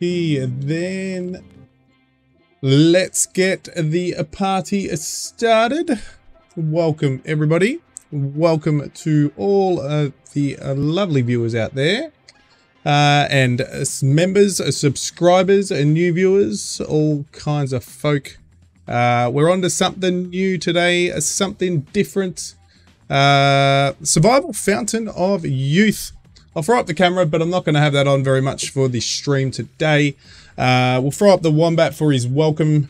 then let's get the party started. Welcome everybody. Welcome to all of the uh, lovely viewers out there. Uh, and uh, members, uh, subscribers, and new viewers, all kinds of folk. Uh, we're on to something new today, uh, something different. Survival Fountain of Youth. I'll throw up the camera, but I'm not going to have that on very much for the stream today. Uh, we'll throw up the Wombat for his welcome.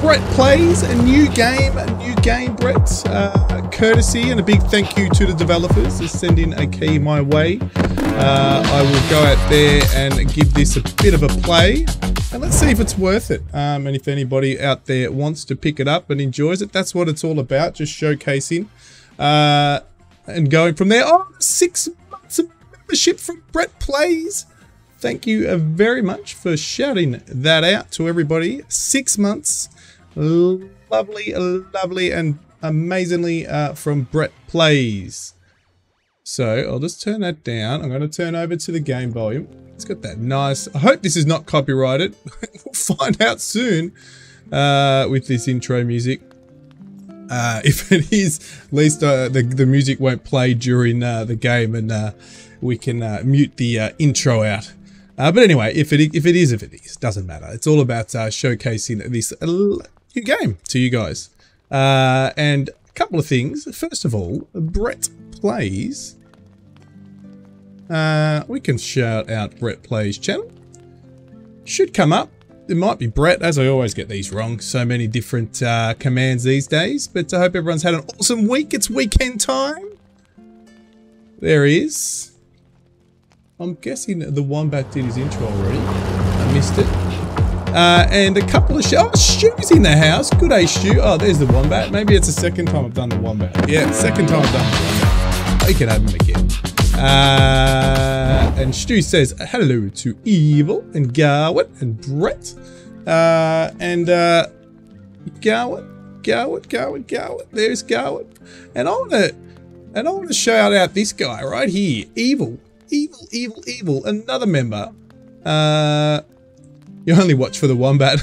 Brett plays a new game, a new game, Brett. Uh, courtesy and a big thank you to the developers for sending a key my way. Uh, I will go out there and give this a bit of a play. And let's see if it's worth it. Um, and if anybody out there wants to pick it up and enjoys it, that's what it's all about, just showcasing. Uh, and going from there. Oh, six months of membership from Brett Plays. Thank you very much for shouting that out to everybody. Six months. Lovely, lovely, and amazingly uh, from Brett Plays. So I'll just turn that down. I'm going to turn over to the game volume. It's got that nice. I hope this is not copyrighted. we'll find out soon uh, with this intro music. Uh, if it is, at least uh, the, the music won't play during uh, the game and uh, we can uh, mute the uh, intro out. but anyway, if it, if it is, if it is, doesn't matter. It's all about showcasing this new game to you guys. and a couple of things. First of all, Brett Plays. we can shout out Brett Plays channel. Should come up it might be Brett, as I always get these wrong. So many different uh, commands these days. But I hope everyone's had an awesome week. It's weekend time. There he is. I'm guessing the Wombat did his intro already. I missed it. Uh, and a couple of... Oh, Stu's in the house. Good day, Stu. Oh, there's the Wombat. Maybe it's the second time I've done the Wombat. Yeah, second time I've done the Wombat. You can have him again. Uh, and Stu says hello to Evil and Garwin and Brett. Uh, and uh, Garwin, Garwin, Garwin, Garwin. There's Garwin. And I want to, and I want to shout out this guy right here, Evil, Evil, Evil, Evil. Another member. Uh, you only watch for the wombat.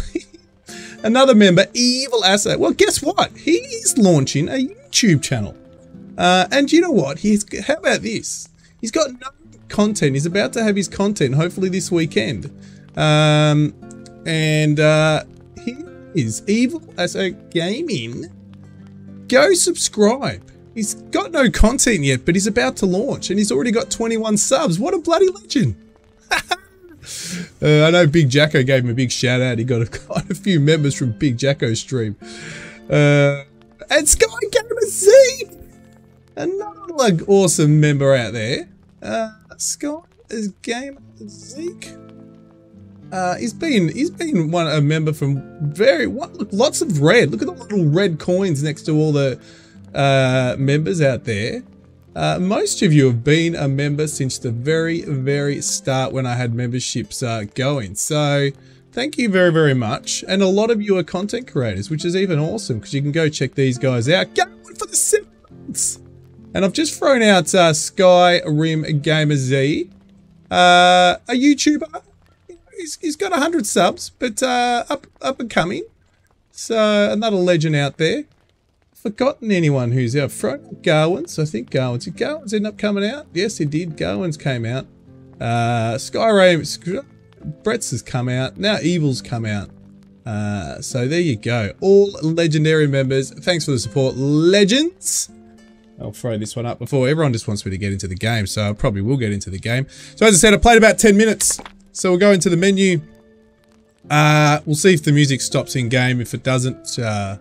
Another member, Evil Asset. Well, guess what? He's launching a YouTube channel. Uh, and you know what? He's how about this? He's got no content. He's about to have his content, hopefully this weekend. Um, and uh, he is evil as a gaming. Go subscribe. He's got no content yet, but he's about to launch, and he's already got 21 subs. What a bloody legend! uh, I know Big Jacko gave him a big shout out. He got a, quite a few members from Big Jacko's stream. Uh, and Sky Gamer Z! Another like, awesome member out there. Uh, Scott is Game Zeke. Uh, he's been he's been one a member from very what look, lots of red. Look at the little red coins next to all the uh, members out there. Uh, most of you have been a member since the very very start when I had memberships uh, going. So thank you very very much. And a lot of you are content creators, which is even awesome because you can go check these guys out. Go for the seven months. And I've just thrown out uh, Skyrim Gamer Z, uh, a YouTuber. He's, he's got 100 subs, but uh, up, up and coming. So another legend out there. Forgotten anyone who's out front. Garwins, I think Garwins. Did Garwins end up coming out? Yes, it did. Garwins came out. Uh, Skyrim, Brett's has come out. Now Evil's come out. Uh, so there you go. All legendary members. Thanks for the support, legends. I'll throw this one up before. Everyone just wants me to get into the game, so I probably will get into the game. So as I said, I played about 10 minutes. So we'll go into the menu. Uh, we'll see if the music stops in game. If it doesn't, uh,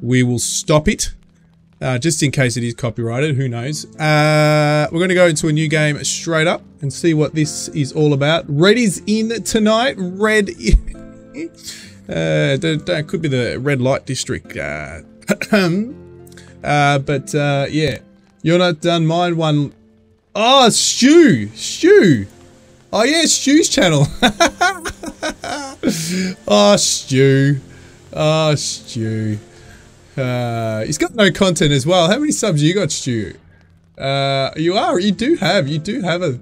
we will stop it. Uh, just in case it is copyrighted, who knows. Uh, we're going to go into a new game straight up and see what this is all about. Red is in tonight. Red, uh, could be the red light district. Uh, but uh, yeah, you're not done mine one. Oh, Stu, Stu. Oh yeah, Stu's channel. oh, Stu. Oh, Stu. Uh, he's got no content as well. How many subs you got, Stu? Uh, you are. You do have. You do have a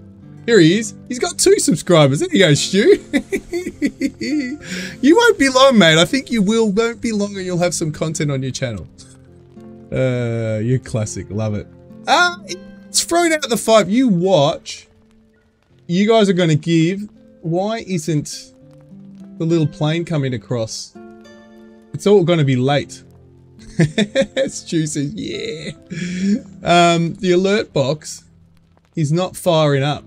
Here he is. He's got two subscribers. There you go, Stu. you won't be long, mate. I think you will. Won't be long and you'll have some content on your channel. Uh, you're classic. Love it. Ah, it's thrown out the five. You watch. You guys are going to give. Why isn't the little plane coming across? It's all going to be late. Stu says, yeah. Um, the alert box is not firing up.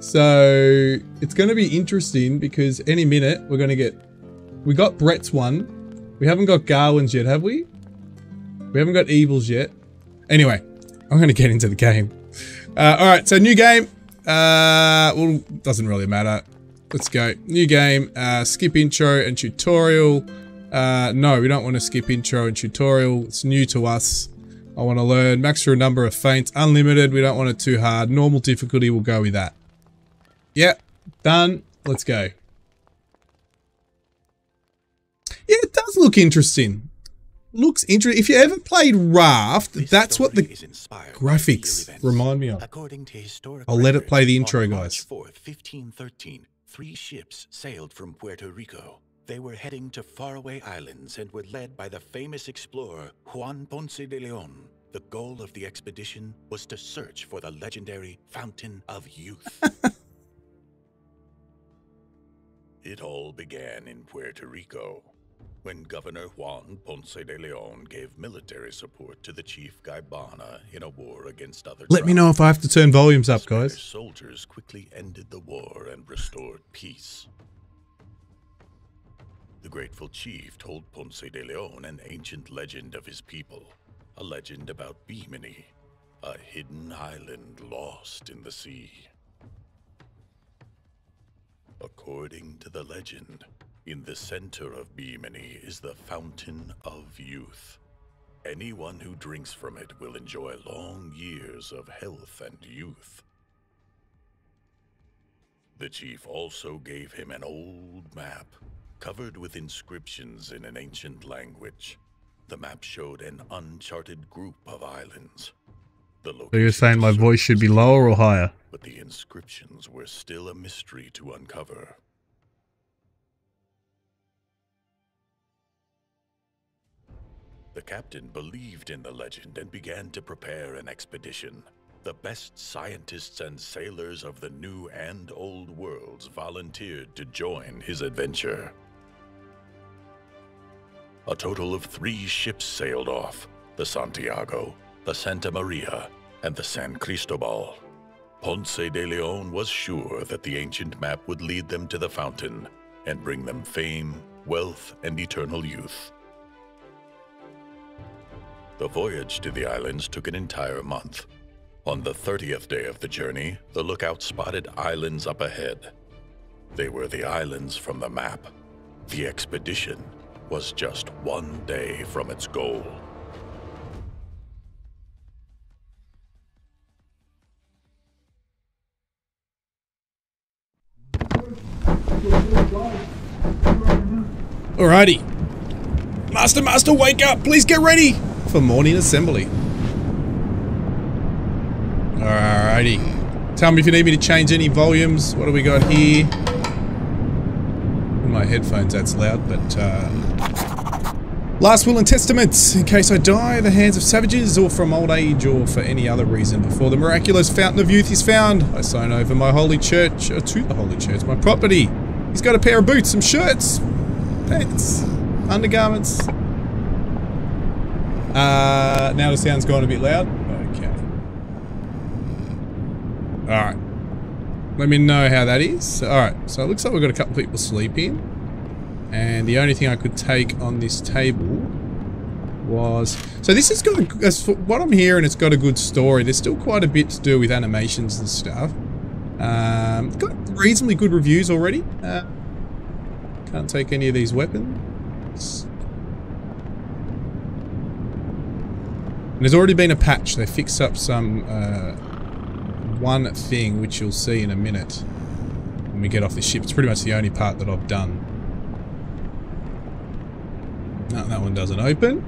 So it's going to be interesting because any minute we're going to get... We got Brett's one. We haven't got Garwin's yet, have we? We haven't got Evil's yet. Anyway, I'm going to get into the game. Uh, all right, so new game. Uh, well, doesn't really matter. Let's go. New game. Uh, skip intro and tutorial. Uh, no, we don't want to skip intro and tutorial. It's new to us. I want to learn. Maximum number of feints. Unlimited. We don't want it too hard. Normal difficulty. We'll go with that. Yep. Done. Let's go. Yeah, it does look interesting. Looks interesting. If you ever played Raft, this that's what the graphics remind me of. I'll let it play the intro, guys. 4th, 1513, three ships sailed from Puerto Rico. They were heading to faraway islands and were led by the famous explorer Juan Ponce de Leon. The goal of the expedition was to search for the legendary Fountain of Youth. it all began in Puerto Rico when Governor Juan Ponce de Leon gave military support to the chief Gaibana in a war against other Let tribes. me know if I have to turn volumes up, guys. Soldiers quickly ended the war and restored peace. The grateful chief told Ponce de Leon an ancient legend of his people, a legend about Bimini, a hidden island lost in the sea. According to the legend, in the center of Bimini is the Fountain of Youth. Anyone who drinks from it will enjoy long years of health and youth. The chief also gave him an old map covered with inscriptions in an ancient language. The map showed an uncharted group of islands. so you're saying my voice should be lower or higher? But the inscriptions were still a mystery to uncover. The captain believed in the legend and began to prepare an expedition. The best scientists and sailors of the New and Old Worlds volunteered to join his adventure. A total of three ships sailed off, the Santiago, the Santa Maria, and the San Cristobal. Ponce de Leon was sure that the ancient map would lead them to the fountain and bring them fame, wealth, and eternal youth. The voyage to the islands took an entire month. On the 30th day of the journey, the lookout spotted islands up ahead. They were the islands from the map. The expedition was just one day from its goal. Alrighty. Master, Master, wake up! Please get ready for morning assembly. Alrighty. Tell me if you need me to change any volumes. What do we got here? In my headphones, that's loud, but uh, Last will and testament, in case I die the hands of savages or from old age or for any other reason before the miraculous fountain of youth is found. I sign over my holy church, uh, to the holy church, my property. He's got a pair of boots, some shirts, pants, undergarments. Uh, now the sound's gone a bit loud. Okay. Alright. Let me know how that is. Alright, so it looks like we've got a couple people sleeping. And the only thing I could take on this table was... So this has got, a, as for what I'm hearing, it's got a good story. There's still quite a bit to do with animations and stuff. Um, got reasonably good reviews already. Uh, can't take any of these weapons. And there's already been a patch. They fixed up some... Uh, one thing, which you'll see in a minute when we get off the ship. It's pretty much the only part that I've done. No, that one doesn't open.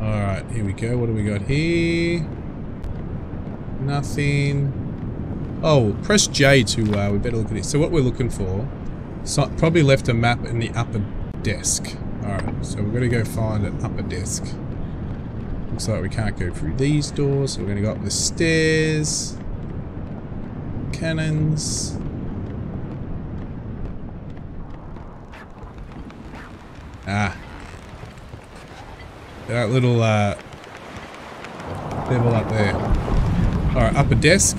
Alright. Here we go. What do we got here? Nothing. Oh, press J to, uh, we better look at it. So what we're looking for, so probably left a map in the upper desk. Alright, so we're going to go find an upper desk. Looks like we can't go through these doors, so we're going to go up the stairs. Cannons. Ah. That little, uh, devil up there. Alright, upper desk.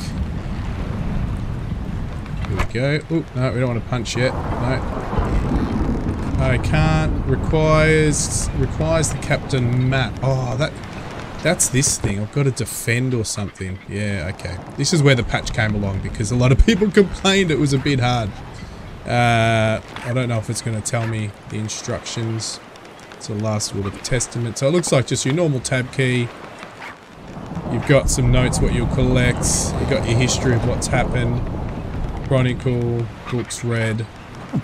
Here we go. Oh, no, we don't want to punch yet. No. I can't. Requires requires the captain map. Oh, that that's this thing. I've got to defend or something. Yeah, okay. This is where the patch came along because a lot of people complained it was a bit hard. Uh, I don't know if it's going to tell me the instructions. It's a last word of testament. So it looks like just your normal tab key. You've got some notes what you'll collect. You've got your history of what's happened. Chronicle, books read.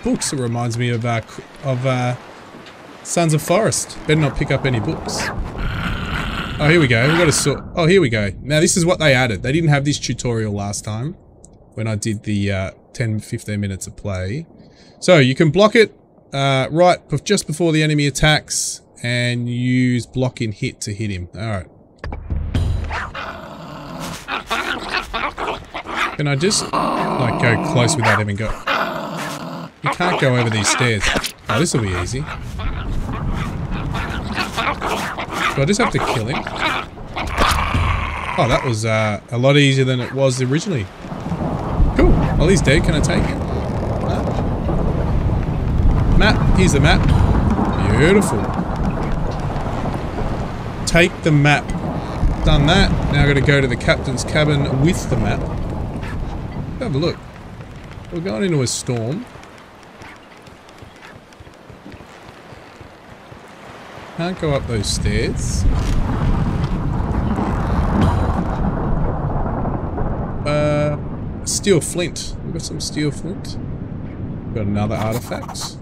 Books, it reminds me of, uh, of uh, Sons of Forest. Better not pick up any books. Oh, here we go. We've got a sort. Oh, here we go. Now, this is what they added. They didn't have this tutorial last time when I did the uh, 10, 15 minutes of play. So, you can block it uh, right just before the enemy attacks and use block in hit to hit him. Alright. Can I just, like, go close without even go... You can't go over these stairs. Oh, this will be easy. Do I just have to kill him? Oh, that was uh, a lot easier than it was originally. Cool. Well, he's dead. Can I take him? Map. Here's the map. Beautiful. Take the map. Done that. Now i got to go to the captain's cabin with the map. Have a look. We're going into a storm. Can't go up those stairs. Uh, steel flint. We've got some steel flint. Got another artifact.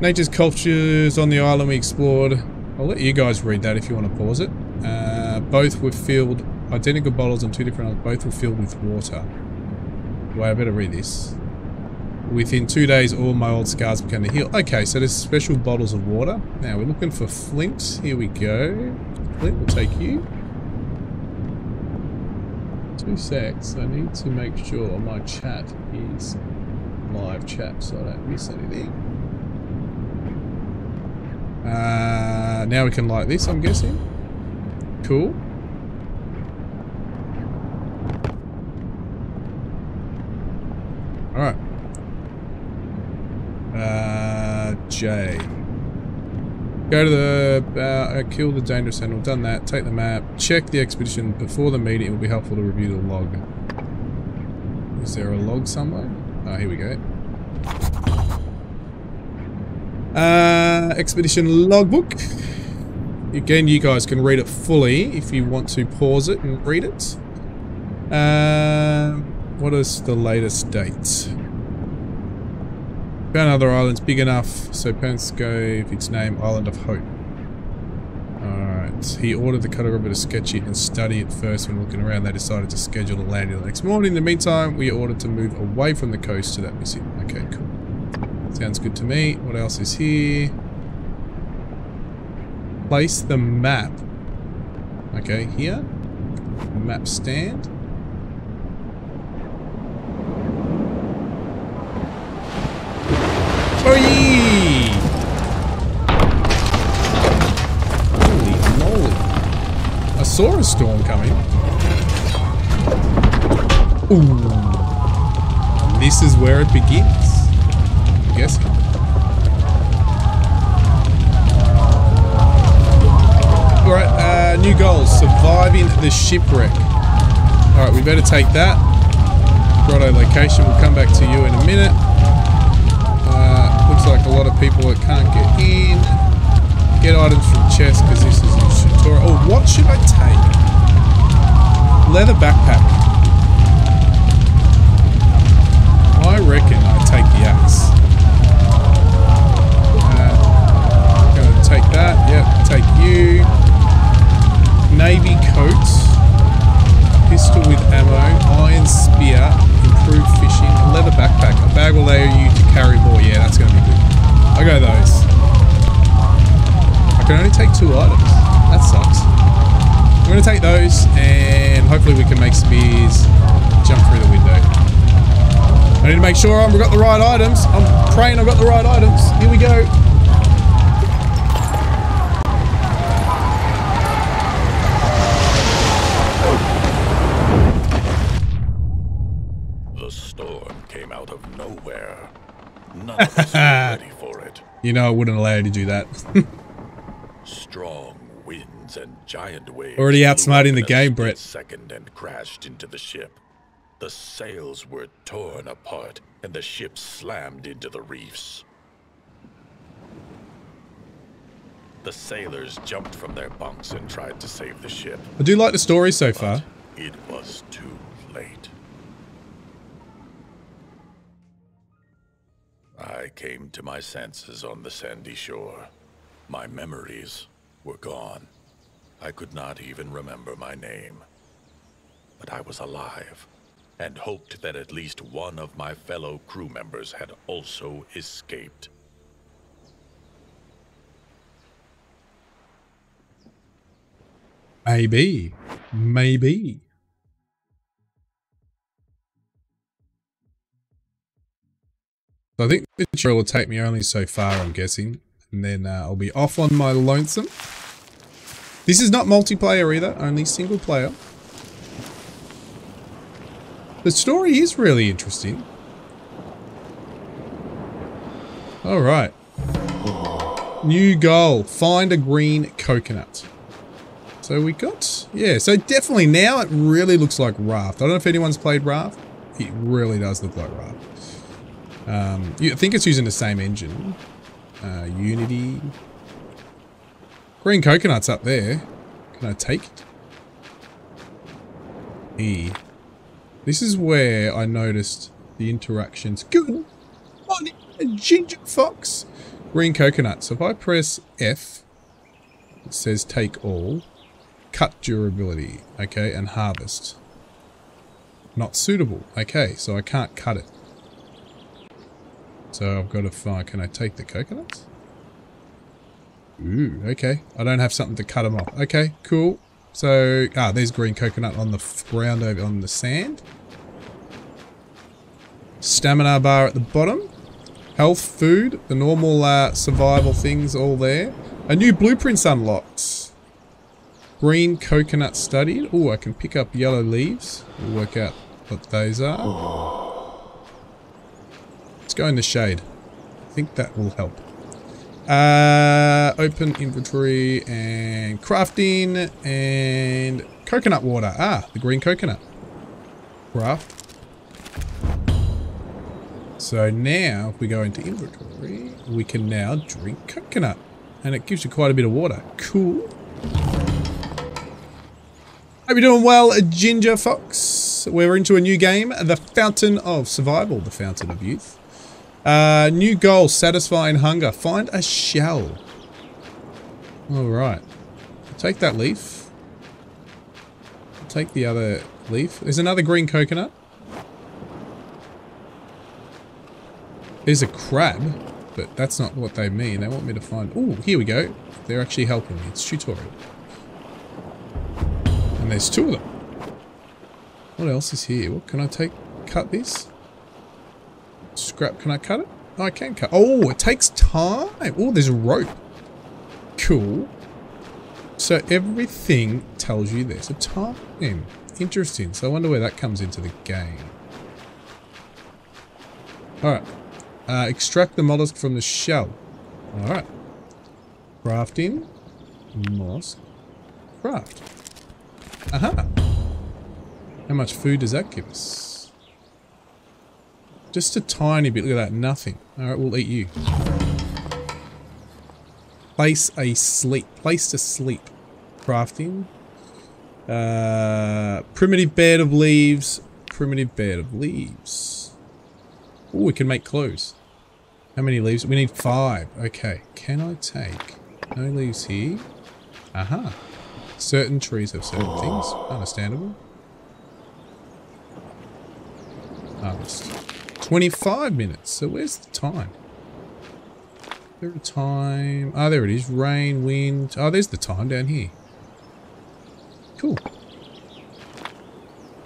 Nature's cultures on the island we explored. I'll let you guys read that if you want to pause it. Uh, both were filled Identical bottles on two different islands, both were filled with water. Wait, I better read this. Within two days, all my old scars began to heal. Okay, so there's special bottles of water. Now, we're looking for flint. Here we go. Flint, will take you. Two secs. I need to make sure my chat is live chat so I don't miss anything. Uh, now we can light this, I'm guessing. Cool. Alright. Uh, J. Go to the, uh, uh, kill the dangerous animal. Done that. Take the map. Check the expedition. Before the meeting, it will be helpful to review the log. Is there a log somewhere? Oh, here we go. Uh, expedition logbook. Again, you guys can read it fully if you want to pause it and read it. Um... What is the latest date? Found other islands big enough, so Ponce gave its name Island of Hope. Alright, he ordered the cartographer to sketch it and study it first. When looking around, they decided to schedule a landing the next morning. In the meantime, we ordered to move away from the coast to that missing. Okay, cool. Sounds good to me. What else is here? Place the map. Okay, here. Map stand. Holy moly. I saw a storm coming. Ooh. This is where it begins. I'm guessing. Alright, uh, new goals. Surviving the shipwreck. Alright, we better take that. Grotto location. We'll come back to you in a minute Uh, looks like a lot of people that can't get in. Get items from chest because this is Oh, what should I take? Leather backpack. I reckon I take the axe. Uh, gonna take that. Yep, take you. Navy coat. Pistol with ammo. Iron spear. Improved fishing. Leather backpack. A bag will allow you to carry more. Yeah, that's gonna be good. I go those. I can only take two items. That sucks. I'm going to take those and hopefully we can make spears jump through the window. I need to make sure I've got the right items. I'm praying I've got the right items. Here we go. The storm came out of nowhere. None of us were ready for it. You know I wouldn't allow you to do that. Strong winds and giant waves. Already outsmarting the game, Brett. Second and crashed into the ship. The sails were torn apart, and the ship slammed into the reefs. The sailors jumped from their bunks and tried to save the ship. I do like the story so far. It was too late. I came to my senses on the sandy shore. My memories were gone. I could not even remember my name. But I was alive and hoped that at least one of my fellow crew members had also escaped. Maybe. Maybe. So I think the tutorial will take me only so far, I'm guessing. And then uh, I'll be off on my lonesome. This is not multiplayer either, only single player. The story is really interesting. Alright. New goal. Find a green coconut. So we got, yeah, so definitely now it really looks like Raft. I don't know if anyone's played Raft. It really does look like Raft. Um, I think it's using the same engine. Uh, Unity. Green coconut's up there. Can I take? E. This is where I noticed the interactions. Good morning, ginger fox. Green coconut. So if I press F, it says take all. Cut durability. Okay, and harvest. Not suitable. Okay, so I can't cut it. So I've got to find, can I take the coconuts? Ooh, okay. I don't have something to cut them off. Okay, cool. So, ah, there's green coconut on the ground over on the sand. Stamina bar at the bottom. Health, food, the normal uh, survival things all there. A new blueprint's unlocked. Green coconut studied. Oh, I can pick up yellow leaves. We'll work out what those are. Let's go in the shade. I think that will help. Uh, open inventory and crafting and coconut water. Ah, the green coconut. Craft. So now, if we go into inventory, we can now drink coconut. And it gives you quite a bit of water. Cool. Hope you're doing well, Ginger Fox. We're into a new game, The Fountain of Survival, The Fountain of Youth. Uh, new goal, satisfying hunger. Find a shell. Alright. Take that leaf. Take the other leaf. There's another green coconut. There's a crab, but that's not what they mean. They want me to find... Oh, here we go. They're actually helping me. It's tutorial. And there's two of them. What else is here? What can I take? Cut this? Scrap, can I cut it? I can cut. Oh, it takes time. Oh, there's a rope. Cool. So everything tells you there's a time. Interesting. So I wonder where that comes into the game. Alright. Uh, extract the mollusk from the shell. Alright. Crafting. Mollusk. Craft. Aha. How much food does that give us? Just a tiny bit. Look at that. Nothing. Alright, we'll eat you. Place a sleep. Place to sleep. Crafting. Uh, primitive bed of leaves. Primitive bed of leaves. Oh, we can make clothes. How many leaves? We need five. Okay. Can I take... No leaves here. Aha. Certain trees have certain things. Understandable. Harvest. 25 minutes. So where's the time? There a time. Ah, oh, there it is. Rain, wind. Oh, there's the time down here. Cool.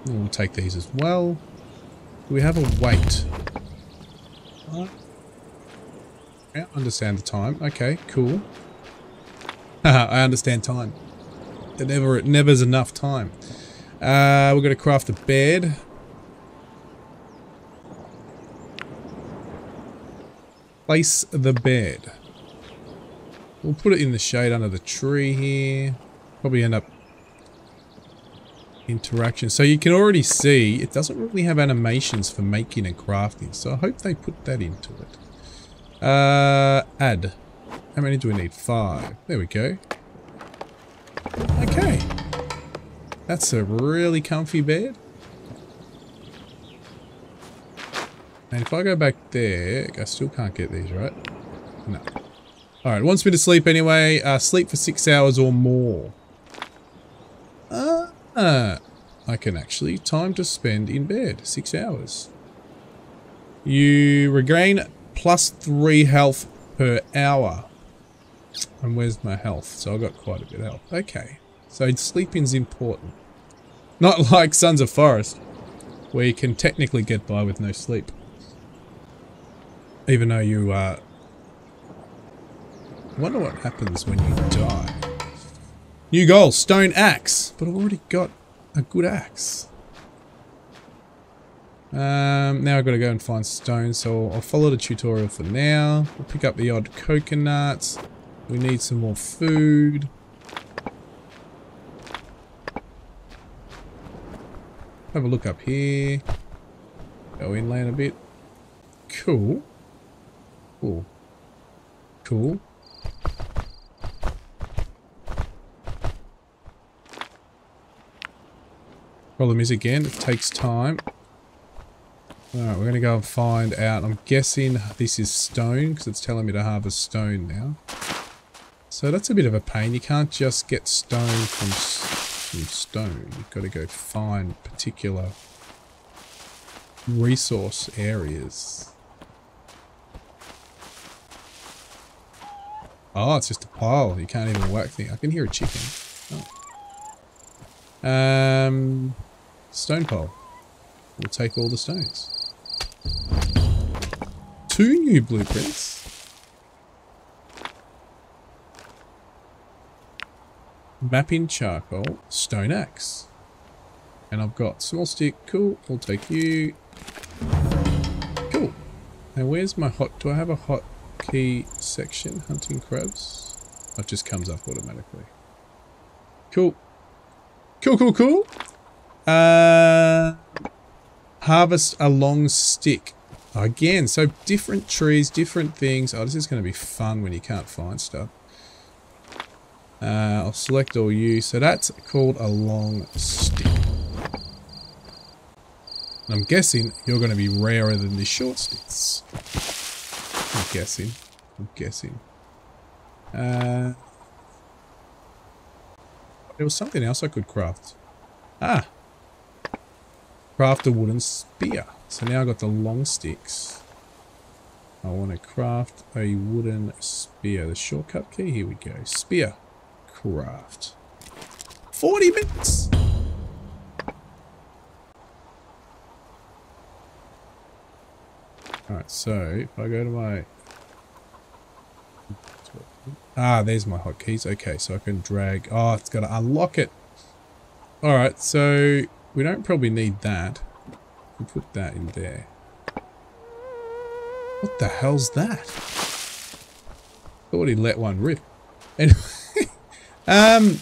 We'll take these as well. Do we have a weight? Yeah, understand the time. Okay, cool. I understand time. It never, it never's enough time. Uh, we're going to craft a bed. Place the bed. We'll put it in the shade under the tree here. Probably end up interaction. So you can already see it doesn't really have animations for making and crafting. So I hope they put that into it. Uh, add. How many do we need? Five. There we go. Okay. That's a really comfy bed. And if I go back there, I still can't get these, right? No. Alright, wants me to sleep anyway. Uh, sleep for six hours or more. Uh, I can actually time to spend in bed. Six hours. You regain plus three health per hour. And where's my health? So I've got quite a bit of health. Okay. So sleeping's important. Not like Sons of Forest, where you can technically get by with no sleep. Even though you, uh... I wonder what happens when you die. New goal, stone axe. But I've already got a good axe. Um, now I've got to go and find stone, so I'll follow the tutorial for now. We'll pick up the odd coconuts. We need some more food. Have a look up here. Go inland a bit. Cool. Cool. Cool. Problem is, again, it takes time. Alright, we're going to go and find out. I'm guessing this is stone, because it's telling me to harvest stone now. So that's a bit of a pain. You can't just get stone from, from stone. You've got to go find particular resource areas. Oh, it's just a pile. You can't even work thing. I can hear a chicken. Oh. Um, Stone pole. We'll take all the stones. Two new blueprints. Mapping charcoal, stone axe. And I've got small stick, cool, we'll take you. Cool. Now where's my hot, do I have a hot key section? Hunting crabs? That just comes up automatically. Cool. Cool, cool, cool. Uh, harvest a long stick. Again, so different trees, different things. Oh, this is going to be fun when you can't find stuff. Uh, I'll select all you. So that's called a long stick. And I'm guessing you're going to be rarer than the short sticks. I'm guessing. I'm guessing. Uh, there was something else I could craft. Ah, Craft a wooden spear. So now I've got the long sticks. I want to craft a wooden spear. The shortcut key, here we go. Spear. Craft. 40 minutes! Alright, so if I go to my... Ah, there's my hotkeys. Okay, so I can drag... Oh, it's got to unlock it. Alright, so we don't probably need that. We put that in there. What the hell's that? Thought he'd let one rip. Anyway, um,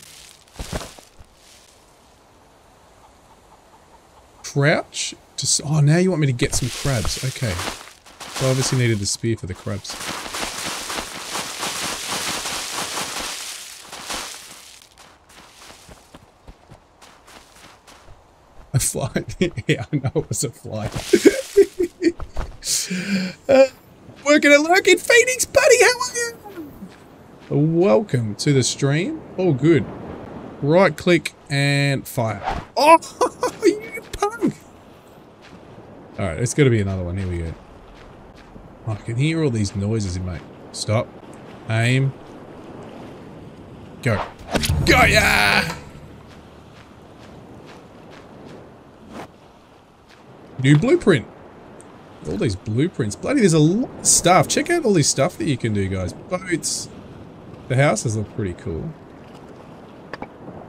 crouch. Just oh, now you want me to get some crabs. Okay. So obviously needed the spear for the crabs. A fly. yeah, I know it was a fly. uh, working at Lurking Phoenix, buddy. How are you? Welcome to the stream. Oh, good. Right click and fire. Oh, you punk. All right, it's got to be another one. Here we go. I can hear all these noises, mate. Stop. Aim. Go. Go, yeah! New blueprint. All these blueprints. Bloody, there's a lot of stuff. Check out all this stuff that you can do, guys. Boats. The houses look pretty cool.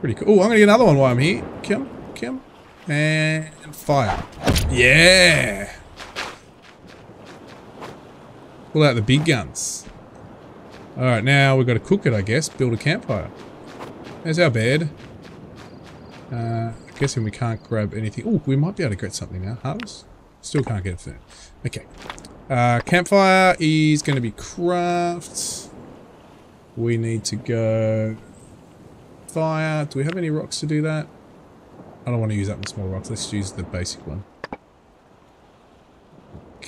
Pretty cool. Oh, I'm going to get another one while I'm here. Come, come. And fire. Yeah! Pull out the big guns. Alright, now we've got to cook it, I guess. Build a campfire. There's our bed. Uh, I'm guessing we can't grab anything. Oh, we might be able to get something now. Harvest? Still can't get a it. Okay. Uh, campfire is going to be craft. We need to go fire. Do we have any rocks to do that? I don't want to use that small rocks. Let's use the basic one.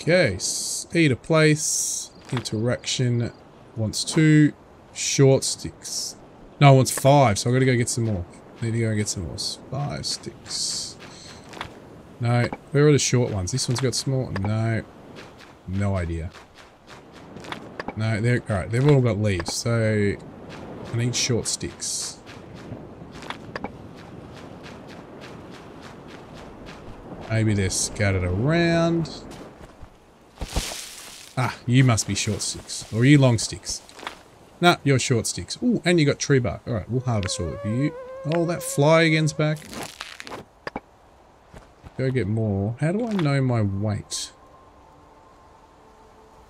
Okay. Speed of place. Interaction wants two short sticks. No, wants five, so I've got to go get some more. Need to go and get some more. Five sticks. No. Where are the short ones? This one's got small. No. No idea. No, they're alright. They've all got leaves, so I need short sticks. Maybe they're scattered around. Ah, you must be short sticks. Or you long sticks? Nah, you're short sticks. Ooh, and you got tree bark. Alright, we'll harvest all of you. Oh, that fly again's back. Go get more. How do I know my weight?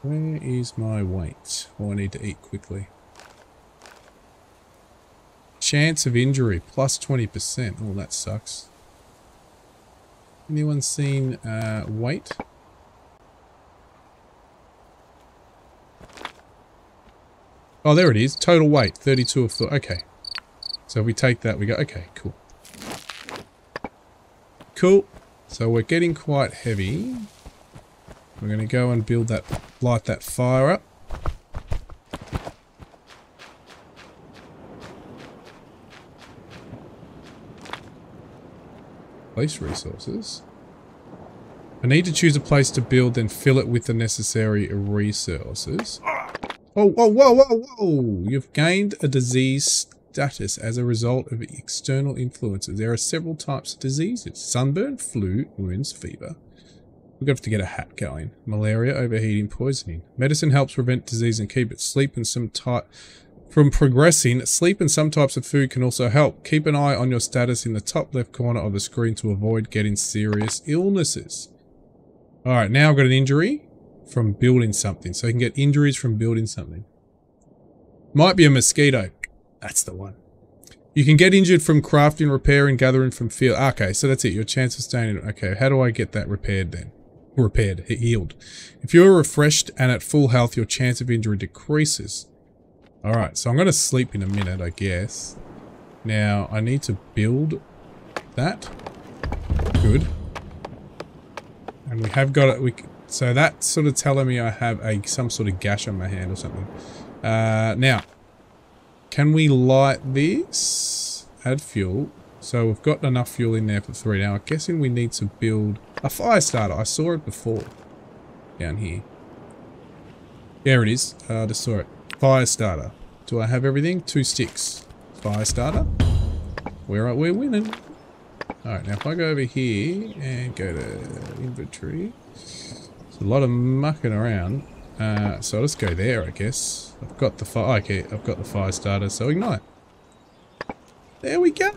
Where is my weight? Oh, I need to eat quickly. Chance of injury, plus 20%. Oh, that sucks. Anyone seen uh, weight? Oh, there it is. Total weight, 32 of thought. Okay. So if we take that, we go, okay, cool. Cool. So we're getting quite heavy. We're going to go and build that, light that fire up. Place resources. I need to choose a place to build, then fill it with the necessary resources. Oh, whoa, whoa, whoa, whoa! You've gained a disease status as a result of external influences. There are several types of diseases. Sunburn, flu, wounds, fever. We're going to have to get a hat going. Malaria, overheating, poisoning. Medicine helps prevent disease and keep it. Sleep and some type from progressing. Sleep and some types of food can also help. Keep an eye on your status in the top left corner of the screen to avoid getting serious illnesses. Alright, now I've got an injury from building something. So I can get injuries from building something. Might be a mosquito. That's the one. You can get injured from crafting, repairing, gathering from field. Okay, so that's it. Your chance of staying. Okay, how do I get that repaired then? Repaired, healed. If you're refreshed and at full health, your chance of injury decreases. Alright, so I'm going to sleep in a minute, I guess. Now, I need to build that. Good. And we have got it. We, so that's sort of telling me I have a some sort of gash on my hand or something. Uh, now, can we light this? Add fuel. So we've got enough fuel in there for three. Now, I'm guessing we need to build a fire starter. I saw it before. Down here. There it is. Uh, I just saw it. Fire starter. Do I have everything? Two sticks. Fire starter. We're, we're winning. Alright, now if I go over here and go to inventory. A lot of mucking around. Uh, so let's go there, I guess. I've got the fire. Okay, I've got the fire starter. So ignite. There we go.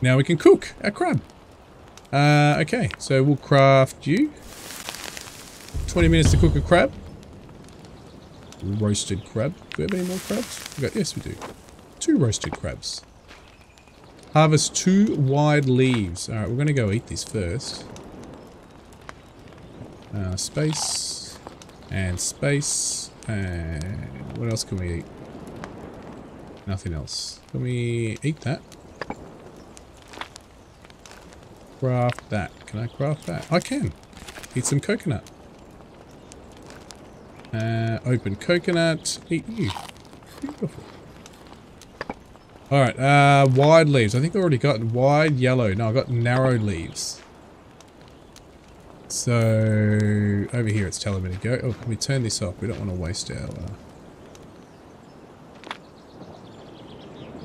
Now we can cook our crab. Uh, okay, so we'll craft you. 20 minutes to cook a crab. Roasted crab. Do we have any more crabs? We got, yes, we do. Two roasted crabs. Harvest two wide leaves. Alright, we're going to go eat this first. Uh, space. And space. And what else can we eat? Nothing else. Can we eat that? Craft that. Can I craft that? I can. Eat some coconut. Uh, open coconut. Eat you. Beautiful. Alright, uh, wide leaves. I think I already got wide yellow. No, I got narrow leaves. So, over here it's telling me to go. Oh, can we turn this off? We don't want to waste our... Uh,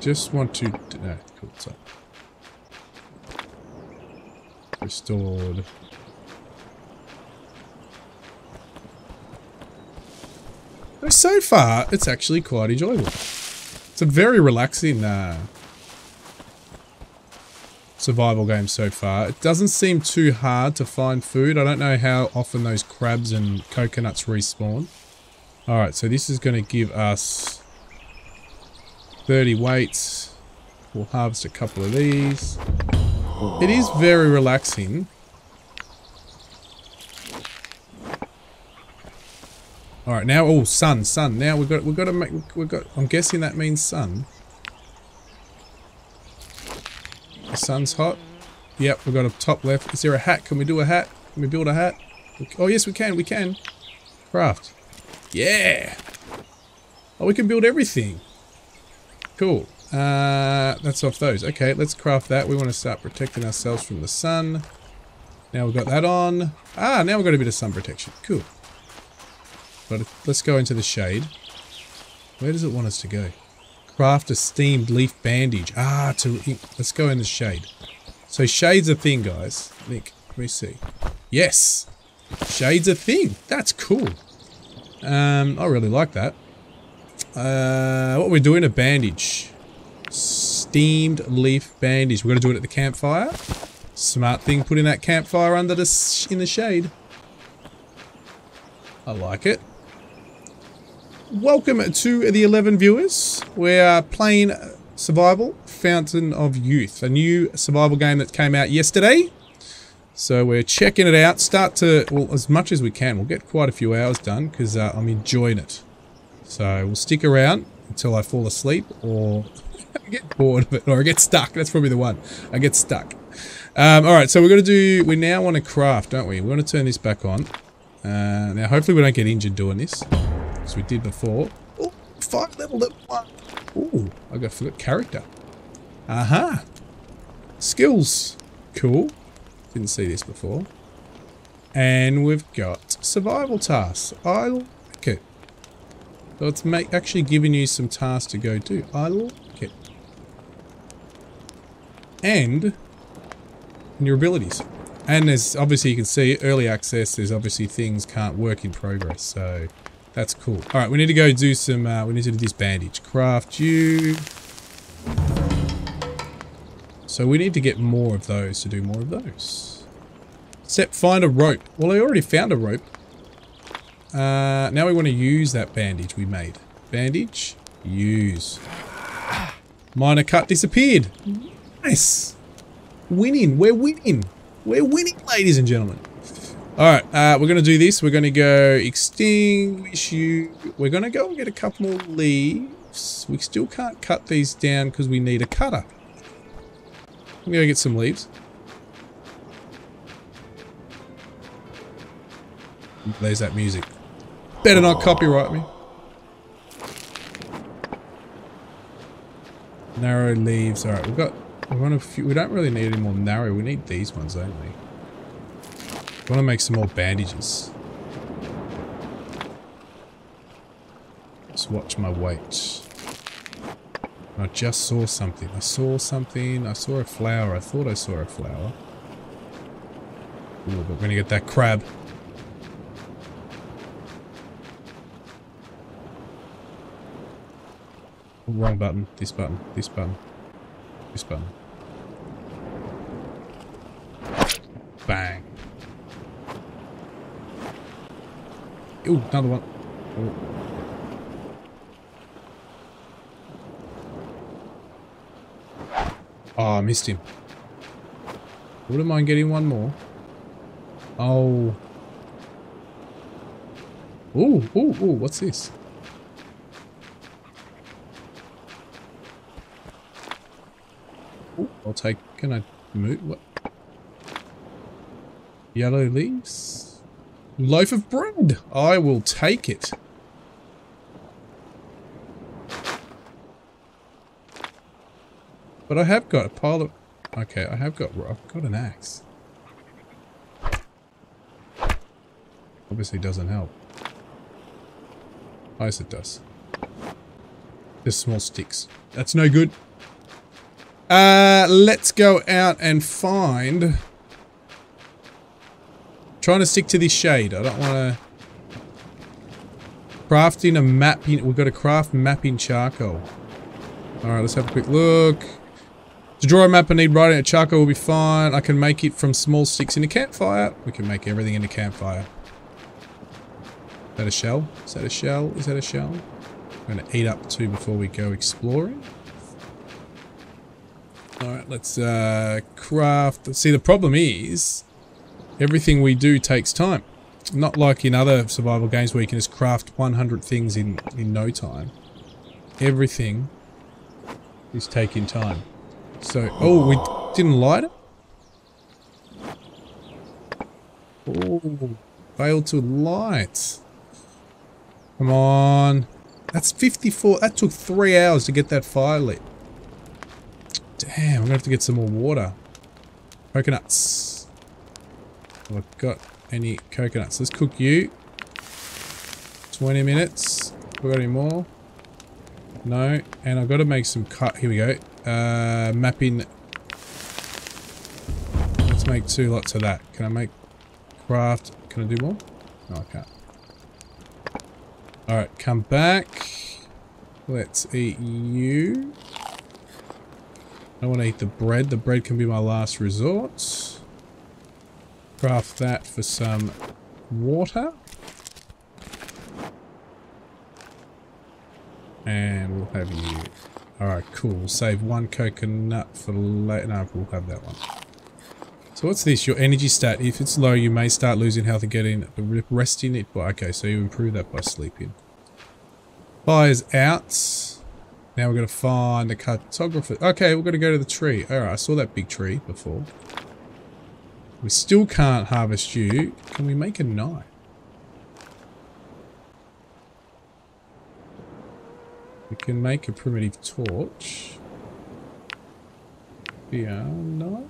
just want to... No, cool, so. Restored. So far, it's actually quite enjoyable. It's a very relaxing uh, survival game so far. It doesn't seem too hard to find food. I don't know how often those crabs and coconuts respawn. Alright, so this is going to give us 30 weights. We'll harvest a couple of these. It is very relaxing. All right, now oh sun, sun. Now we've got we've got to make we've got. I'm guessing that means sun. The sun's hot. Yep, we've got a top left. Is there a hat? Can we do a hat? Can we build a hat? Oh yes, we can. We can. Craft. Yeah. Oh, we can build everything. Cool. Uh, that's off those. Okay, let's craft that. We want to start protecting ourselves from the sun. Now we've got that on. Ah, now we've got a bit of sun protection. Cool. But let's go into the shade. Where does it want us to go? Craft a steamed leaf bandage. Ah, to let's go in the shade. So shade's a thing, guys. Nick, let me see. Yes, shade's a thing. That's cool. Um, I really like that. Uh, what we're doing a bandage. Steamed leaf bandage. We're gonna do it at the campfire. Smart thing, putting that campfire under the in the shade. I like it. Welcome to the 11 viewers. We're playing Survival Fountain of Youth, a new survival game that came out yesterday. So we're checking it out. Start to, well, as much as we can. We'll get quite a few hours done because uh, I'm enjoying it. So we'll stick around until I fall asleep or get bored of it or I get stuck. That's probably the one. I get stuck. Um, all right, so we're going to do, we now want to craft, don't we? We want to turn this back on. Uh, now, hopefully we don't get injured doing this as we did before. Oh, five leveled at one. Ooh, I got forgot character. Aha. Skills. Cool. Didn't see this before. And we've got survival tasks. I like it. So it's make, actually giving you some tasks to go do. I like it. And your abilities. And there's obviously you can see early access, there's obviously things can't work in progress. So that's cool. All right, we need to go do some, uh, we need to do this bandage. Craft you. So we need to get more of those to do more of those. Set, find a rope. Well, I already found a rope. Uh, now we want to use that bandage we made. Bandage, use. Minor cut disappeared. Nice. Winning, we're winning. We're winning, ladies and gentlemen. Alright, uh, we're going to do this. We're going to go extinguish you. We're going to go and get a couple more leaves. We still can't cut these down because we need a cutter. I'm going to get some leaves. There's that music. Better not copyright me. Narrow leaves. Alright, we've got... We want a few... We don't really need any more narrow. We need these ones, don't we? I want to make some more bandages. Let's watch my weight. I just saw something. I saw something. I saw a flower. I thought I saw a flower. Ooh, but we're going to get that crab. Oh, wrong button. This button. This button. This button. Bang. Ooh, another one. Ooh. Oh, I missed him. Wouldn't mind getting one more. Oh. Ooh, ooh, ooh, what's this? Ooh, I'll take, can I move? What? Yellow leaves? Loaf of bread. I will take it. But I have got a pile of... Okay, I have got... I've got an axe. Obviously doesn't help. Oh, yes it does. Just small sticks. That's no good. Uh, let's go out and find... Trying to stick to this shade. I don't want to... Crafting a mapping... We've got to craft mapping charcoal. Alright, let's have a quick look. To draw a map, I need writing. A charcoal will be fine. I can make it from small sticks in a campfire. We can make everything in a campfire. Is that a shell? Is that a shell? Is that a shell? I'm going to eat up two before we go exploring. Alright, let's uh, craft. See, the problem is everything we do takes time. Not like in other survival games where you can just craft 100 things in, in no time. Everything is taking time. So, oh, we didn't light it? Oh, failed to light. Come on. That's 54. That took three hours to get that fire lit. Damn, I'm gonna have to get some more water. Coconuts. Have I got any coconuts? Let's cook you. 20 minutes. Have we got any more? No. And I've got to make some cut. Here we go. Uh, mapping. Let's make two lots of that. Can I make craft? Can I do more? No, I can't. Alright, come back. Let's eat you. I don't want to eat the bread. The bread can be my last resort. Craft that for some water. And we'll have you. Alright, cool. Save one coconut for later. No, we'll have that one. So what's this? Your energy stat. If it's low, you may start losing health and getting resting it. Okay, so you improve that by sleeping. Fire's out. Now we're going to find the cartographer. Okay, we're going to go to the tree. Alright, I saw that big tree before. We still can't harvest you. Can we make a knife? We can make a primitive torch. Yeah, no.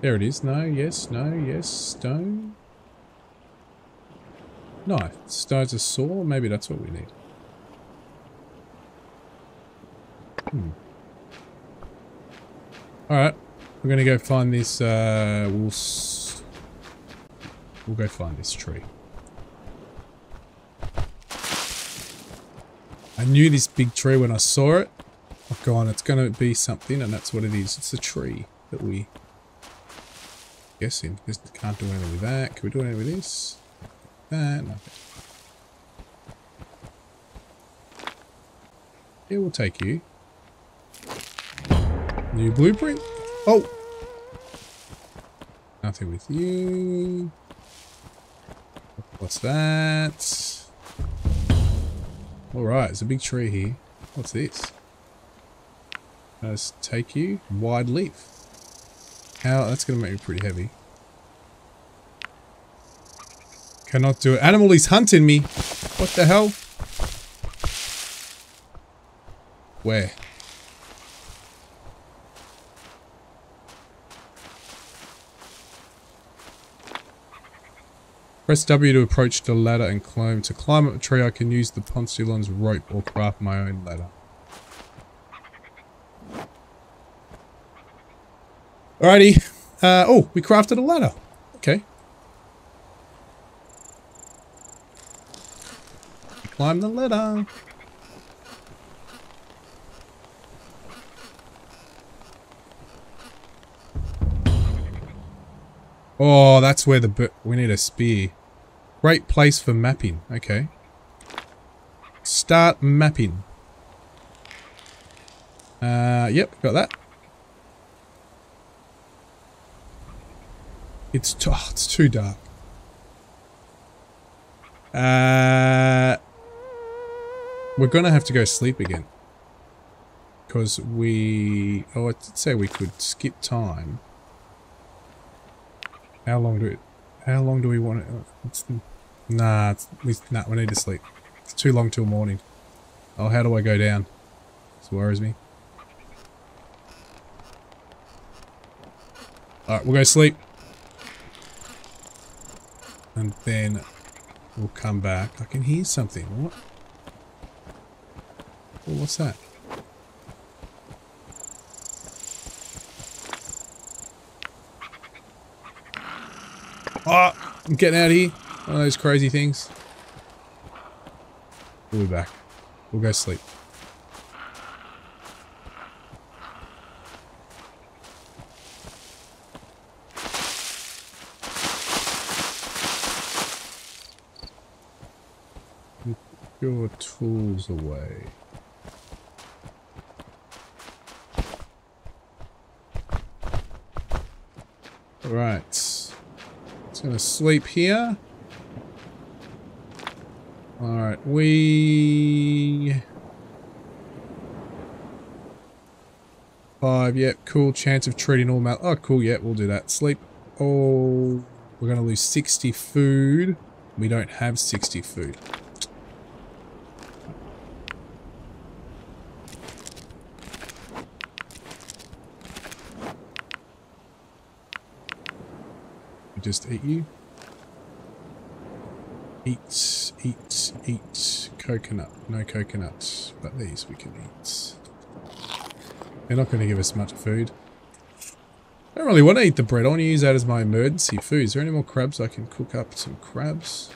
There it is. No, yes, no, yes, stone. Knife. Stone's a saw? Maybe that's what we need. Hmm. Alright. We're gonna go find this, uh, we'll... We'll go find this tree. I knew this big tree when I saw it. Oh god, it's gonna be something, and that's what it is. It's a tree that we... Guessing. Just can't do anything with that. Can we do anything with this? That, nothing. It will take you. New blueprint? Oh! Nothing with you. What's that? Alright, there's a big tree here. What's this? Let's take you. Wide leaf. How? That's going to make me pretty heavy. Cannot do it. Animal is hunting me. What the hell? Where? Press W to approach the ladder and climb. To climb up the tree, I can use the Ponce de León's rope or craft my own ladder. Alrighty. Uh, oh, we crafted a ladder. Okay. Climb the ladder. Oh, that's where the... We need a spear. Great place for mapping. Okay. Start mapping. Uh, yep, got that. It's, oh, it's too dark. Uh, we're going to have to go sleep again. Because we... Oh, I did say we could skip time. How long do it... How long do we want it? Nah, it's, we, nah, we need to sleep. It's too long till morning. Oh, how do I go down? This worries me. Alright, we'll go sleep. And then we'll come back. I can hear something. What? Oh, what's that? Oh, I'm getting out of here. One of those crazy things. We'll be back. We'll go sleep. Put your tools away. Right. It's gonna sleep here. Alright, we... Five, yep, cool. Chance of treating all mal- Oh, cool, yeah, we'll do that. Sleep. Oh, we're gonna lose 60 food. We don't have 60 food. Just eat you. Eat, eat, eat. Coconut. No coconuts, but these we can eat. They're not going to give us much food. I don't really want to eat the bread. I want to use that as my emergency food. Is there any more crabs I can cook up? Some crabs.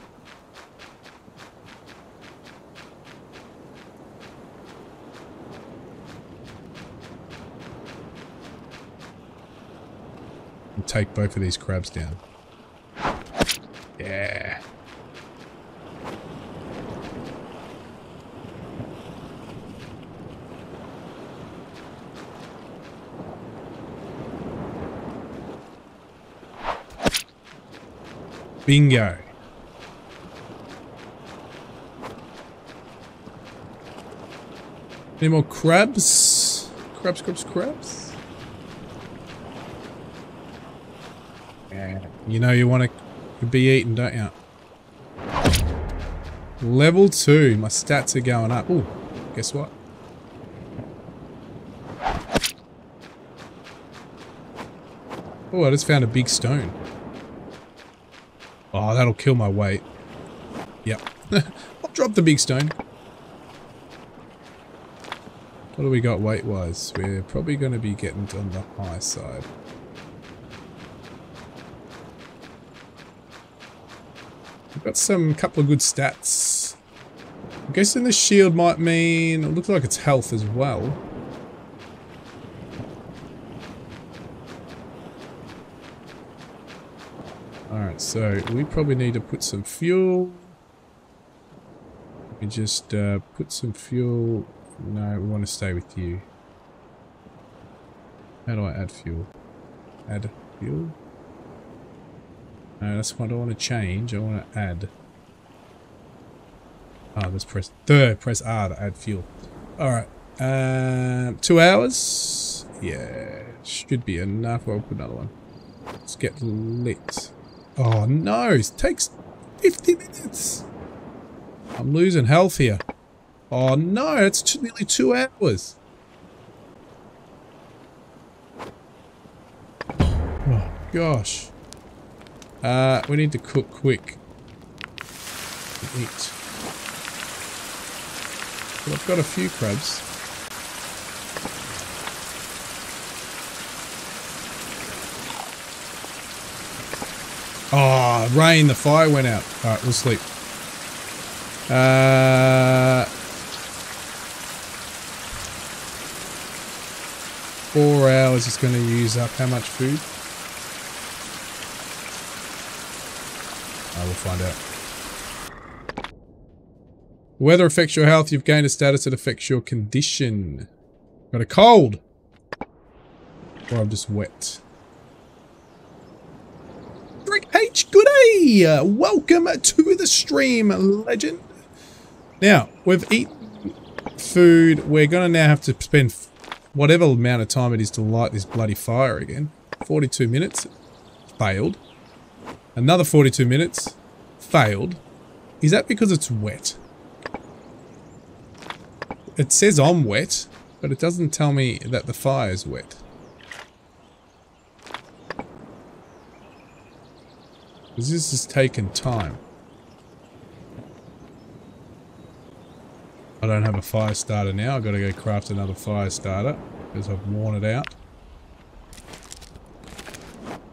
Take both of these crabs down. Bingo. Any more crabs? Crabs, crabs, crabs? Yeah. You know you want to be eaten, don't you? Level 2. My stats are going up. Oh, guess what? Oh, I just found a big stone. Oh, that'll kill my weight. Yep. I'll drop the big stone. What do we got weight-wise? We're probably going to be getting on the high side. We've got some couple of good stats. I'm guessing the shield might mean... It looks like it's health as well. Alright, so we probably need to put some fuel. We just uh, put some fuel. No, we want to stay with you. How do I add fuel? Add fuel? No, that's what I want to change. I want to add. Ah, oh, let's press third. Press R to add fuel. Alright. Um, two hours? Yeah, should be enough. I'll put another one. Let's get lit. Oh no, it takes 50 minutes. I'm losing health here. Oh no, it's nearly two hours. Oh gosh. Uh, we need to cook quick. Eat. But I've got a few crabs. Oh, rain, the fire went out. Alright, we'll sleep. Uh, four hours is going to use up how much food? I will find out. Weather affects your health. You've gained a status that affects your condition. Got a cold. Or I'm just wet. Drink H, day! Uh, welcome to the stream, legend. Now, we've eaten food. We're going to now have to spend whatever amount of time it is to light this bloody fire again. 42 minutes. Failed. Another 42 minutes. Failed. Is that because it's wet? It says I'm wet, but it doesn't tell me that the fire is wet. Because this is taking time. I don't have a fire starter now. I've got to go craft another fire starter because I've worn it out.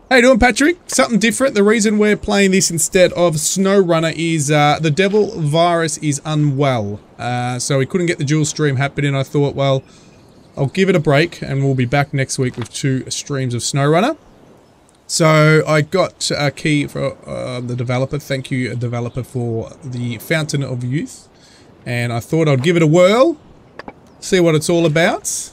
How you doing, Patrick? Something different. The reason we're playing this instead of SnowRunner is uh, the Devil Virus is unwell. Uh, so we couldn't get the dual stream happening. I thought, well, I'll give it a break and we'll be back next week with two streams of SnowRunner. So I got a key for uh, the developer. Thank you, developer, for the Fountain of Youth. And I thought I'd give it a whirl. See what it's all about.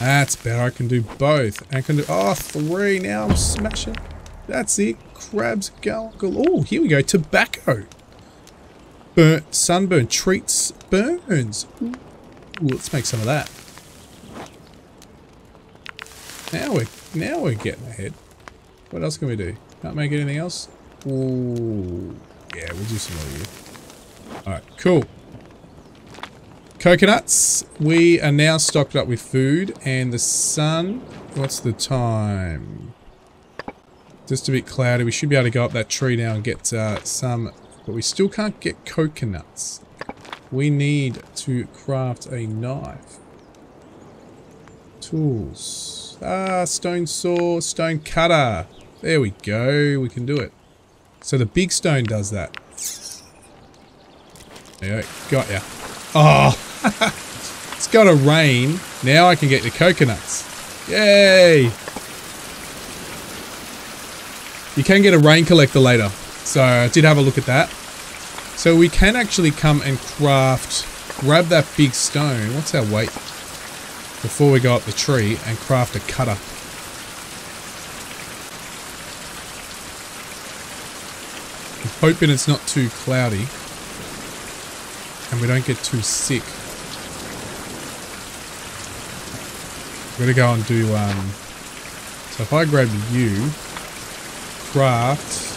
That's better. I can do both. I can do... Oh, three. Now I'm smashing. That's it. Crabs, gullicle. Oh, here we go. Tobacco. Burnt, sunburn. Treats burns. Ooh, let's make some of that. Now we're, now we're getting ahead. What else can we do? Can't make anything else? Ooh. Yeah, we'll do some more here. Alright, cool coconuts. We are now stocked up with food and the sun. What's the time? Just a bit cloudy. We should be able to go up that tree now and get uh, some, but we still can't get coconuts. We need to craft a knife. Tools. Ah, stone saw, stone cutter. There we go. We can do it. So the big stone does that. There you go. Got ya. Oh, it's gonna rain. Now I can get the coconuts. Yay! You can get a rain collector later. So I did have a look at that. So we can actually come and craft, grab that big stone. What's our weight? Before we go up the tree and craft a cutter. I'm hoping it's not too cloudy and we don't get too sick. We're gonna go and do, um, so if I grab you, craft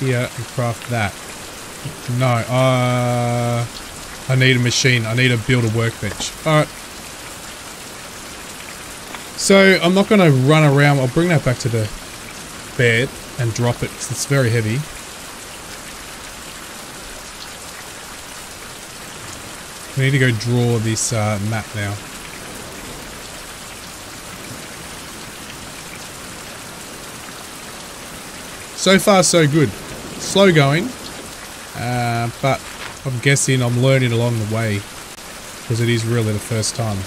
here and craft that. No, uh, I need a machine. I need to build a workbench. Alright. So I'm not going to run around. I'll bring that back to the bed and drop it because it's very heavy. We need to go draw this uh, map now. So far so good. Slow going, uh, but I'm guessing I'm learning along the way because it is really the first time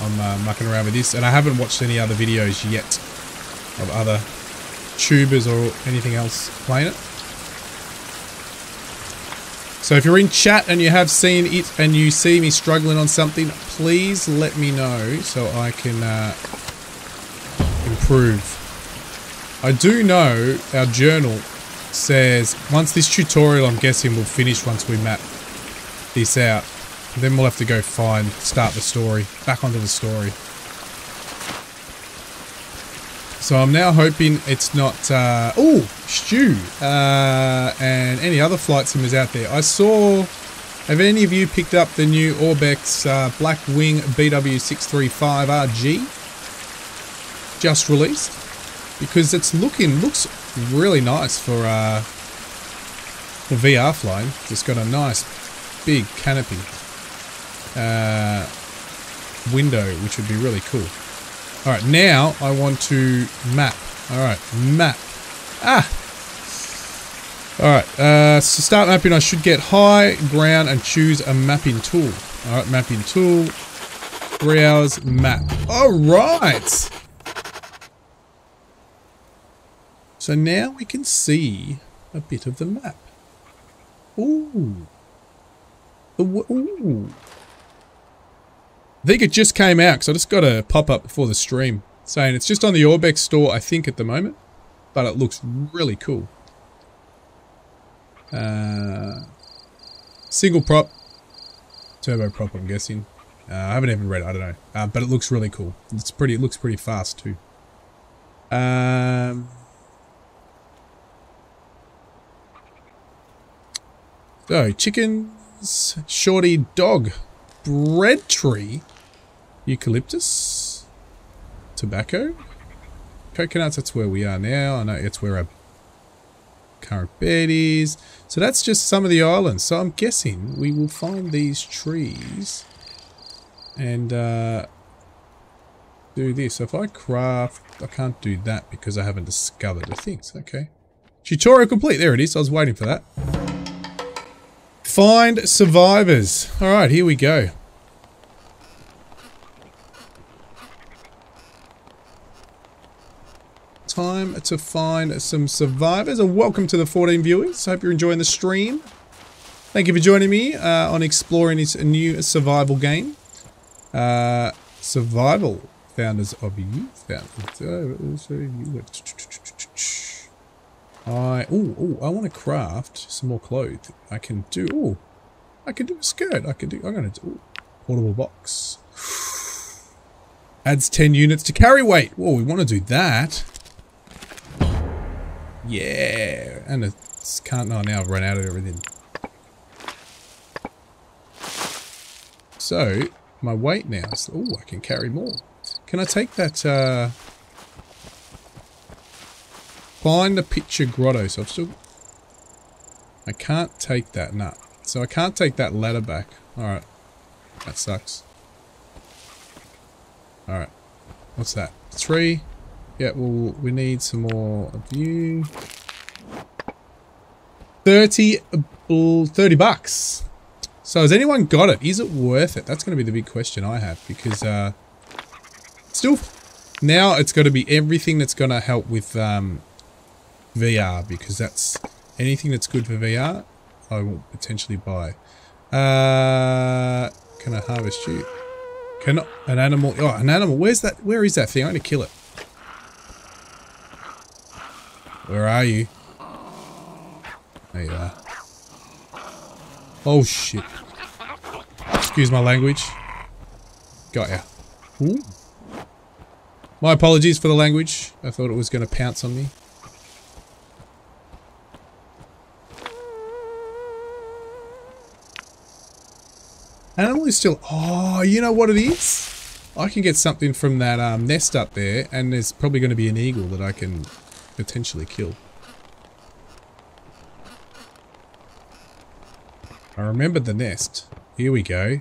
I'm uh, mucking around with this and I haven't watched any other videos yet of other tubers or anything else playing it. So if you're in chat and you have seen it and you see me struggling on something, please let me know so I can uh, improve. I do know our journal says once this tutorial I'm guessing will finish once we map this out. Then we'll have to go find, start the story, back onto the story. So I'm now hoping it's not, uh, oh, Stew, uh, and any other flight simmers out there. I saw, have any of you picked up the new Orbx uh, Blackwing BW635RG? Just released? because it's looking looks really nice for uh, for VR flying. It's got a nice big canopy uh, window, which would be really cool. All right, now I want to map. All right, map. Ah. All right, uh, so start mapping. I should get high, ground, and choose a mapping tool. All right, mapping tool. Browse map. All right. So now we can see a bit of the map. Ooh. The, Ooh. I think it just came out because I just got a pop-up before the stream saying it's just on the Orbx store, I think, at the moment. But it looks really cool. Uh, single prop. Turbo prop, I'm guessing. Uh, I haven't even read it, I don't know. Uh, but it looks really cool. It's pretty, it looks pretty fast too. Um... So, chickens, shorty dog, bread tree, eucalyptus, tobacco, coconuts. That's where we are now. I know it's where our current bed is. So that's just some of the islands. So I'm guessing we will find these trees and uh, do this. So if I craft, I can't do that because I haven't discovered the things. Okay. Tutorial complete. There it is. I was waiting for that. Find survivors. All right, here we go. Time to find some survivors. And welcome to the 14 viewers. Hope you're enjoying the stream. Thank you for joining me uh, on exploring this new survival game. Uh, survival founders of you. Founders I oh oh I want to craft some more clothes. I can do oh I can do a skirt. I can do I'm gonna do ooh, portable box. Adds 10 units to carry weight. Whoa, we want to do that. Yeah, and it's can't oh, now I've run out of everything. So my weight now. oh, I can carry more. Can I take that? Uh, find the picture grotto. So I've still... I can't take that, nah. So I can't take that ladder back. Alright. That sucks. Alright. What's that? Three. Yeah, well, we need some more of you. 30, 30 bucks. So has anyone got it? Is it worth it? That's going to be the big question I have because uh, still now it's got to be everything that's going to help with um, VR because that's anything that's good for VR, I will potentially buy. Uh, can I harvest you? Can an animal? Oh, an animal. Where's that? Where is that thing? I'm going to kill it. Where are you? There you are. Oh shit. Excuse my language. Got ya. Ooh. My apologies for the language. I thought it was going to pounce on me. Animal is still... Oh, you know what it is? I can get something from that um, nest up there, and there's probably going to be an eagle that I can potentially kill. I remember the nest. Here we go.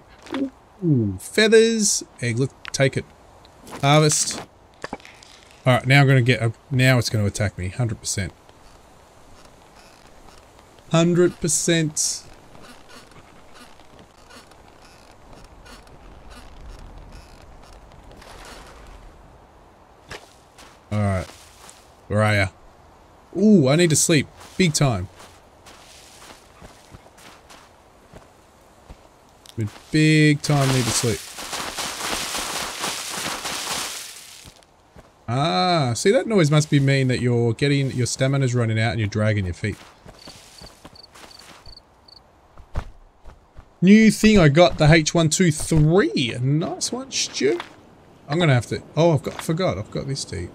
Ooh, feathers. Egg, let's take it. Harvest. Alright, now I'm going to get... A, now it's going to attack me. 100%. 100%. Alright. Where are ya? Ooh, I need to sleep. Big time. Big time need to sleep. Ah, see that noise must be mean that you're getting, your stamina's running out and you're dragging your feet. New thing I got, the H123. Nice one, Stu. I'm gonna have to, oh, I've got, I forgot, I've got this to.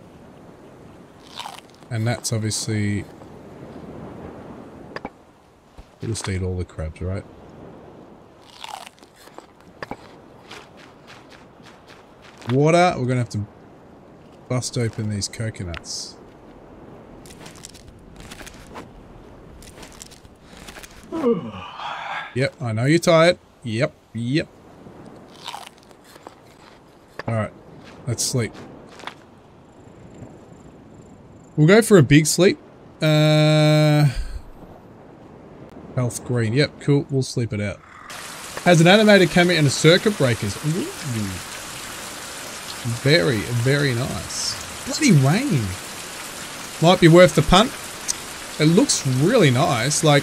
And that's obviously, we'll just eat all the crabs, right? water. We're going to have to bust open these coconuts. yep, I know you're tired. Yep, yep. Alright, let's sleep. We'll go for a big sleep. Uh, health green. Yep, cool. We'll sleep it out. Has an animated camera and a circuit breakers. Ooh. Very, very nice. Bloody rain. Might be worth the punt. It looks really nice. Like,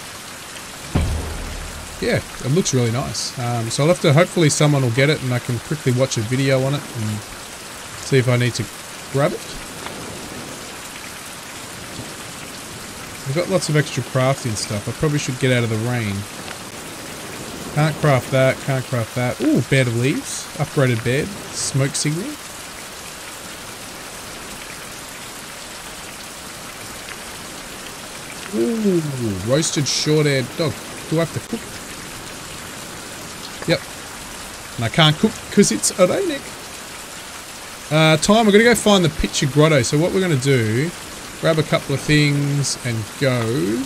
yeah, it looks really nice. Um, so I'll have to, hopefully someone will get it and I can quickly watch a video on it and see if I need to grab it. I've got lots of extra crafting stuff. I probably should get out of the rain. Can't craft that, can't craft that. Ooh, bed of leaves. Upgraded bed. Smoke signal. Ooh, roasted short-haired dog. Do I have to cook? Yep. And I can't cook because it's raining. Uh, time, we're going to go find the picture grotto. So what we're going to do, grab a couple of things and go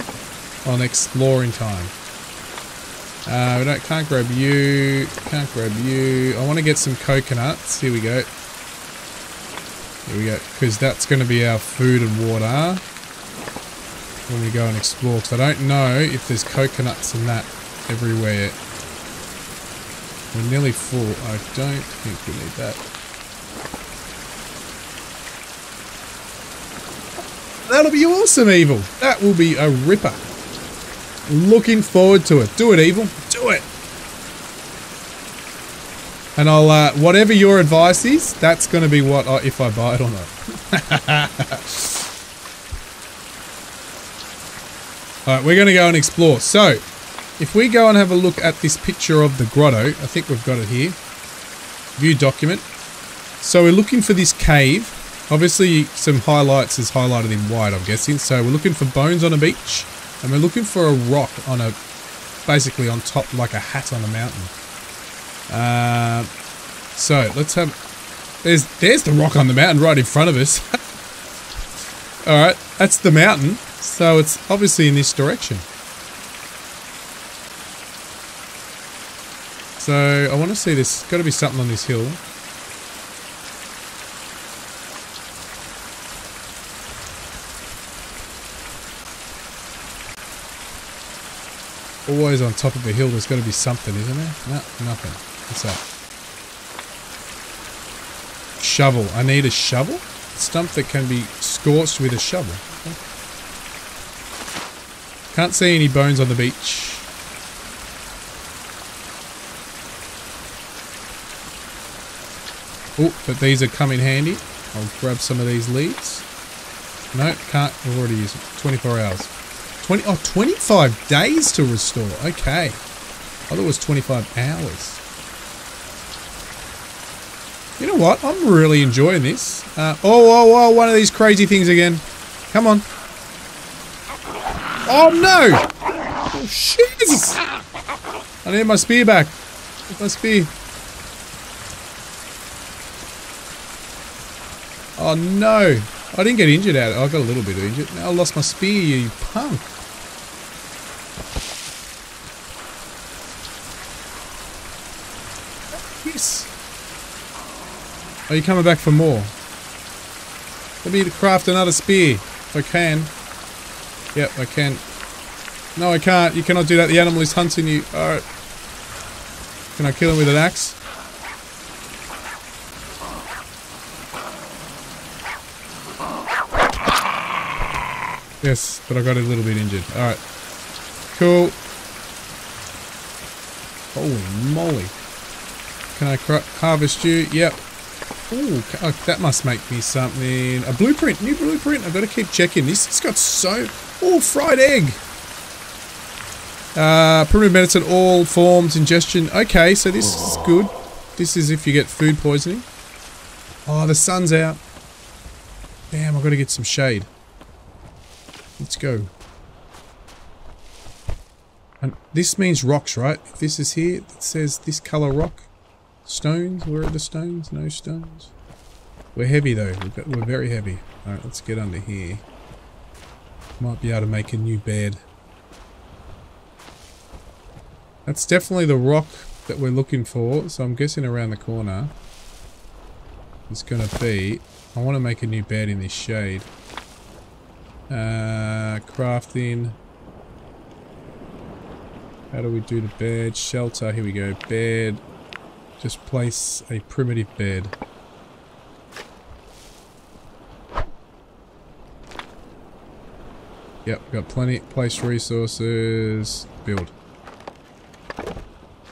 on exploring time. Uh, we don't, can't grab you, can't grab you. I want to get some coconuts. Here we go. Here we go, because that's going to be our food and water when we go and explore. Because I don't know if there's coconuts and that everywhere. We're nearly full. I don't think we need that. That'll be awesome, Evil. That will be a ripper. Looking forward to it. Do it, Evil. Do it. And I'll, uh, whatever your advice is, that's going to be what, I, if I buy it or not. Alright, we're going to go and explore. So, if we go and have a look at this picture of the grotto, I think we've got it here. View document. So we're looking for this cave. Obviously, some highlights is highlighted in white, I'm guessing. So we're looking for bones on a beach. And we're looking for a rock on a... Basically on top, like a hat on a mountain. Uh, so, let's have... There's, there's the rock on the mountain right in front of us. Alright, that's the mountain. So it's obviously in this direction. So I want to see this. Got to be something on this hill. Always on top of a hill, there's got to be something, isn't there? No, nothing. What's that? Shovel. I need a shovel? Stump that can be scorched with a shovel. Can't see any bones on the beach. Oh, but these are come in handy. I'll grab some of these leaves. No, can't. We've already used it. 24 hours. 20, oh, 25 days to restore. Okay. I thought it was 25 hours. You know what? I'm really enjoying this. Uh, oh, oh, oh, one of these crazy things again. Come on. Oh, no! Oh, Jesus! I need my spear back. my spear. Oh, no. I didn't get injured out. I got a little bit injured. Now I lost my spear, you punk. Yes. Are you coming back for more? Let me craft another spear, if I can. Yep, I can. No, I can't. You cannot do that. The animal is hunting you. Alright. Can I kill him with an axe? Yes, but I got a little bit injured. Alright. Cool. Holy moly. Can I harvest you? Yep. Ooh, oh, that must make me something. A blueprint, new blueprint. I've got to keep checking. This It's got so... Oh, fried egg. Uh, primitive medicine, all forms, ingestion. Okay, so this is good. This is if you get food poisoning. Oh, the sun's out. Damn, I've got to get some shade. Let's go. And this means rocks, right? If this is here, it says this color rock. Stones, where are the stones? No stones. We're heavy though, we're very heavy. Alright, let's get under here. Might be able to make a new bed. That's definitely the rock that we're looking for, so I'm guessing around the corner it's gonna be... I want to make a new bed in this shade. Uh, crafting. How do we do the bed? Shelter, here we go. Bed. Just place a primitive bed. Yep, got plenty. Place resources. Build.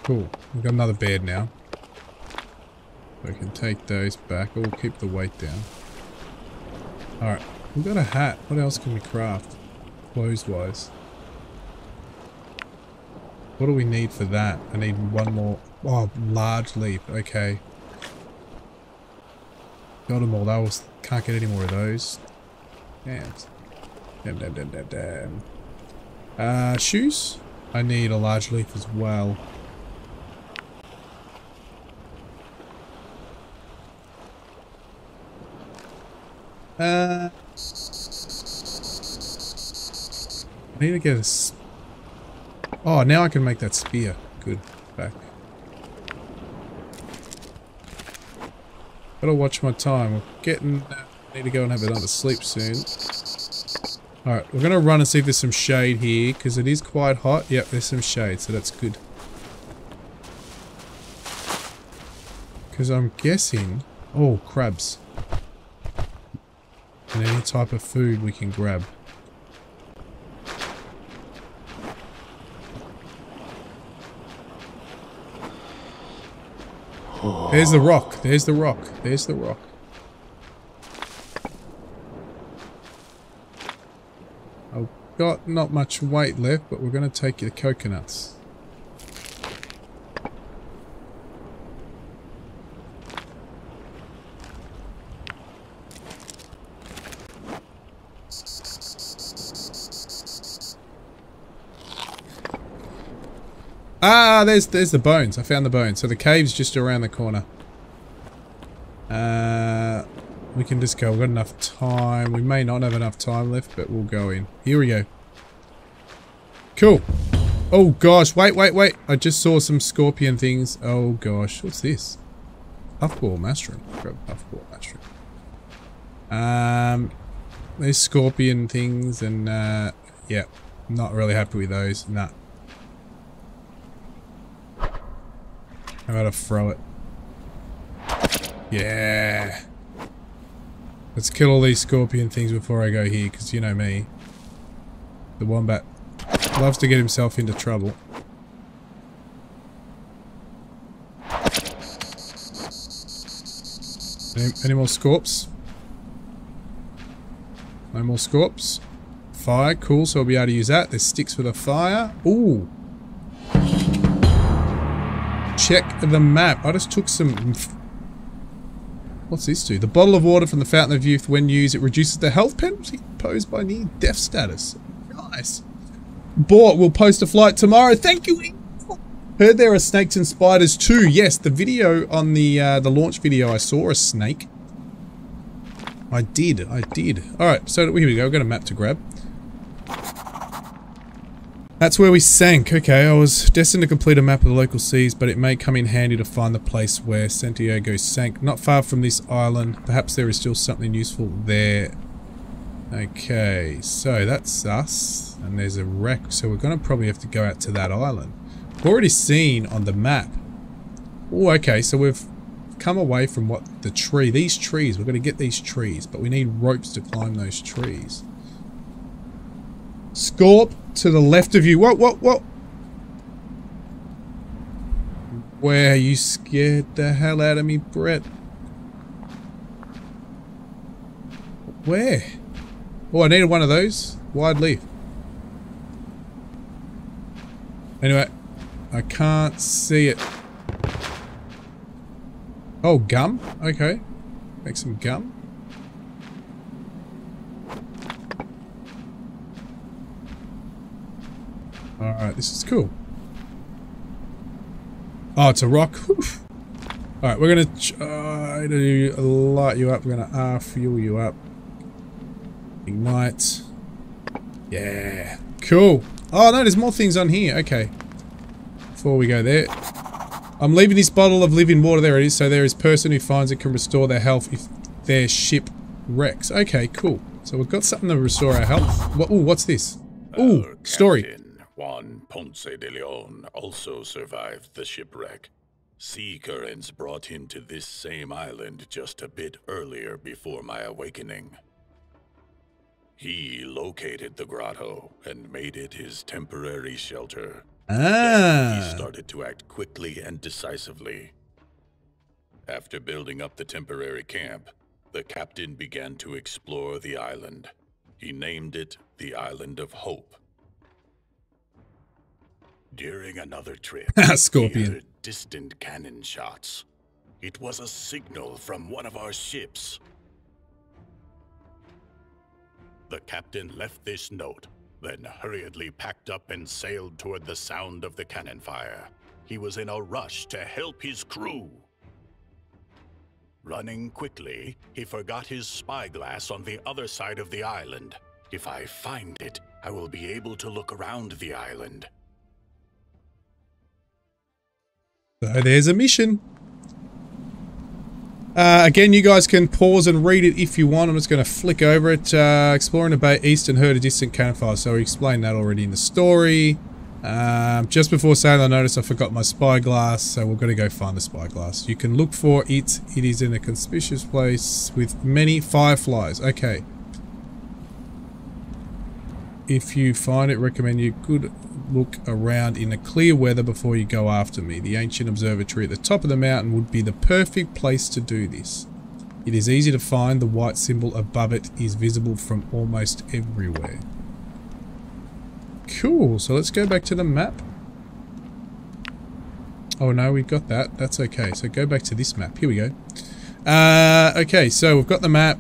Cool. We've got another bed now. We can take those back. We'll keep the weight down. Alright. We've got a hat. What else can we craft? Clothes-wise. What do we need for that? I need one more. Oh, large leap. Okay. Got them all. That was, can't get any more of those. Damn. Damn, damn, damn, damn, damn. Uh, shoes? I need a large leaf as well. Uh, I need to get a... Oh, now I can make that spear. Good. Back. Gotta watch my time. We're getting... Need to go and have another sleep soon. Alright, we're gonna run and see if there's some shade here, because it is quite hot. Yep, there's some shade, so that's good. Because I'm guessing... Oh, crabs. And any type of food we can grab. There's the rock. There's the rock. There's the rock. I've got not much weight left, but we're going to take the coconuts. Ah, there's there's the bones. I found the bones. So the cave's just around the corner. Uh, we can just go. We've got enough time. We may not have enough time left, but we'll go in. Here we go. Cool. Oh gosh, wait, wait, wait. I just saw some scorpion things. Oh gosh, what's this? Puffball mushroom. Grab puffball mushroom. Um, there's scorpion things and uh, yeah, not really happy with those. Nah. I gotta throw it. Yeah. Let's kill all these scorpion things before I go here, because you know me. The wombat loves to get himself into trouble. Any, any more scorps? No more scorps? Fire, cool, so I'll be able to use that. There's sticks for the fire. Ooh. Check the map. I just took some... What's this do? The bottle of water from the Fountain of Youth, when used, it reduces the health penalty posed by near-death status. Nice. Bought. We'll post a flight tomorrow. Thank you. Heard there are snakes and spiders too. Yes, the video on the uh, the launch video, I saw a snake. I did. I did. All right. So here we go. I've got a map to grab. That's where we sank. Okay, I was destined to complete a map of the local seas, but it may come in handy to find the place where Santiago sank. Not far from this island. Perhaps there is still something useful there. Okay, so that's us. And there's a wreck, so we're going to probably have to go out to that island. We've already seen on the map. Oh, okay, so we've come away from what the tree. These trees, we're going to get these trees, but we need ropes to climb those trees. Scorp to the left of you. What, what, what? Where you scared the hell out of me, Brett? Where? Oh, I needed one of those. Wide leaf. Anyway, I can't see it. Oh, gum? Okay. Make some gum. Alright, this is cool. Oh, it's a rock. Alright, we're gonna uh, try to light you up. We're gonna R fuel you up. Ignite. Yeah. Cool. Oh no, there's more things on here. Okay. Before we go there. I'm leaving this bottle of living water. There it is. So there is person who finds it can restore their health if their ship wrecks. Okay, cool. So we've got something to restore our health. What, ooh, what's this? Ooh, Our story. Juan Ponce de Leon also survived the shipwreck. Sea currents brought him to this same island just a bit earlier before my awakening. He located the grotto and made it his temporary shelter. Ah! He Ah. started to act quickly and decisively. After building up the temporary camp, the captain began to explore the island. He named it the Island of Hope. During another trip, Scorpion. heard distant cannon shots. It was a signal from one of our ships. The captain left this note, then hurriedly packed up and sailed toward the sound of the cannon fire. He was in a rush to help his crew. Running quickly, he forgot his spyglass on the other side of the island. If I find it, I will be able to look around the island. So there's a mission. Uh, again, you guys can pause and read it if you want. I'm just going to flick over it. Uh, exploring the bay east and heard a distant campfire. So we explained that already in the story. Um, just before sailing, I noticed I forgot my spyglass, so we're going to go find the spyglass. You can look for it. It is in a conspicuous place with many fireflies. Okay. If you find it, recommend you good look around in the clear weather before you go after me. The ancient observatory at the top of the mountain would be the perfect place to do this. It is easy to find. The white symbol above it is visible from almost everywhere. Cool. So let's go back to the map. Oh no, we've got that. That's okay. So go back to this map. Here we go. Uh, okay, so we've got the map.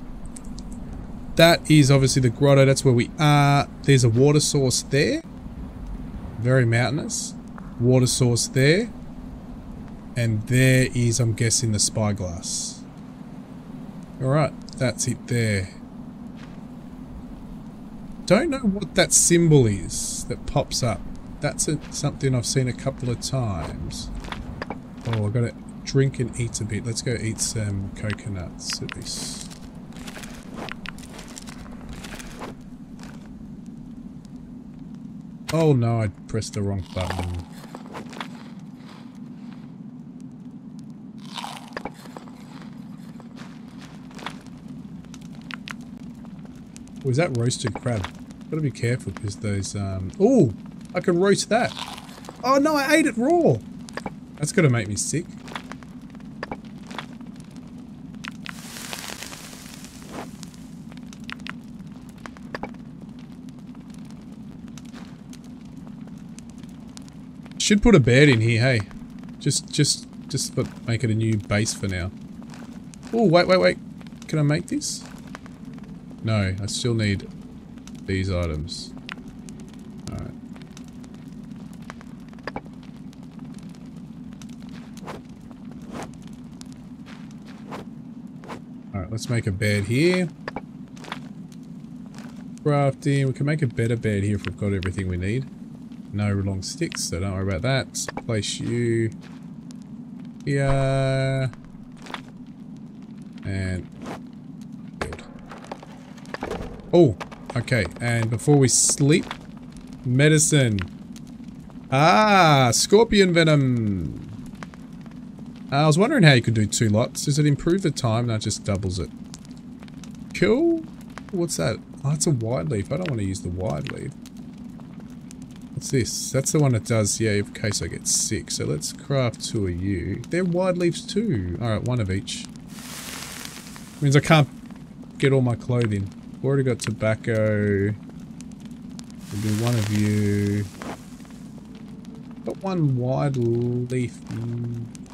That is obviously the grotto. That's where we are. There's a water source there. Very mountainous. Water source there. And there is, I'm guessing, the spyglass. Alright, that's it there. Don't know what that symbol is that pops up. That's a, something I've seen a couple of times. Oh, I've got to drink and eat a bit. Let's go eat some coconuts at least. Oh no, I pressed the wrong button. Was that roasted crab? Gotta be careful because those, um... Oh! I can roast that! Oh no, I ate it raw! That's gonna make me sick. Should put a bed in here, hey. Just, just, just but make it a new base for now. Oh, wait, wait, wait. Can I make this? No, I still need these items. Alright, let's make a bed here. Crafting. We can make a better bed here if we've got everything we need. No long sticks, so don't worry about that. Place you here. And build. Oh, okay. And before we sleep, medicine. Ah, scorpion venom. I was wondering how you could do two lots. Does it improve the time? No, it just doubles it. Cool. What's that? Oh, it's a wide leaf. I don't want to use the wide leaf. What's this? That's the one that does, yeah, in case I get sick. So let's craft two of you. They're wide leaves too. Alright, one of each. Means I can't get all my clothing. Already got tobacco. We'll do one of you. Got one wide leaf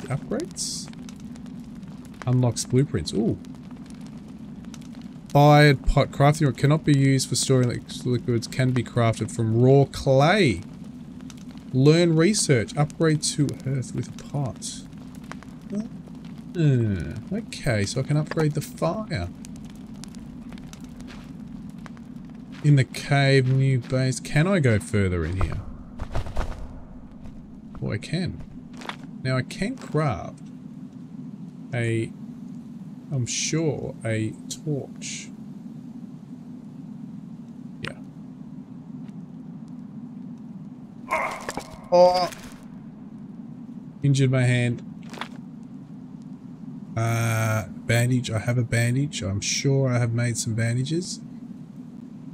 upgrades. Unlocks blueprints. Ooh. Fired pot crafting or cannot be used for storing liquids can be crafted from raw clay. Learn research. Upgrade to earth with pot. Uh, okay, so I can upgrade the fire. In the cave, new base. Can I go further in here? Oh, I can. Now I can craft a I'm sure, a torch. Yeah. Oh! Injured my hand. Uh, bandage. I have a bandage. I'm sure I have made some bandages.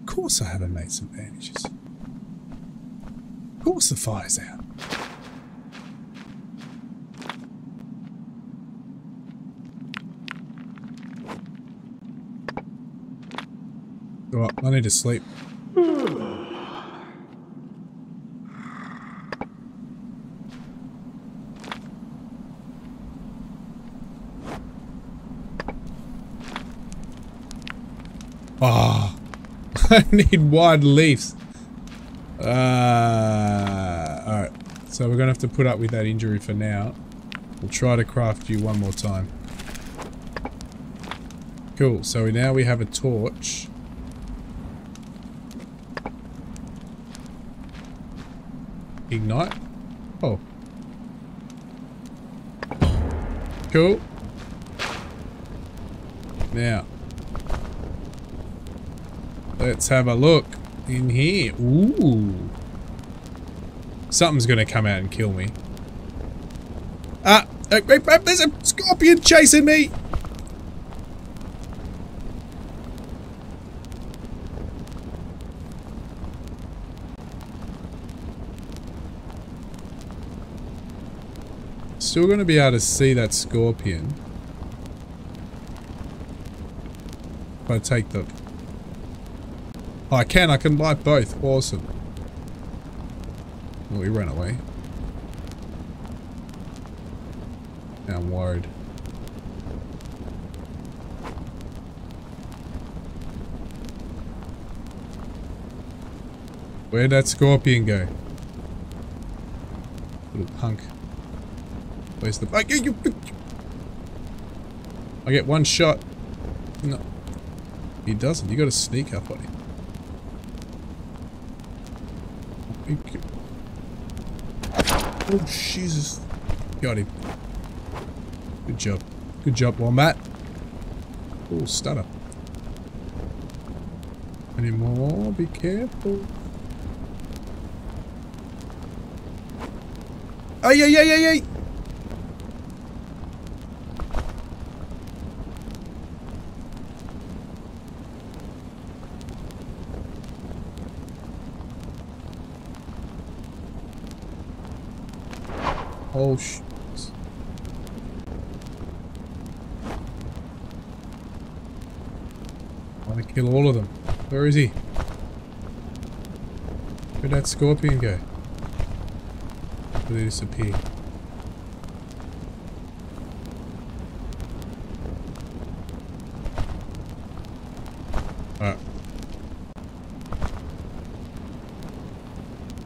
Of course I haven't made some bandages. Of course the fire's out. I need to sleep. Ah, oh, I need wide leaves. Uh, alright. So we're gonna have to put up with that injury for now. We'll try to craft you one more time. Cool. So now we have a torch. Ignite. Oh. Cool. Now. Let's have a look in here. Ooh. Something's gonna come out and kill me. Ah! Uh, there's a scorpion chasing me! Still going to be able to see that scorpion. If I take the... Oh, I can. I can light both. Awesome. Oh, he ran away. Now I'm worried. Where'd that scorpion go? Little punk. Where's the... I, you, I get one shot. No. He doesn't. You gotta sneak up on him. Oh, Jesus. Got him. Good job. Good job, Wombat. Oh, stutter. Any more? Be careful. Oh, yeah, yeah, yeah, yeah. Oh. I want to kill all of them. Where is he? Where'd that scorpion go? Did he disappear?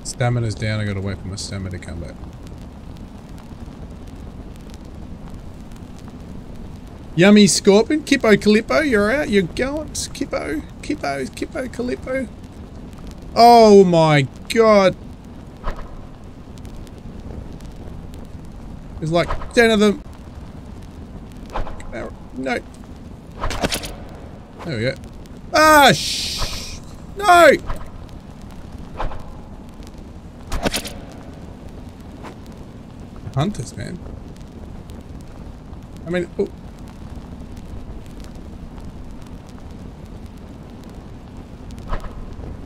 Stamina's down, I gotta wait for my stamina to come back. Yummy Scorpion. Kippo Calippo, you're out. You're going. Kippo. Kippo. Kippo Calippo. Oh my god. There's like 10 of them. No. There we go. Ah, shh. No. Hunters, man. I mean, oh.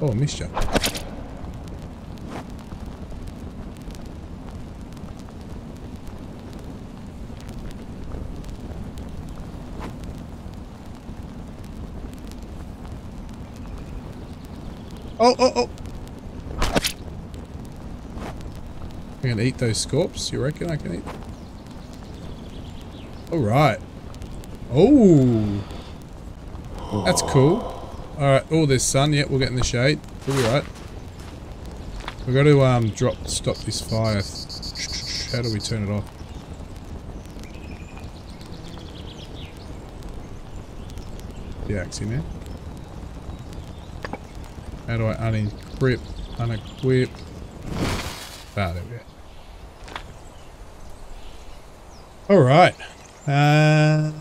Oh, missed you. Oh, oh, oh! I can eat those scorps, you reckon I can eat? Alright. Oh! That's cool. Alright, oh, there's sun. Yep, we'll get in the shade. We'll be right. We've got to um, drop, stop this fire. How do we turn it off? The axe in there. How do I unequip, unequip? Ah, there we go. Alright. Um,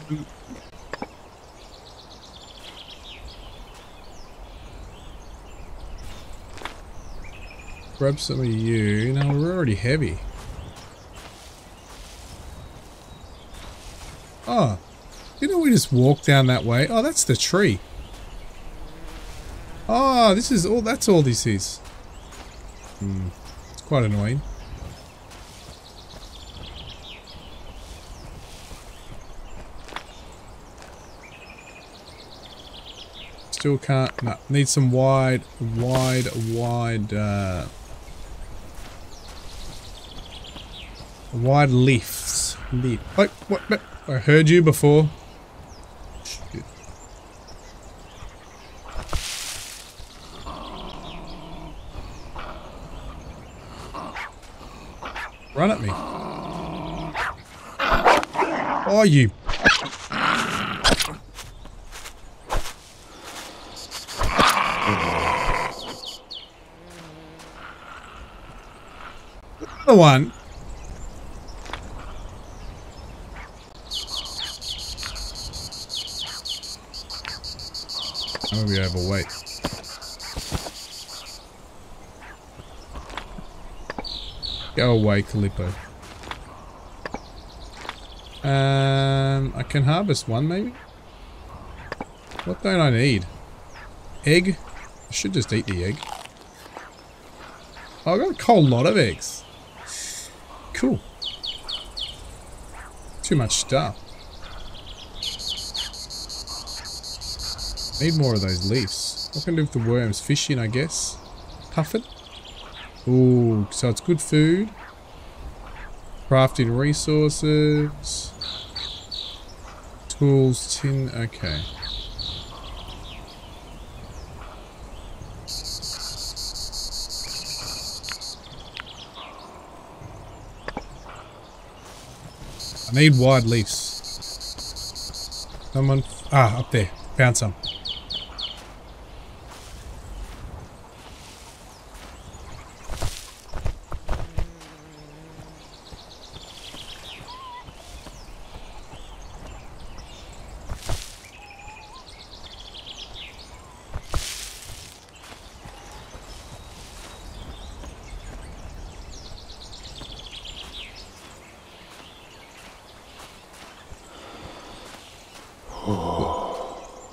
grab some of you. No, we're already heavy. Oh. You know we just walk down that way? Oh, that's the tree. Oh, this is all, that's all this is. Hmm. It's quite annoying. Still can't, no, need some wide, wide, wide, uh, Wide leaves. Leaf. Oh, what? what? I heard you before. Shit. Run at me. Oh, you one. Go away, Calippo. Um, I can harvest one, maybe? What don't I need? Egg? I should just eat the egg. Oh, I got a whole lot of eggs. Cool. Too much stuff. Need more of those leaves. What can I do with the worms? Fishing, I guess. Puff it. Ooh, so it's good food. Crafting resources. Tools, tin, okay. I need wide leaves. Someone, ah, up there. Found some.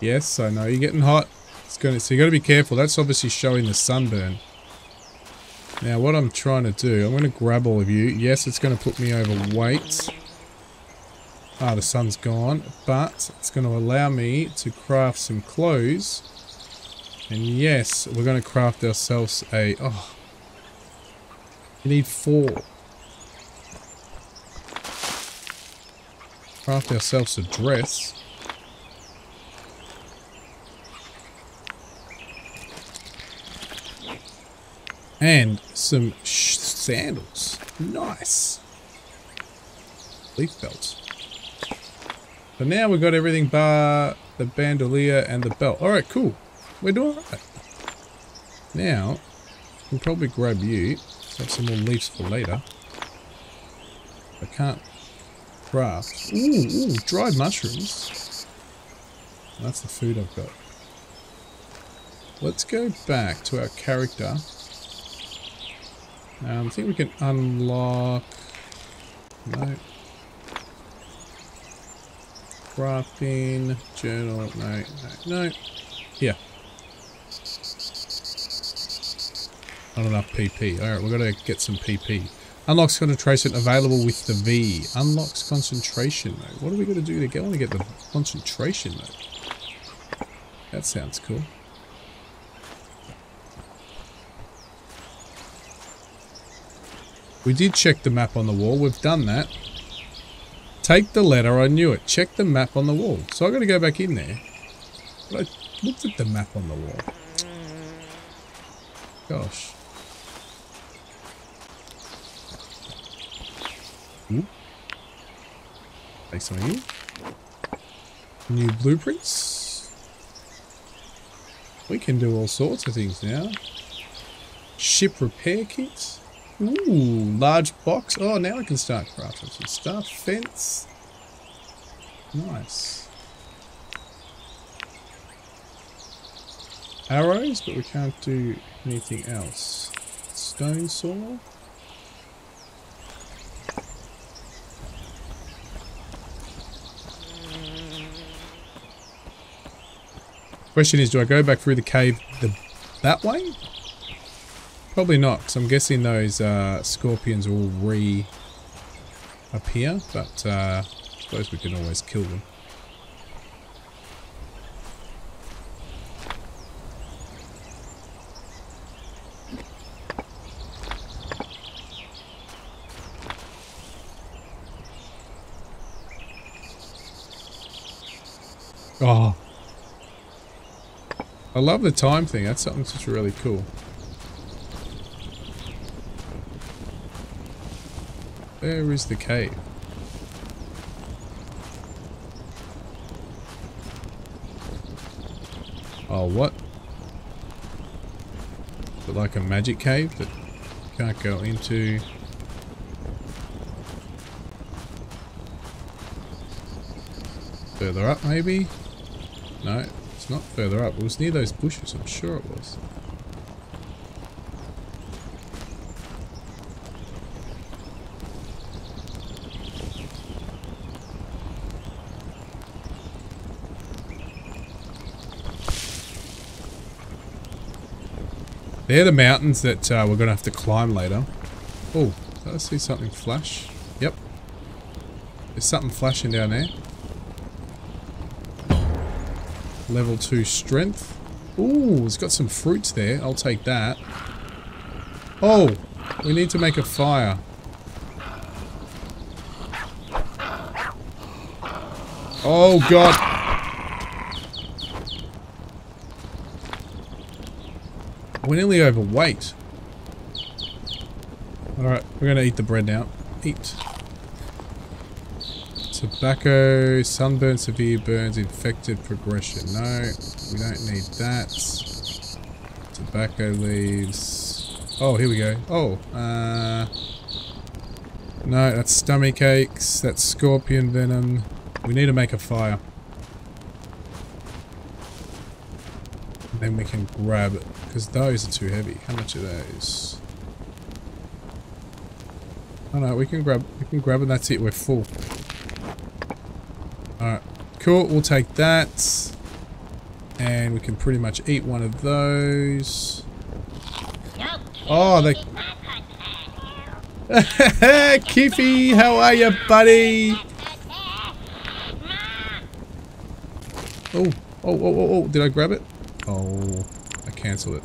Yes, I know you're getting hot. It's to, so you got to be careful. That's obviously showing the sunburn. Now, what I'm trying to do, I'm going to grab all of you. Yes, it's going to put me over weight. Ah, the sun's gone, but it's going to allow me to craft some clothes. And yes, we're going to craft ourselves a... Oh, you need four. Craft ourselves a dress. And some sandals. Nice. Leaf belts. So now we've got everything bar the bandolier and the belt. Alright, cool. We're doing alright. Now, can probably grab you. Have some more leaves for later. I can't craft. Ooh, ooh, dried mushrooms. That's the food I've got. Let's go back to our character. Um, I think we can unlock... No. Crafting, journal, no, no, no. Here. Not enough PP. Alright, we've got to get some PP. Unlocks concentration available with the V. Unlocks concentration mode. What are we going to do to get? I want to get the concentration mode. That sounds cool. We did check the map on the wall. We've done that. Take the letter. I knew it. Check the map on the wall. So i got to go back in there. But I looked at the map on the wall. Gosh. Take some of you. New blueprints. We can do all sorts of things now. Ship repair kits. Ooh, large box. Oh, now I can start crafting some stuff. Fence. Nice. Arrows, but we can't do anything else. Stone saw. Question is, do I go back through the cave the, that way? Probably not, because I'm guessing those uh, scorpions will re-appear, but uh, I suppose we can always kill them. Oh. I love the time thing. That's something that's really cool. Where is the cave? Oh, what? Is it like a magic cave that can't go into? Further up, maybe? No, it's not further up. It was near those bushes, I'm sure it was. They're the mountains that uh, we're going to have to climb later. Oh, did I see something flash? Yep. There's something flashing down there. Level 2 strength. Ooh, it's got some fruits there. I'll take that. Oh, we need to make a fire. Oh, God. We're nearly overweight. Alright, we're gonna eat the bread now. Eat. Tobacco, sunburn, severe burns, infected progression. No, we don't need that. Tobacco leaves. Oh, here we go. Oh, uh... No, that's stomach aches. That's scorpion venom. We need to make a fire. then we can grab. Because those are too heavy. How much are those? Oh no, we can grab we can grab and that's it, we're full. Alright. Cool, we'll take that. And we can pretty much eat one of those. Oh, they... Kiffy, how are you, buddy? Oh, oh, oh, oh, oh, did I grab it? Oh, I cancelled it.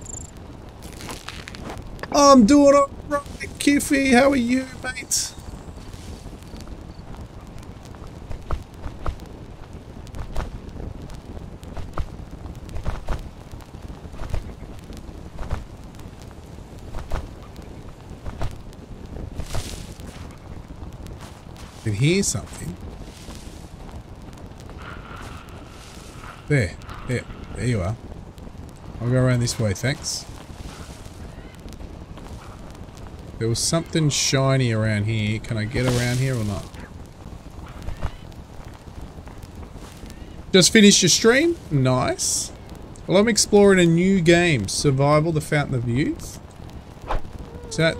I'm doing alright, Kiffy. How are you, mate? Can hear something. There, there, there you are. I'll go around this way, thanks. There was something shiny around here. Can I get around here or not? Just finished your stream? Nice. Well, I'm exploring a new game. Survival, the Fountain of Youth. Is that...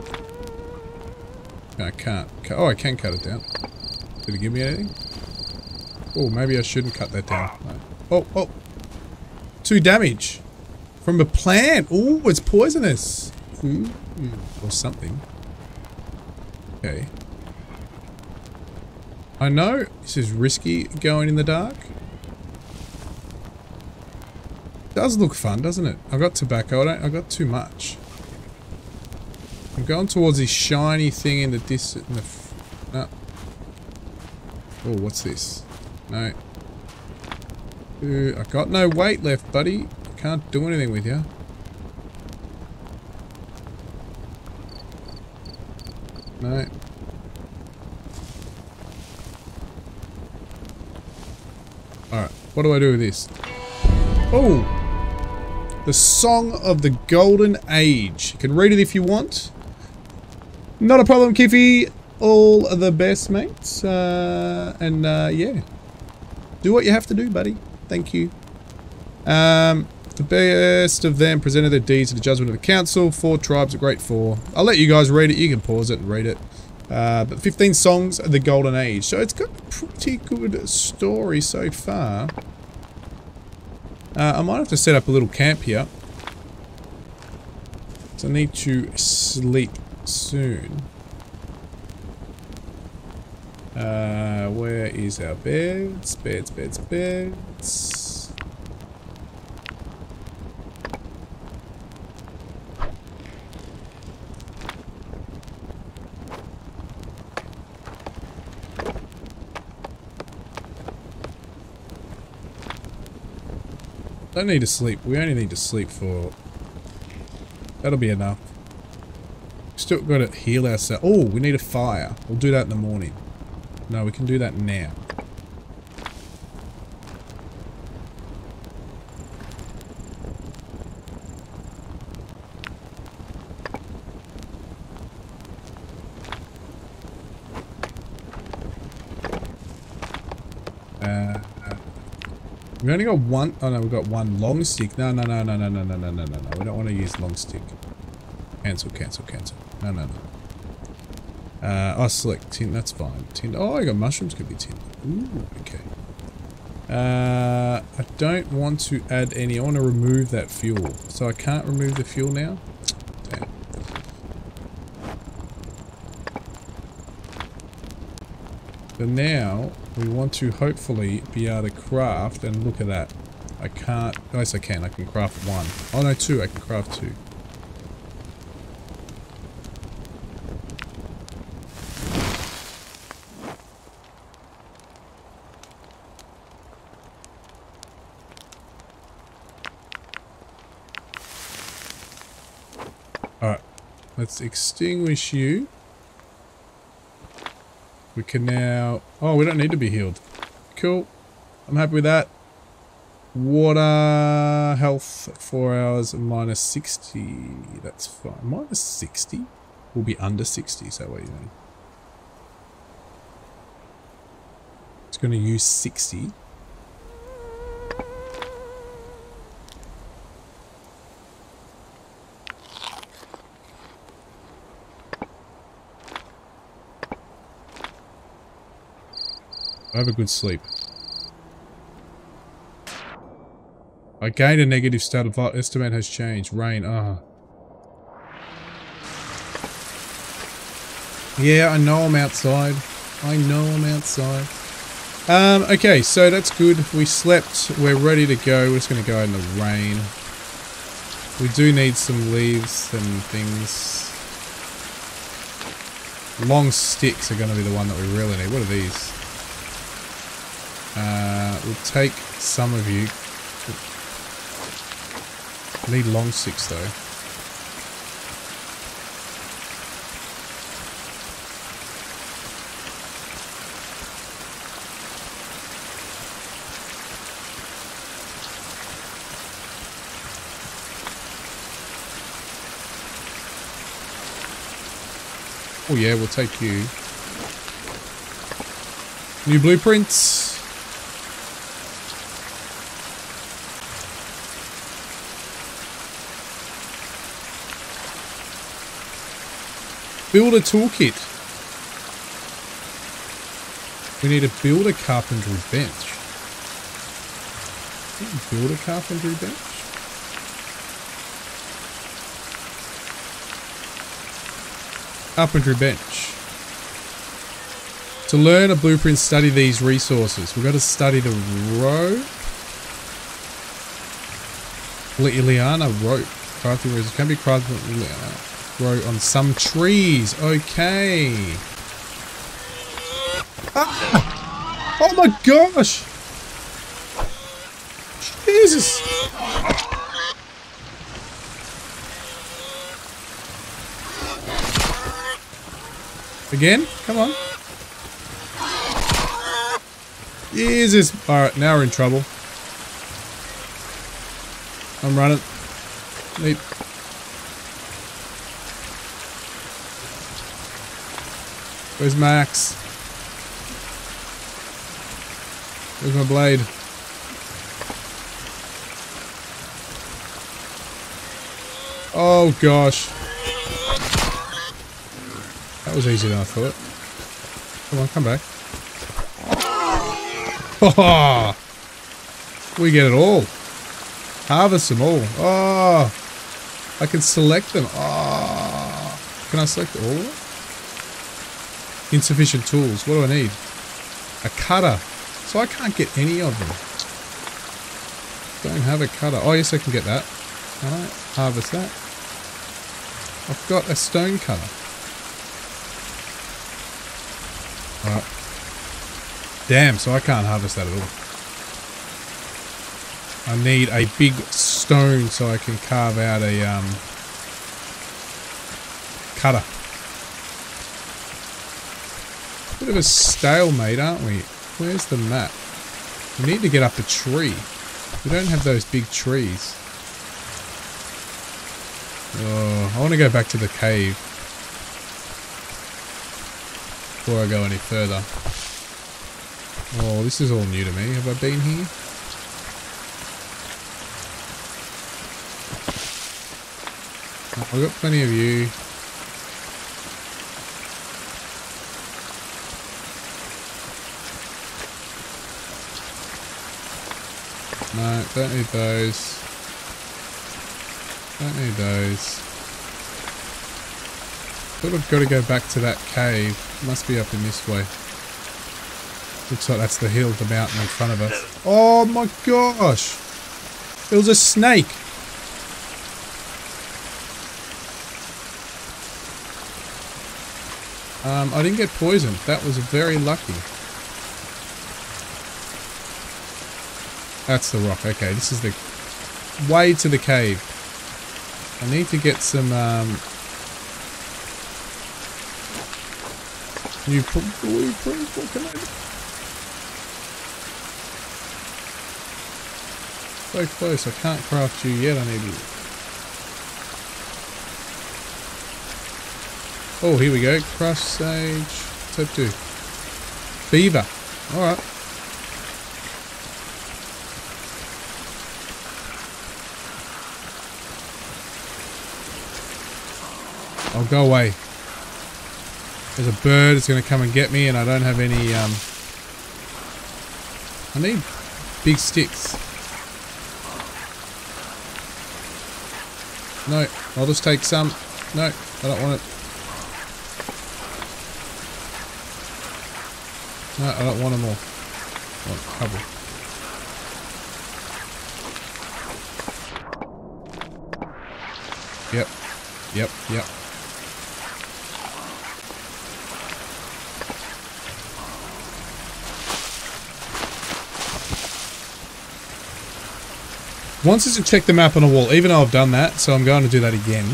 I can't. Oh, I can cut it down. Did it give me anything? Oh, maybe I shouldn't cut that down. Oh, oh. Two damage. From a plant. Oh, it's poisonous. Ooh, or something. Okay. I know this is risky going in the dark. does look fun, doesn't it? I've got tobacco. I don't. I got too much. I'm going towards this shiny thing in the distance. No. Oh, what's this? No. Ooh, I got no weight left, buddy. Can't do anything with you. No. Alright, what do I do with this? Oh! The Song of the Golden Age. You can read it if you want. Not a problem, Kiffy. All the best, mates. Uh, and, uh, yeah. Do what you have to do, buddy. Thank you. Um, the best of them presented their deeds to the judgment of the council. Four tribes, a great four. I'll let you guys read it. You can pause it and read it. Uh, but 15 songs of the golden age. So it's got a pretty good story so far. Uh, I might have to set up a little camp here. So I need to sleep soon. Uh, where is our beds? Beds, beds, beds. Don't need to sleep. We only need to sleep for... That'll be enough. Still got to heal ourselves. Oh, we need a fire. We'll do that in the morning. No, we can do that now. Uh, We only got one. Oh no, we've got one long stick. No, no, no, no, no, no, no, no, no, no. We don't want to use long stick. Cancel, cancel, cancel. No, no, no. Uh, oh, select tin. That's fine. Tin. Oh, I got mushrooms. Could be tin. Ooh, okay. Uh, I don't want to add any. I want to remove that fuel. So I can't remove the fuel now. Damn. So now we want to hopefully be able to craft and look at that. I can't. Yes, I can. I can craft one. Oh no, two. I can craft two. Alright. Let's extinguish you. We can now... Oh, we don't need to be healed. Cool. I'm happy with that. Water, health, 4 hours, minus 60. That's fine. Minus 60? We'll be under 60, is that what you mean? It's going to use 60. Have a good sleep. I gained a negative stat of estimate has changed. Rain, ah. Yeah, I know I'm outside. I know I'm outside. Um, okay, so that's good. We slept. We're ready to go. We're just going to go in the rain. We do need some leaves and things. Long sticks are going to be the one that we really need. What are these? Uh, we'll take some of you. Need long sticks though. Oh yeah, we'll take you. New blueprints. Build a toolkit. We need to build a carpentry bench. Build a carpentry bench? Carpentry bench. To learn a blueprint, study these resources. We've got to study the rope. Liana rope. Crafting can be crafted grow on some trees. Okay. Ah! Oh my gosh! Jesus! Again? Come on. Jesus! Alright, now we're in trouble. I'm running. Need Where's Max? Where's my blade? Oh gosh. That was easier than I thought. Come on, come back. Ha Oh, we get it all. Harvest them all. Oh, I can select them. Oh, can I select all? Insufficient tools. What do I need? A cutter. So I can't get any of them. Don't have a cutter. Oh, yes, I can get that. Harvest that. I've got a stone cutter. Alright. Damn, so I can't harvest that at all. I need a big stone so I can carve out a um, cutter. bit of a stalemate, aren't we? Where's the map? We need to get up a tree. We don't have those big trees. Oh, I want to go back to the cave. Before I go any further. Oh, this is all new to me. Have I been here? Oh, I've got plenty of you. No, don't need those. Don't need those. Thought I've got to go back to that cave. Must be up in this way. Looks like that's the hill, the mountain in front of us. Oh my gosh! It was a snake! Um, I didn't get poisoned. That was very lucky. That's the rock. Okay, this is the way to the cave. I need to get some, um... New blueprints? What can I do? So close, I can't craft you yet, I need you. Oh, here we go. Crush sage. Type 2. Beaver. Alright. I'll go away. There's a bird that's going to come and get me and I don't have any, um... I need big sticks. No, I'll just take some. No, I don't want it. No, I don't want them all. I want a couple. Yep. Yep, yep. Once is to check the map on a wall, even though I've done that, so I'm going to do that again.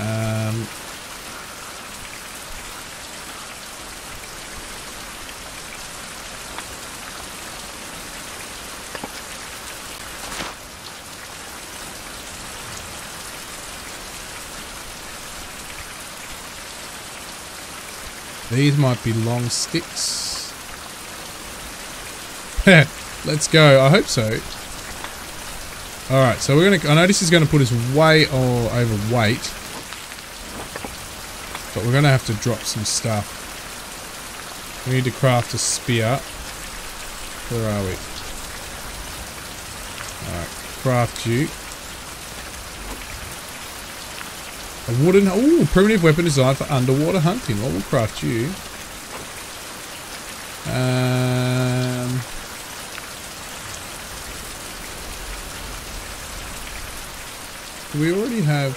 Um, These might be long sticks. Let's go. I hope so. Alright, so we're gonna I know this is gonna put us way or overweight. But we're gonna have to drop some stuff. We need to craft a spear. Where are we? Alright, craft you. A wooden... Ooh, primitive weapon designed for underwater hunting. What will craft you? Um... Do we already have...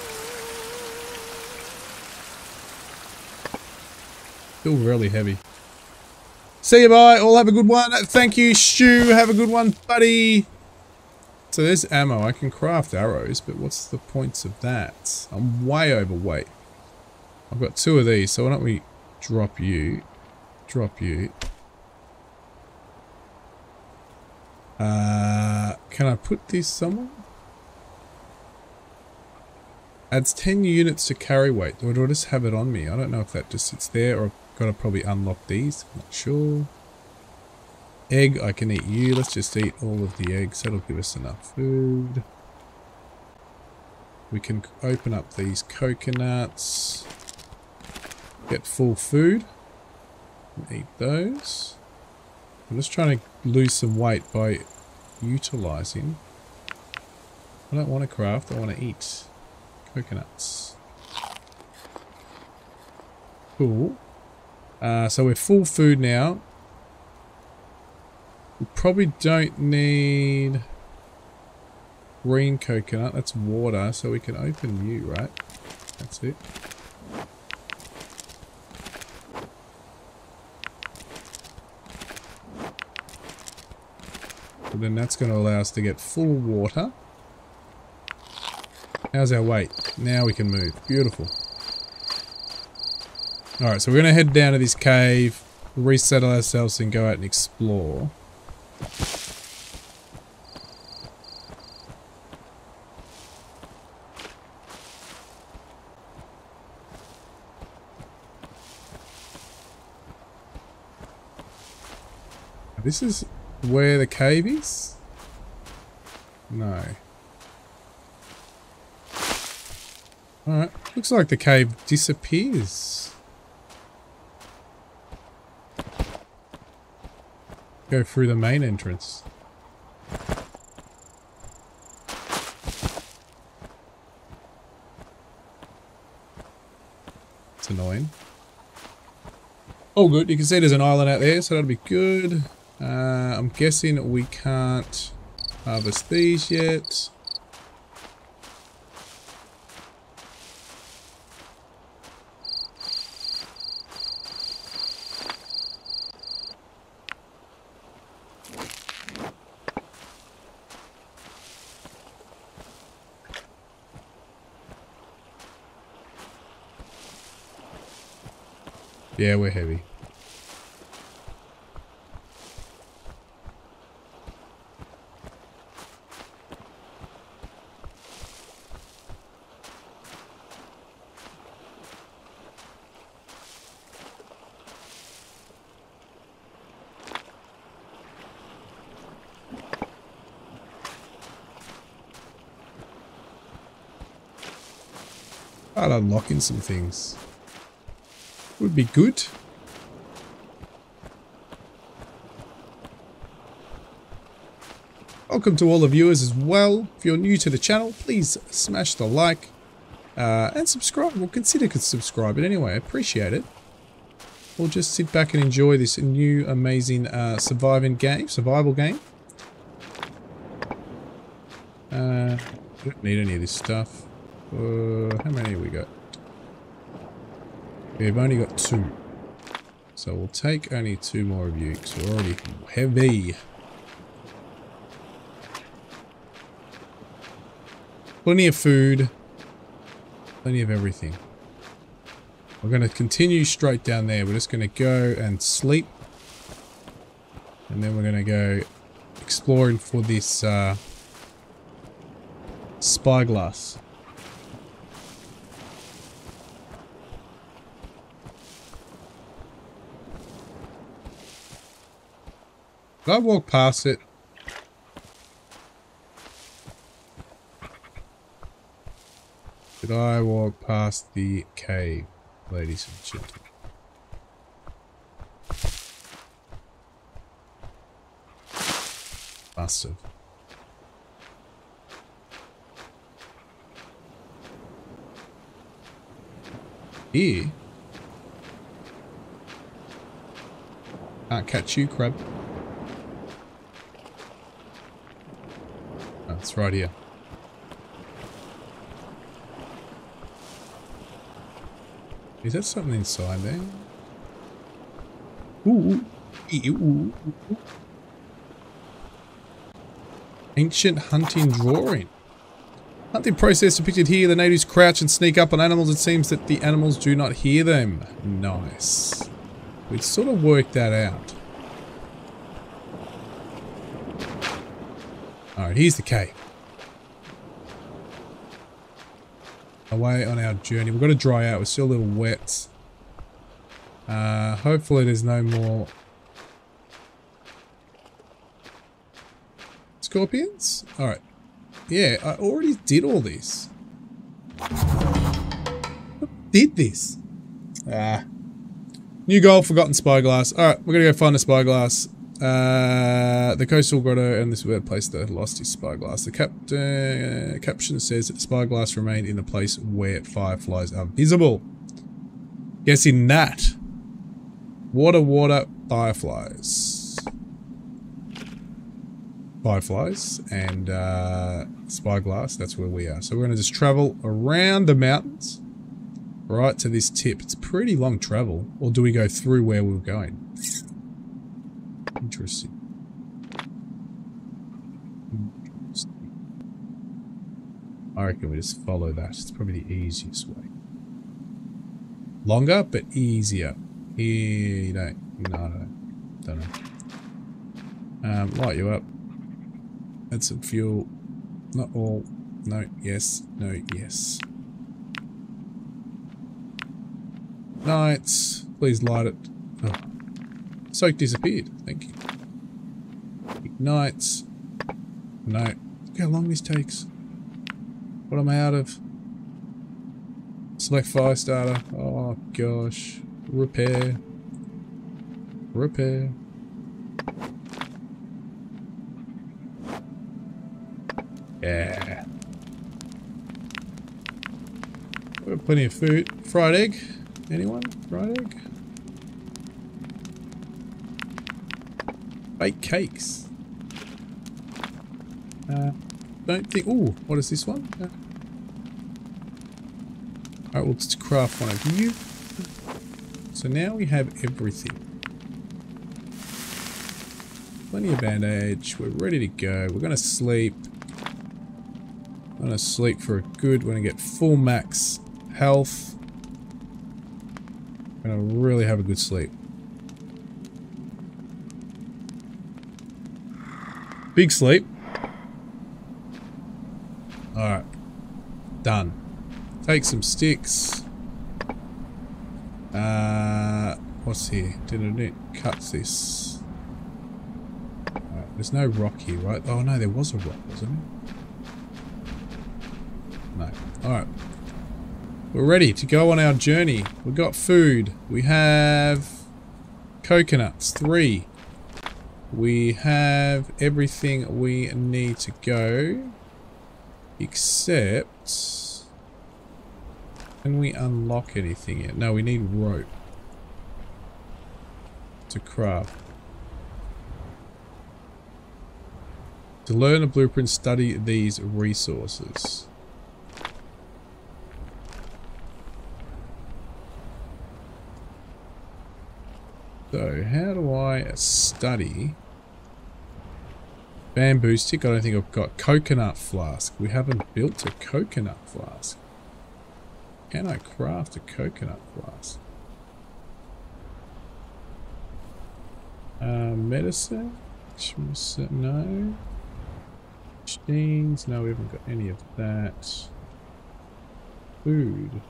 Still really heavy. See you, bye. All have a good one. Thank you, Stu. Have a good one, buddy. So there's ammo. I can craft arrows, but what's the points of that? I'm way overweight. I've got two of these, so why don't we drop you? Drop you. Uh, can I put this somewhere? Adds 10 units to carry weight. Or do I just have it on me? I don't know if that just sits there or I've got to probably unlock these. Not sure. Egg, I can eat you. Let's just eat all of the eggs. That'll give us enough food. We can open up these coconuts. Get full food. Eat those. I'm just trying to lose some weight by utilizing. I don't want to craft, I want to eat coconuts. Cool. Uh, so we're full food now. We probably don't need green coconut. That's water, so we can open you, right? That's it. But then that's going to allow us to get full water. How's our weight? Now we can move. Beautiful. Alright, so we're going to head down to this cave, resettle ourselves and go out and explore. This is where the cave is? No. Alright, looks like the cave disappears. Go through the main entrance. It's annoying. Oh good, you can see there's an island out there, so that'll be good. Uh, I'm guessing we can't harvest these yet. Yeah, we're heavy. I'll unlock in some things. Would be good. Welcome to all the viewers as well. If you're new to the channel, please smash the like uh, and subscribe. Well, consider subscribing anyway. I appreciate it. We'll just sit back and enjoy this new amazing uh, surviving game, survival game. Uh, don't need any of this stuff. Uh, how many have we got? We've only got two. So we'll take only two more of you because we're already heavy. Plenty of food. Plenty of everything. We're going to continue straight down there. We're just going to go and sleep. And then we're going to go exploring for this uh, spyglass. Did I walk past it? Did I walk past the cave, ladies and gentlemen? Must have. Here? Can't catch you, crab. That's right here. Is that something inside there? Ooh. Ancient hunting drawing. Hunting process depicted here. The natives crouch and sneak up on animals. It seems that the animals do not hear them. Nice. We'd sort of worked that out. Alright, here's the cave. away on our journey. We've got to dry out. We're still a little wet. Uh, hopefully there's no more scorpions. All right. Yeah, I already did all this. Did this? Ah. New goal, forgotten spyglass. All right, we're gonna go find a spyglass. Uh, the coastal grotto and this weird place that lost his spyglass. The cap uh, caption says that the spyglass remained in the place where fireflies are visible. Guessing that. Water, water, fireflies. Fireflies and uh, spyglass, that's where we are. So we're going to just travel around the mountains right to this tip. It's pretty long travel. Or do we go through where we we're going? I reckon we just follow that. It's probably the easiest way. Longer, but easier. Don't. No, no. Don't know. Um, light you up. Add some fuel. Not all. No, yes. No, yes. Nights. Please light it. Oh. Soak disappeared. Thank you. Ignites. No. Look how long this takes. What am I out of? Select fire starter. Oh gosh. Repair. Repair. Yeah. We've plenty of food. Fried egg. Anyone? Fried egg? Baked cakes. Uh, don't think... Ooh, what is this one? Uh, Alright, we'll just craft one of you. So now we have everything. Plenty of bandage. We're ready to go. We're going to sleep. I'm going to sleep for a good... We're going to get full max health. We're going to really have a good sleep. Big sleep. Alright. Done. Take some sticks. Uh, what's here? Didn't it cut this? Right, there's no rock here, right? Oh no, there was a rock, wasn't it? No. Alright. We're ready to go on our journey. We've got food. We have coconuts, three. We have everything we need to go. Except... Can we unlock anything yet? No, we need rope. To craft. To learn a blueprint, study these resources. So, how do I study bamboo stick? I don't think I've got coconut flask. We haven't built a coconut flask. Can I craft a coconut flask? Uh, medicine? No. Machines? No, we haven't got any of that. Food.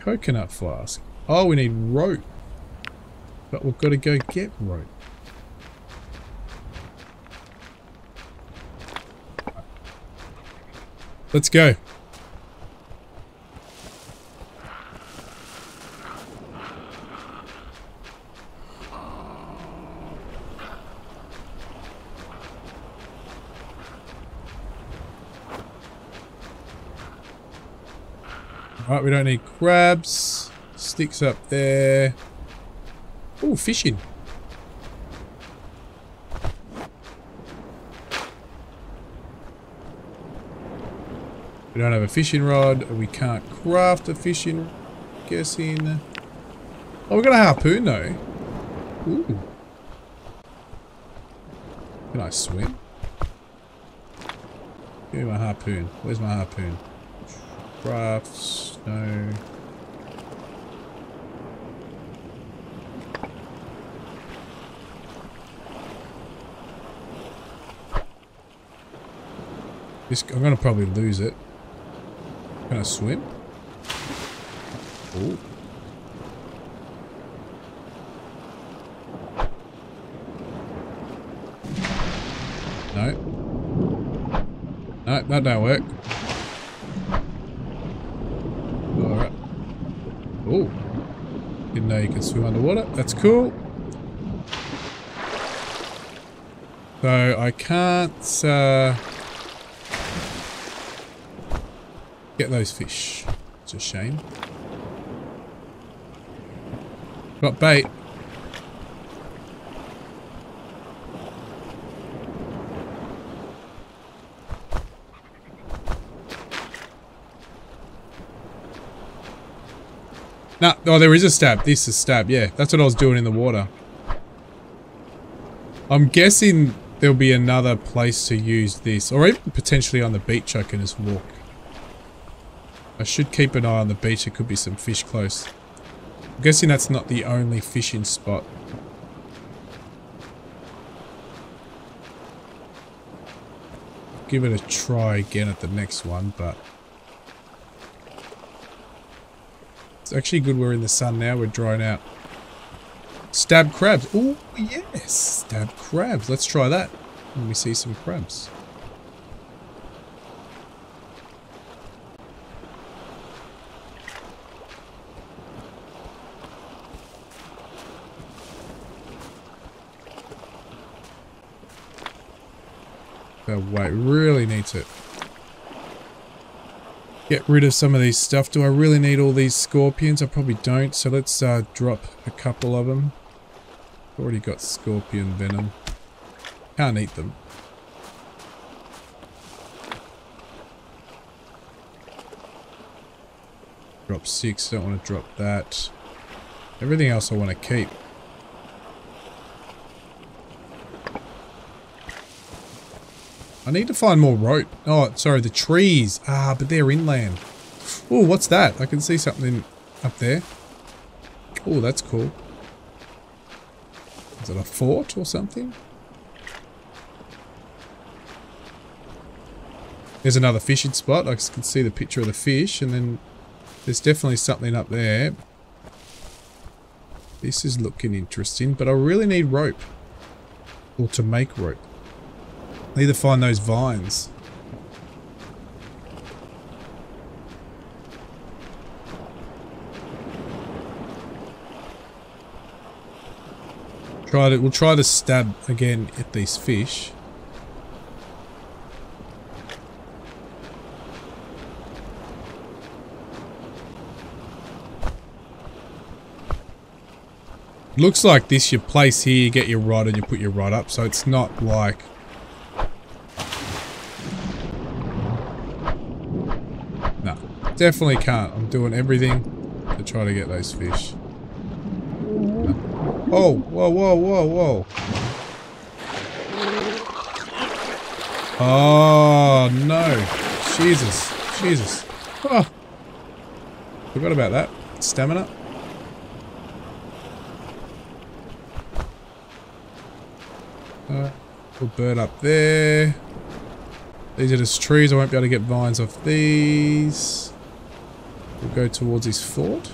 Coconut flask. Oh, we need rope. But we've got to go get rope. Let's go. Right, we don't need crabs. Sticks up there. Oh, fishing. We don't have a fishing rod. We can't craft a fishing guessing. Oh, we got a harpoon though. Ooh. Can I swim? Give me my harpoon. Where's my harpoon? Crafts. No. I'm gonna probably lose it. Can I swim? Oh. No. No, that don't work. Alright. Oh. Didn't know you can swim underwater. That's cool. So I can't uh, get those fish. It's a shame. Got bait. No, oh, there is a stab. This is stab. Yeah, that's what I was doing in the water. I'm guessing there'll be another place to use this. Or even potentially on the beach I can just walk. I should keep an eye on the beach. There could be some fish close. I'm guessing that's not the only fishing spot. Give it a try again at the next one, but... It's actually good we're in the sun now. We're drying out. Stab crabs. Oh, yes. Stab crabs. Let's try that. Let me see some crabs. Our weight. Really need to get rid of some of these stuff. Do I really need all these scorpions? I probably don't. So let's uh, drop a couple of them. Already got scorpion venom. Can't eat them. Drop six, don't want to drop that. Everything else I want to keep. I need to find more rope. Oh, sorry, the trees. Ah, but they're inland. Oh, what's that? I can see something up there. Oh, that's cool. Is it a fort or something? There's another fishing spot. I can see the picture of the fish and then there's definitely something up there. This is looking interesting, but I really need rope. Or to make rope. Need to find those vines. Try to, we'll try to stab again at these fish. Looks like this, you place here, you get your rod and you put your rod up, so it's not like... definitely can't. I'm doing everything to try to get those fish. Oh, whoa, whoa, whoa, whoa. Oh, no. Jesus. Jesus. Oh. Forgot about that. Stamina. Uh, little bird up there. These are just trees. I won't be able to get vines off these. We'll go towards his fort.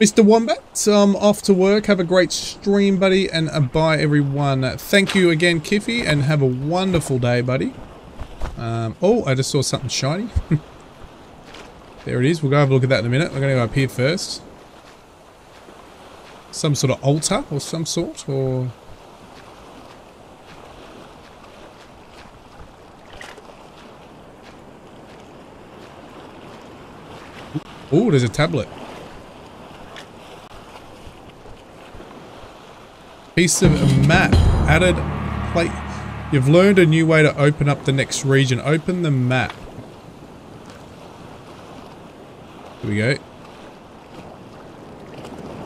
Mr. Wombat, um, off to work. Have a great stream, buddy, and uh, bye, everyone. thank you again, Kiffy, and have a wonderful day, buddy. Um, oh, I just saw something shiny. there it is. We'll go have a look at that in a minute. We're going to go up here first. Some sort of altar or some sort, or... Oh, there's a tablet. Piece of map. Added plate. You've learned a new way to open up the next region. Open the map. Here we go.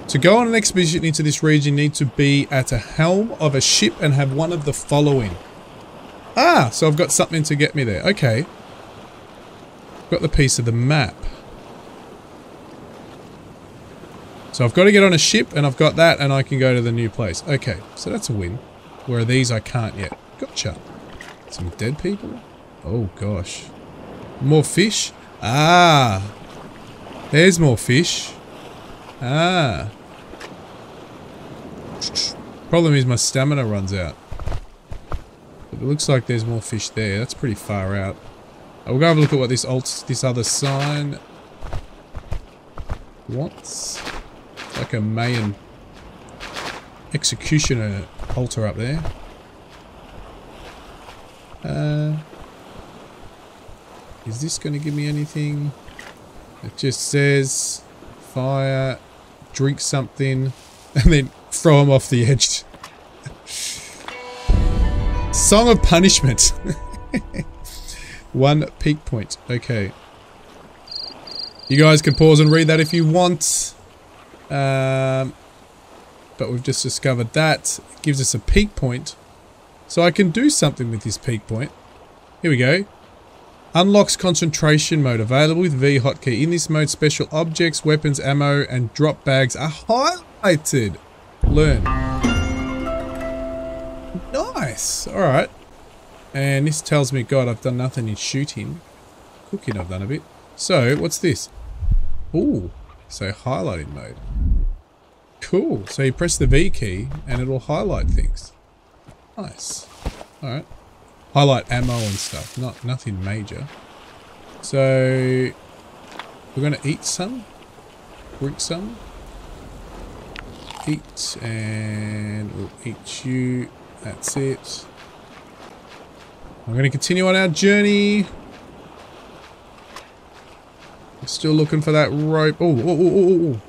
To go on an expedition into this region, you need to be at a helm of a ship and have one of the following. Ah, so I've got something to get me there. Okay. Got the piece of the map. So I've got to get on a ship and I've got that and I can go to the new place. Okay, so that's a win. Where are these I can't yet. Gotcha. Some dead people? Oh gosh. More fish? Ah. There's more fish. Ah. Problem is my stamina runs out. But it looks like there's more fish there. That's pretty far out. I'll go have a look at what this alt this other sign wants. Like a Mayan executioner altar up there. Uh, is this going to give me anything? It just says fire, drink something, and then throw him off the edge. Song of Punishment. One peak point. Okay. You guys can pause and read that if you want. Um, but we've just discovered that. Gives us a peak point. So I can do something with this peak point. Here we go. Unlocks concentration mode available with V hotkey. In this mode, special objects, weapons, ammo, and drop bags are highlighted. Learn. Nice. Alright. And this tells me, God, I've done nothing in shooting. Cooking I've done a bit. So, what's this? Ooh. So highlighting mode. Cool. So you press the V key and it'll highlight things. Nice. Alright. Highlight ammo and stuff. Not nothing major. So we're gonna eat some. Drink some. Eat and we'll eat you. That's it. I'm gonna continue on our journey. Still looking for that rope. Oh, oh, oh, oh,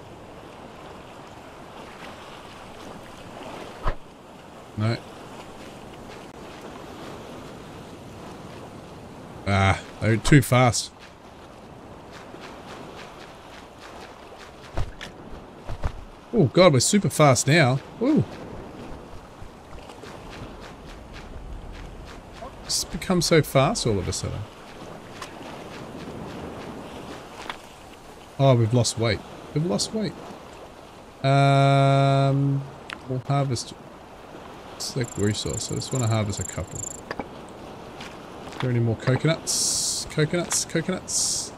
oh. No. Ah, they're too fast. Oh god, we're super fast now. Ooh. It's become so fast all of a sudden. Oh, we've lost weight. We've lost weight. Um, we'll harvest select resource. I just want to harvest a couple. Are there any more coconuts? Coconuts, coconuts.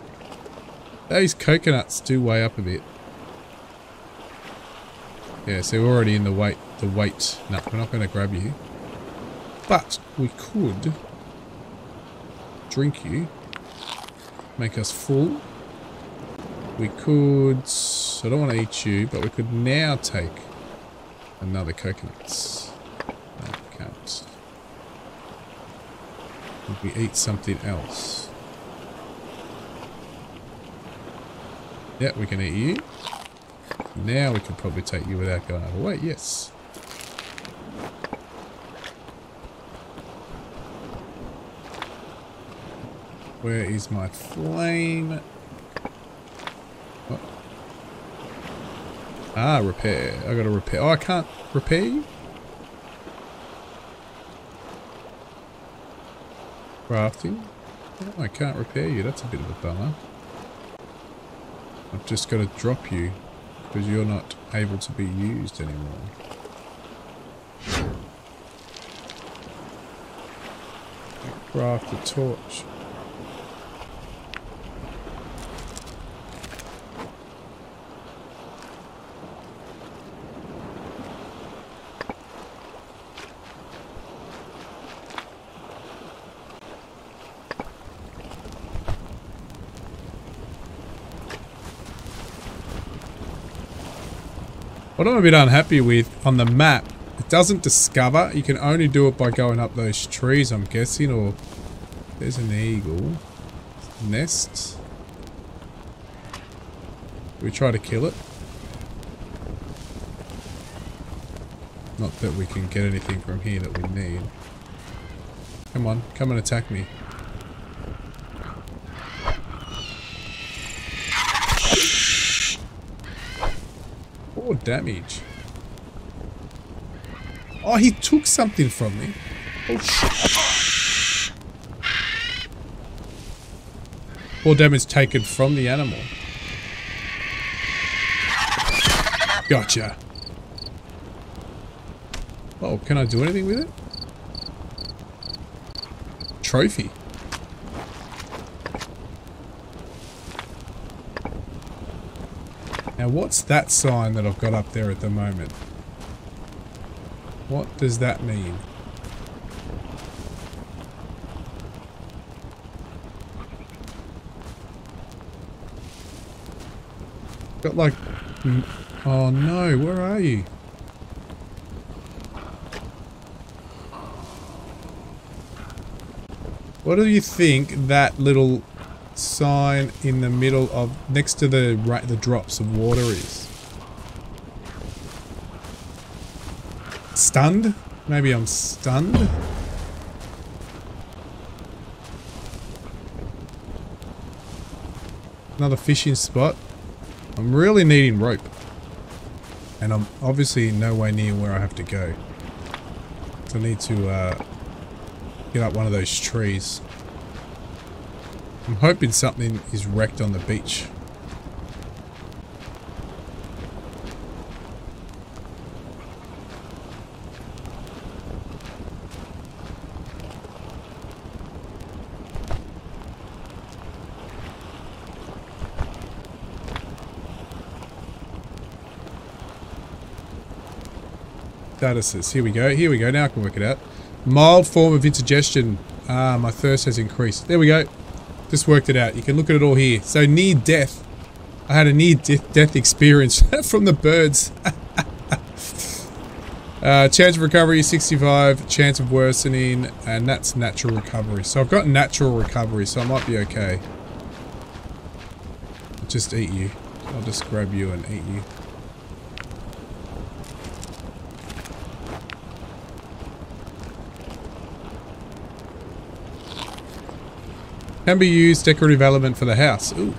These coconuts do weigh up a bit. Yeah, so we're already in the weight. The weight. No, we're not going to grab you. But we could drink you. Make us full. We could... I don't want to eat you, but we could now take another coconuts. No, can't. We eat something else? Yeah, we can eat you. Now we can probably take you without going over weight, yes. Where is my flame? Ah, repair. I gotta repair. Oh, I can't repair you? Crafting? Oh, I can't repair you. That's a bit of a bummer. I've just got to drop you because you're not able to be used anymore. Craft a torch. What I'm a bit unhappy with on the map, it doesn't discover. You can only do it by going up those trees, I'm guessing, or there's an eagle. Nest. we try to kill it? Not that we can get anything from here that we need. Come on, come and attack me. Oh, damage. Oh, he took something from me. Oh, shit. More damage taken from the animal. Gotcha. Oh, can I do anything with it? Trophy. Now what's that sign that I've got up there at the moment? What does that mean? Got like... Oh no, where are you? What do you think that little sign in the middle of next to the right the drops of water is. Stunned? Maybe i'm stunned? Another fishing spot. I'm really needing rope. And i'm obviously nowhere near where i have to go. So i need to uh, get up one of those trees I'm hoping something is wrecked on the beach. statuses. Here we go. Here we go. Now I can work it out. Mild form of indigestion. Ah, my thirst has increased. There we go. Just worked it out. You can look at it all here. So near death. I had a near death, death experience from the birds. uh, chance of recovery 65. Chance of worsening. And that's natural recovery. So I've got natural recovery. So I might be okay. I'll just eat you. I'll just grab you and eat you. Can be used decorative element for the house. Ooh.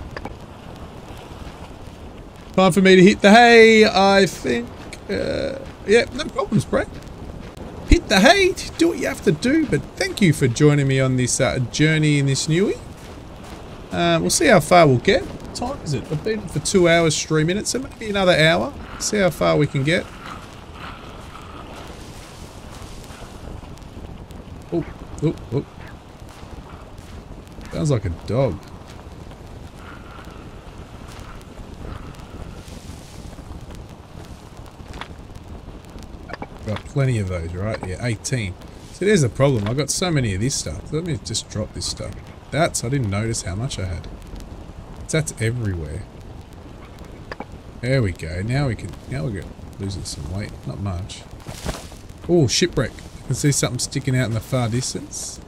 Time for me to hit the hay, I think. Uh, yeah, no problems, bro. Hit the hay, do what you have to do, but thank you for joining me on this uh, journey in this newie. Uh, we'll see how far we'll get. What time is it? I've been for two hours streaming it, so maybe another hour. See how far we can get. Oh, oh, oh. Sounds like a dog. Got plenty of those, right? Yeah, 18. See, there's a problem. I got so many of this stuff. Let me just drop this stuff. That's, I didn't notice how much I had. That's everywhere. There we go. Now we can, now we're losing some weight. Not much. Oh, shipwreck. I can see something sticking out in the far distance.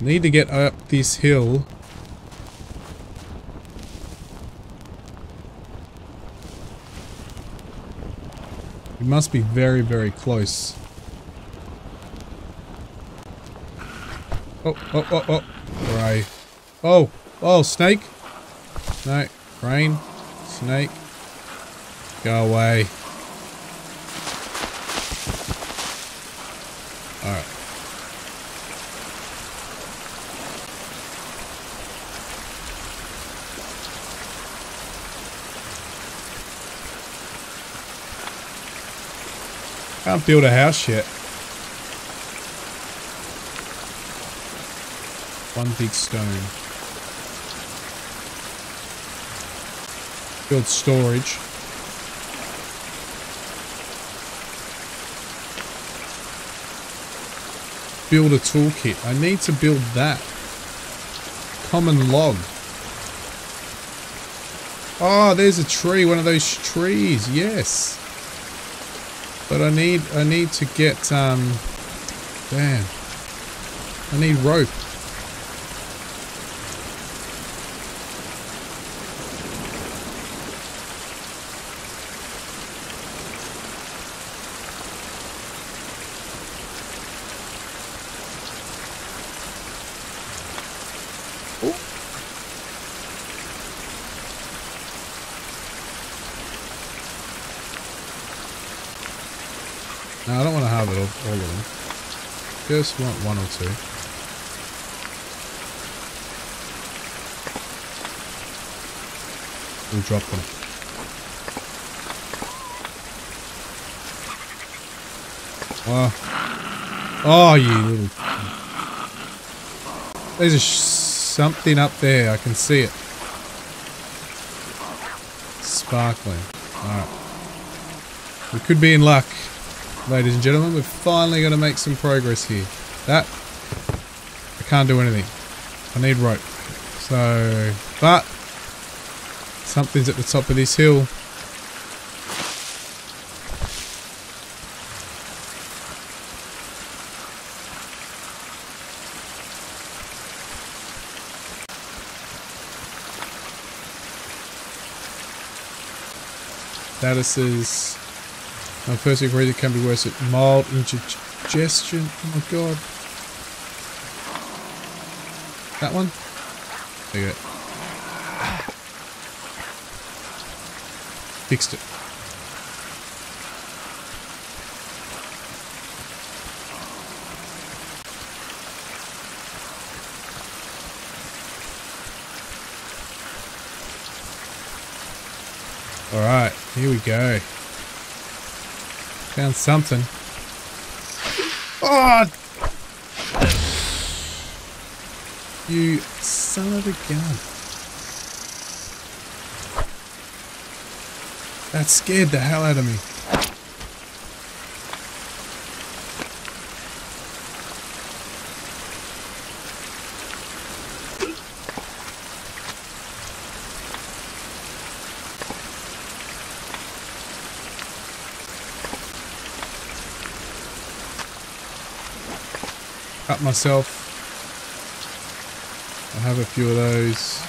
Need to get up this hill. We must be very, very close. Oh, oh, oh, oh. Right. Oh, oh, snake. No, rain. Snake. Go away. Can't build a house yet. One big stone. Build storage. Build a toolkit. I need to build that. Common log. Oh, there's a tree. One of those trees. Yes. But I need I need to get um damn. I need rope. No, I don't want to have it all, all of them. Just want one or oh two. We'll drop them. Oh. Oh, you little... There's something up there. I can see it. Sparkling. Alright. We could be in luck. Ladies and gentlemen, we're finally going to make some progress here. That, I can't do anything. I need rope. So, but, something's at the top of this hill. Statuses. My first ingredient can be worse at mild indigestion. Oh my god. That one? There. Fixed it. Alright, here we go. Found something. Oh! You son of a gun. That scared the hell out of me. Cut myself. I have a few of those.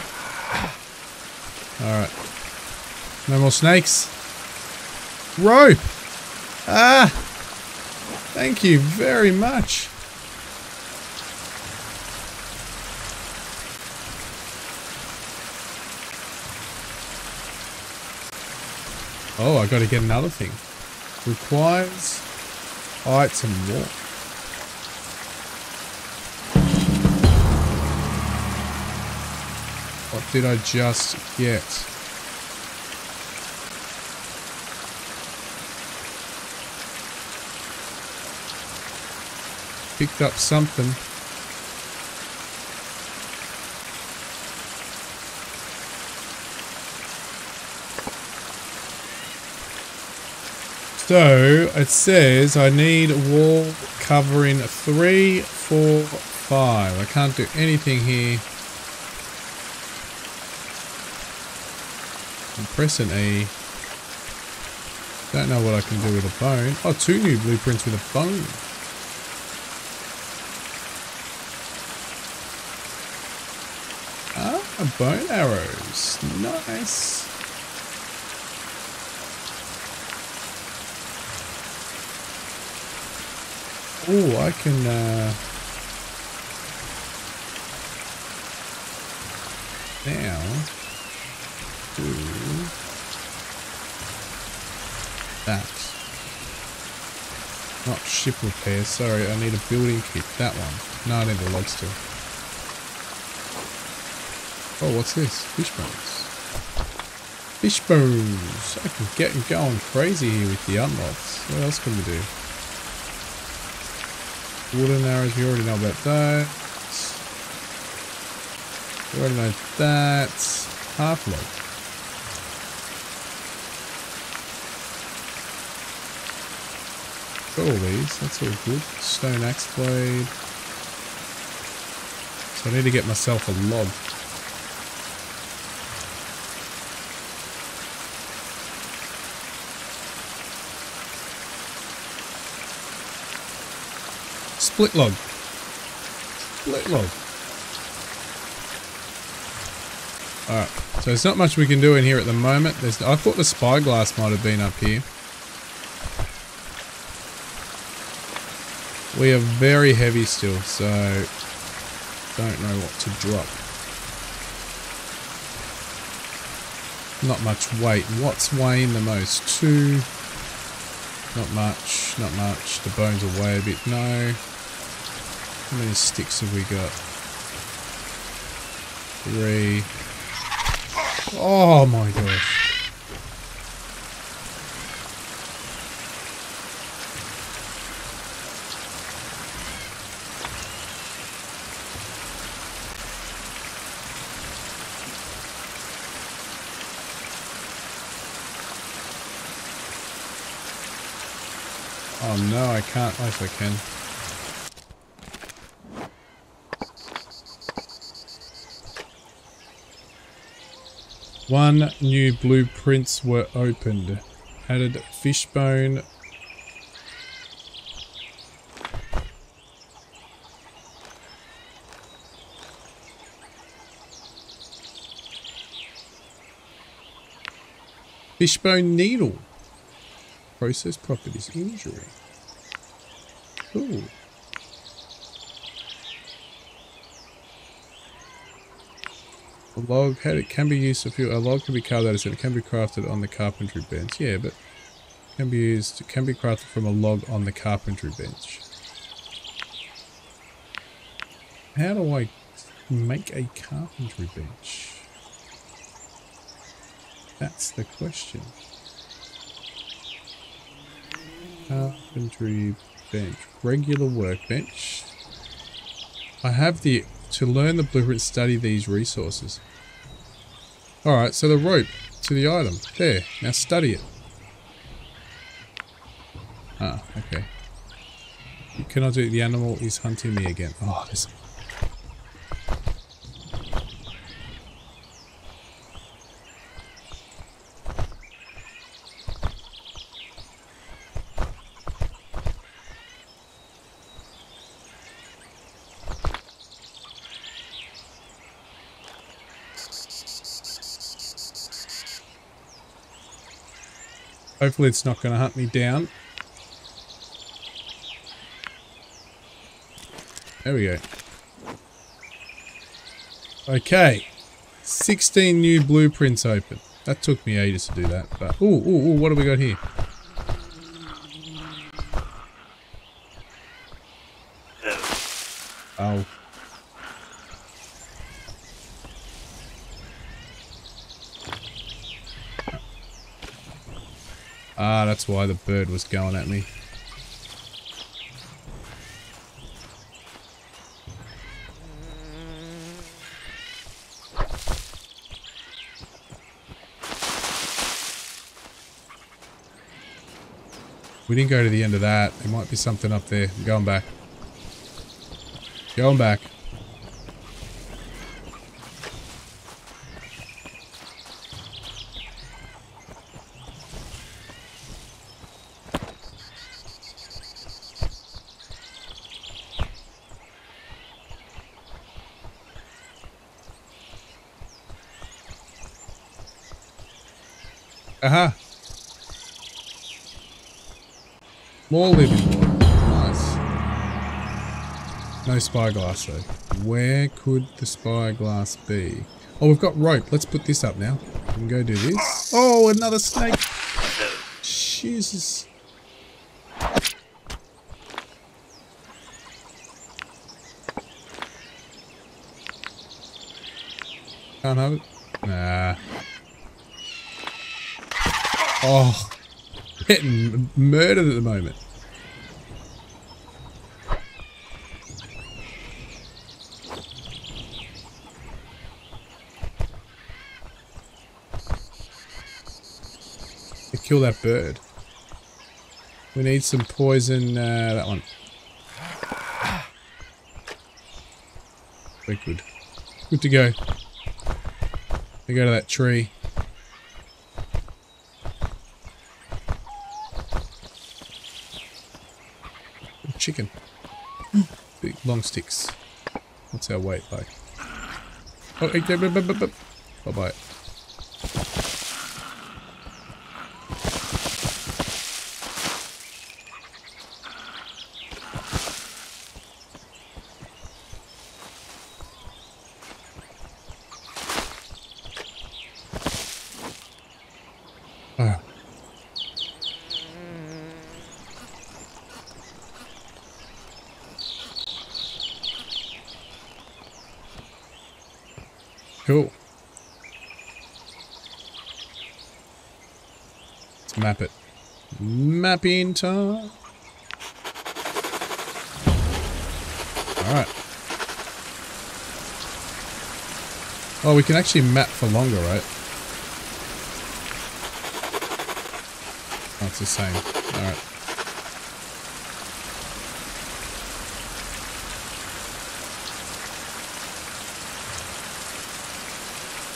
Alright. No more snakes. Rope! Ah! Thank you very much. Oh, I gotta get another thing. Requires item. Did I just get? Picked up something. So, it says I need wall covering three, four, five. I can't do anything here. Pressing E. Don't know what I can do with a bone. Oh, two new blueprints with a bone. Ah, bone arrows. Nice. Oh, I can, uh... Now... Do... That. Not ship repair, sorry, I need a building kit. That one. No, I need the log still. Oh, what's this? Fish bones. Fish bones! I can get going crazy here with the unlocks. What else can we do? Wooden arrows, we already know about that. We already know that. Half log. These, that's all good. Stone axe blade. So I need to get myself a log. Split log. Split log. Alright, so there's not much we can do in here at the moment. There's, I thought the spyglass might have been up here. We are very heavy still, so don't know what to drop. Not much weight. What's weighing the most? Two. Not much, not much. The bones will weigh a bit. No. How many sticks have we got? Three. Oh my gosh. Oh no, I can't. Yes, I can. One new blueprints were opened. Added fishbone. Fishbone needle. Process properties. Injury. Cool. A log it can be used fuel. A log can be carved out and it can be crafted on the carpentry bench. Yeah, but can be used can be crafted from a log on the carpentry bench. How do I make a carpentry bench? That's the question. Carpentry bench. Regular workbench. I have the... To learn the blueprint, study these resources. Alright, so the rope to the item. There. Now study it. Ah, okay. You cannot do it. The animal is hunting me again. Oh, this... Hopefully it's not going to hunt me down. There we go. Okay. 16 new blueprints open. That took me ages to do that, but... Ooh, ooh, ooh, what do we got here? Oh. Ah, that's why the bird was going at me. We didn't go to the end of that. There might be something up there. I'm going back. Going back. Aha. More living water. Nice. Spyglass though. Where could the spyglass be? Oh, we've got rope. Let's put this up now. We can go do this. Oh, another snake. Jesus. Can't have it? Nah. Oh, getting murdered at the moment. Kill that bird. We need some poison, uh, that one. We're good. Good to go. We go to that tree. Chicken. Big long sticks. What's our weight like? Oh, bye-bye. Cool. Let's map it. Mapping time. Alright. Oh, we can actually map for longer, right? It's the same. Alright.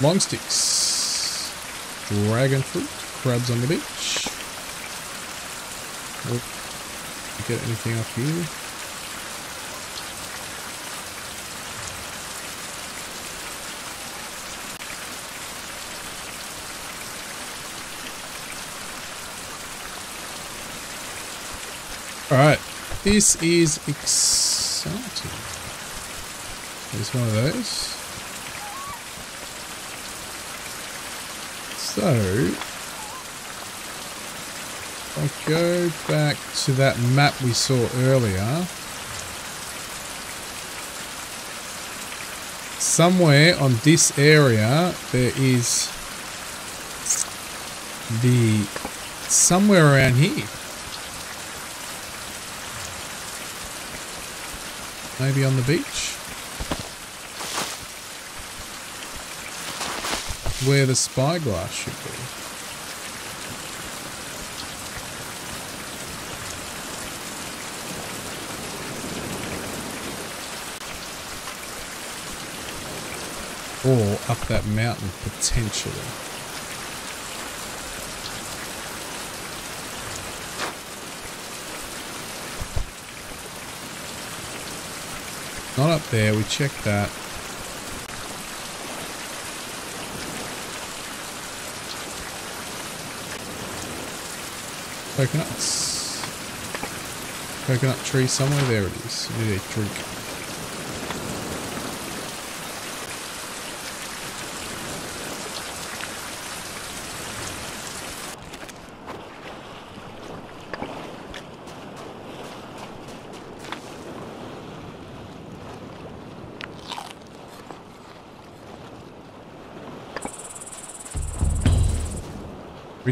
Long sticks. Dragon fruit. Crabs on the beach. Oh, get anything up here? Alright, this is exciting. There's one of those. So, I'll go back to that map we saw earlier. Somewhere on this area, there is the, somewhere around here. Maybe on the beach? where the spyglass should be. Or up that mountain, potentially. Not up there, we checked that. Coconuts. Coconut tree somewhere. There it is. Need a drink.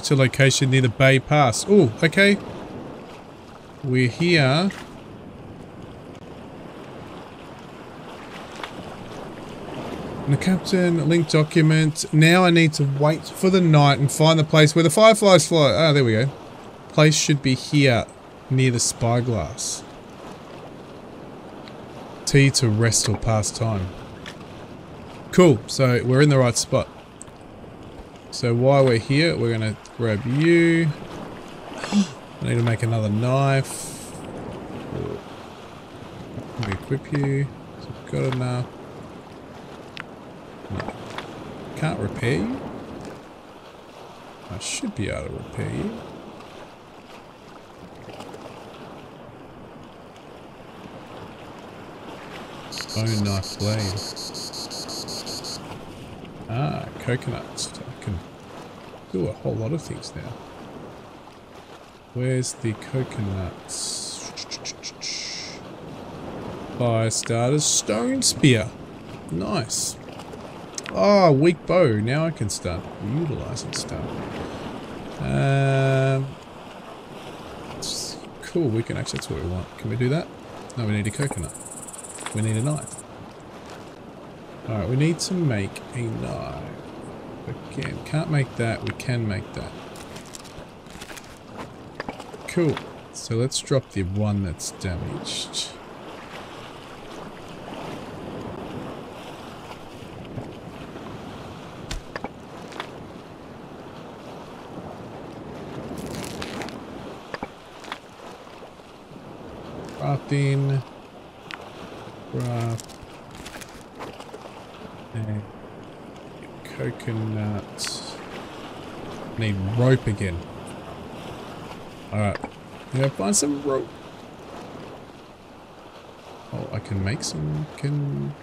Reach a location near the Bay Pass. Oh, okay. We're here. The captain, link document. Now I need to wait for the night and find the place where the fireflies fly. Ah, there we go. Place should be here, near the spyglass. T to rest or pass time. Cool, so we're in the right spot. So while we're here, we're going to grab you. I need to make another knife. Maybe equip you. Got enough. No. Can't repair you? I should be able to repair you. Stone knife blade. Ah, coconuts. Do a whole lot of things now. Where's the coconuts? Fire starters. Stone spear. Nice. Oh, weak bow. Now I can start utilizing stuff. Um, cool. We can actually, that's what we want. Can we do that? No, we need a coconut. We need a knife. Alright, we need to make a knife. Again, can't make that. We can make that. Cool. So let's drop the one that's damaged. Crafting. Craft. And coconut. Need rope again. Alright. Gonna find some rope. Oh, I can make some. Can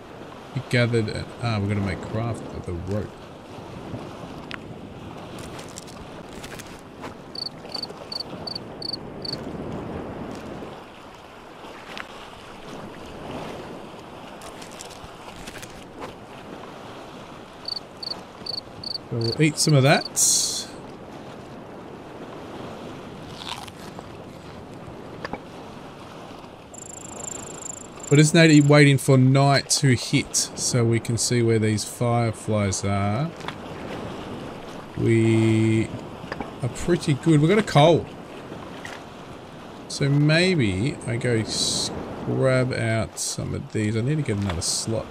be gathered. At, ah, we're gonna make craft of the rope. Eat some of that. But isn't it waiting for night to hit so we can see where these fireflies are? We are pretty good. We've got a coal. So maybe I go grab out some of these. I need to get another slot.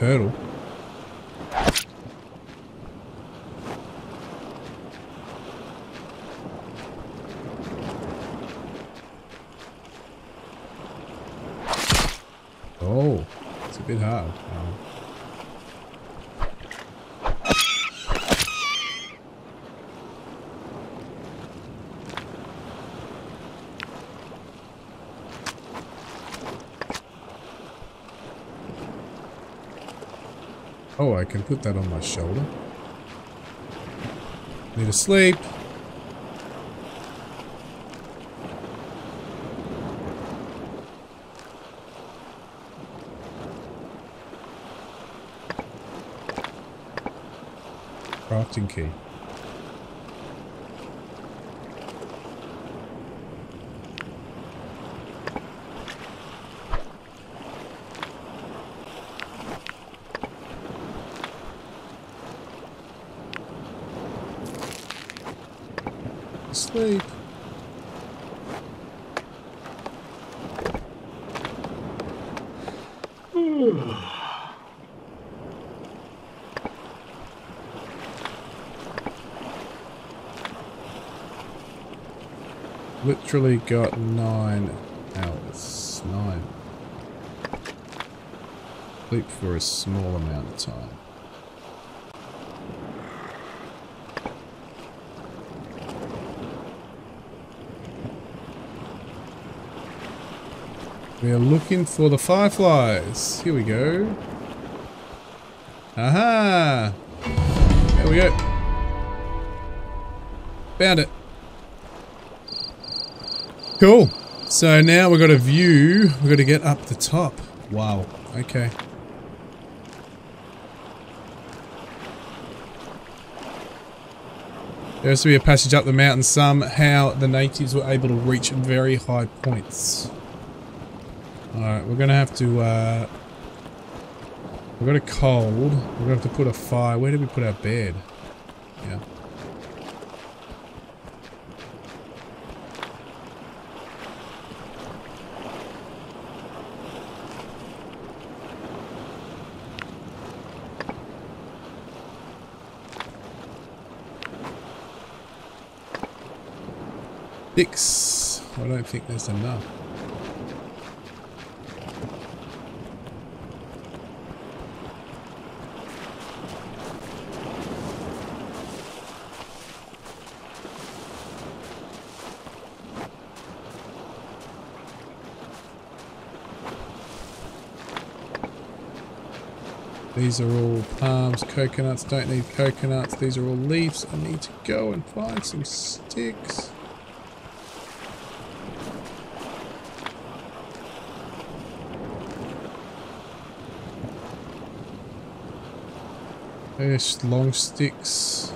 Turtle. Oh, it's a bit hard. Um, Oh, I can put that on my shoulder. Need to sleep. Crafting key. Sleep. Literally got nine hours. Nine. Sleep for a small amount of time. We are looking for the fireflies. Here we go. Aha! There we go. Found it. Cool. So now we've got a view. We've got to get up the top. Wow. Okay. There has to be a passage up the mountain. Somehow the natives were able to reach very high points. Alright, we're gonna have to, uh... We've got a cold. We're gonna have to put a fire. Where did we put our bed? Yeah. Six. I don't think there's enough. These are all palms, coconuts, don't need coconuts. These are all leaves. I need to go and find some sticks. There's long sticks.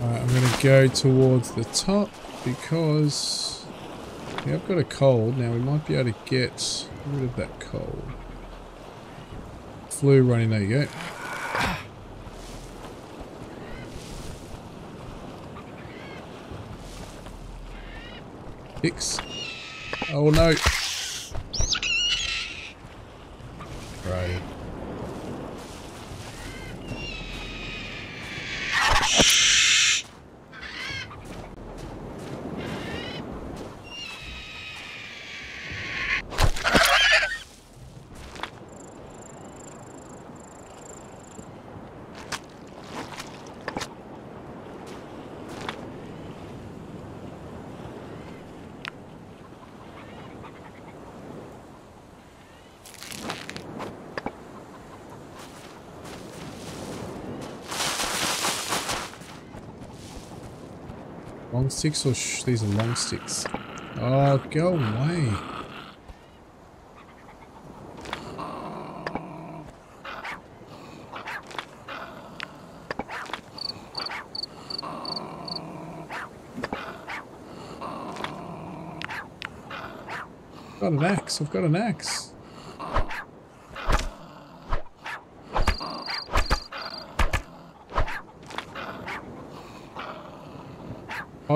Alright, I'm going to go towards the top because yeah, I've got a cold. Now we might be able to get rid of that cold. Flu running, there you go. Fix. Oh no. Right. Long sticks or sh these are long sticks? Oh, go away. Got an axe. I've got an axe.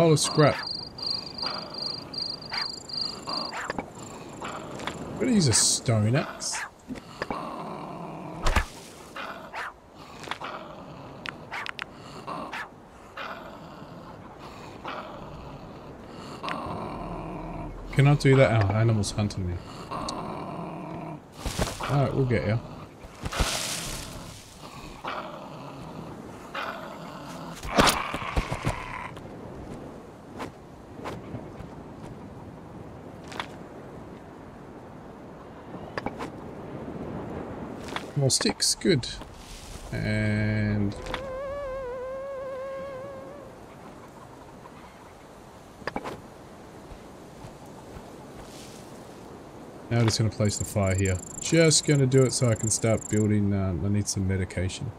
Pile of scrap. I'm gonna use a stone axe. Cannot do that. Oh, animals hunting me. Alright, we'll get you. More sticks, good. And... Now I'm just going to place the fire here. Just going to do it so I can start building, um, I need some medication.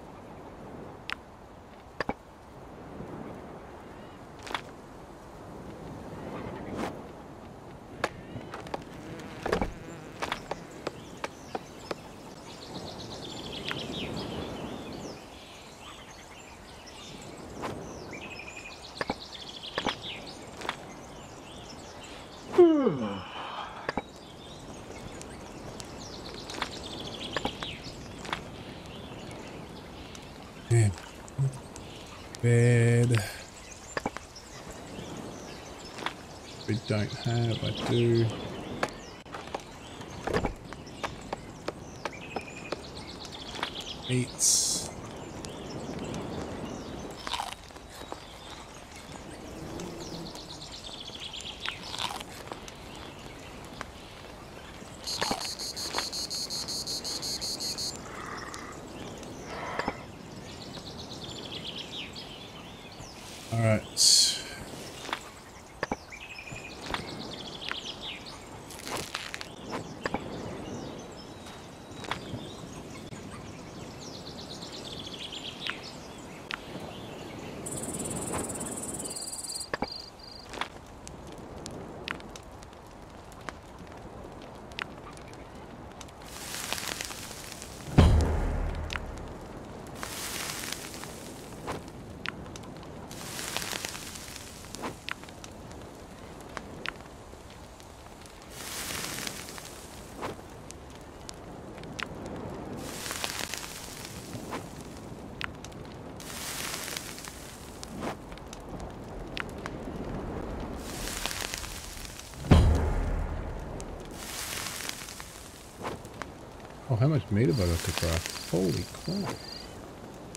Much meat have I got to craft? Holy crap.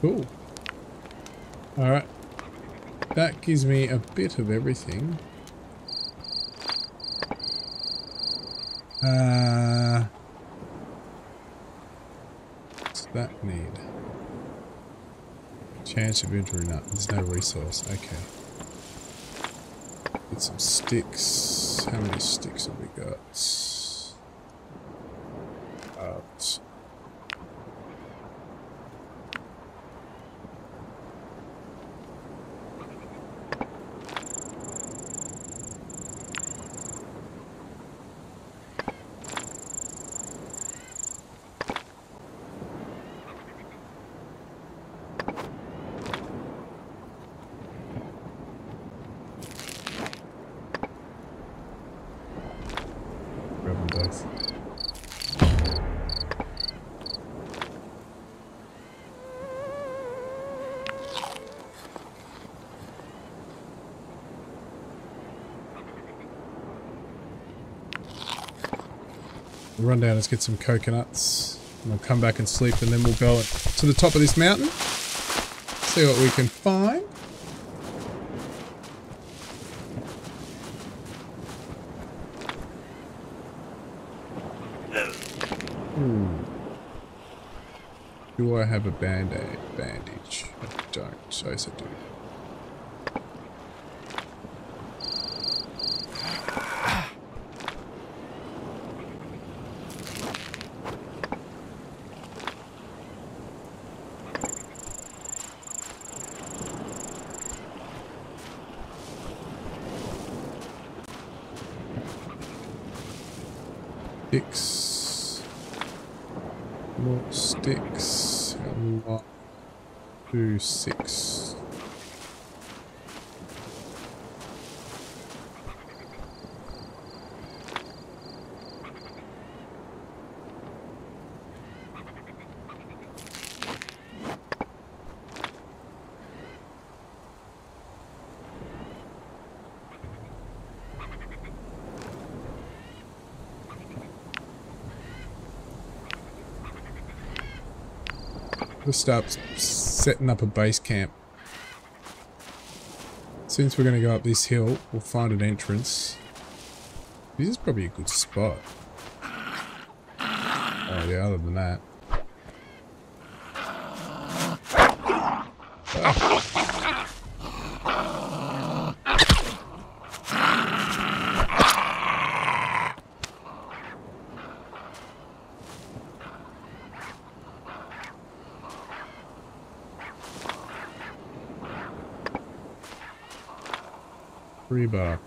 Cool. Alright. That gives me a bit of everything. Uh, what's that need? Chance of injury nut. There's no resource. Okay. Get some sticks. How many sticks have we got? Out. Grab them both. We'll run down, let's get some coconuts. And we'll come back and sleep and then we'll go to the top of this mountain. See what we can find. Hmm. Do I have a band-aid bandage? I don't. I do. Sticks. More sticks. A lot. Two, six. Let's start setting up a base camp. Since we're going to go up this hill, we'll find an entrance. This is probably a good spot. Oh yeah, other than that. bark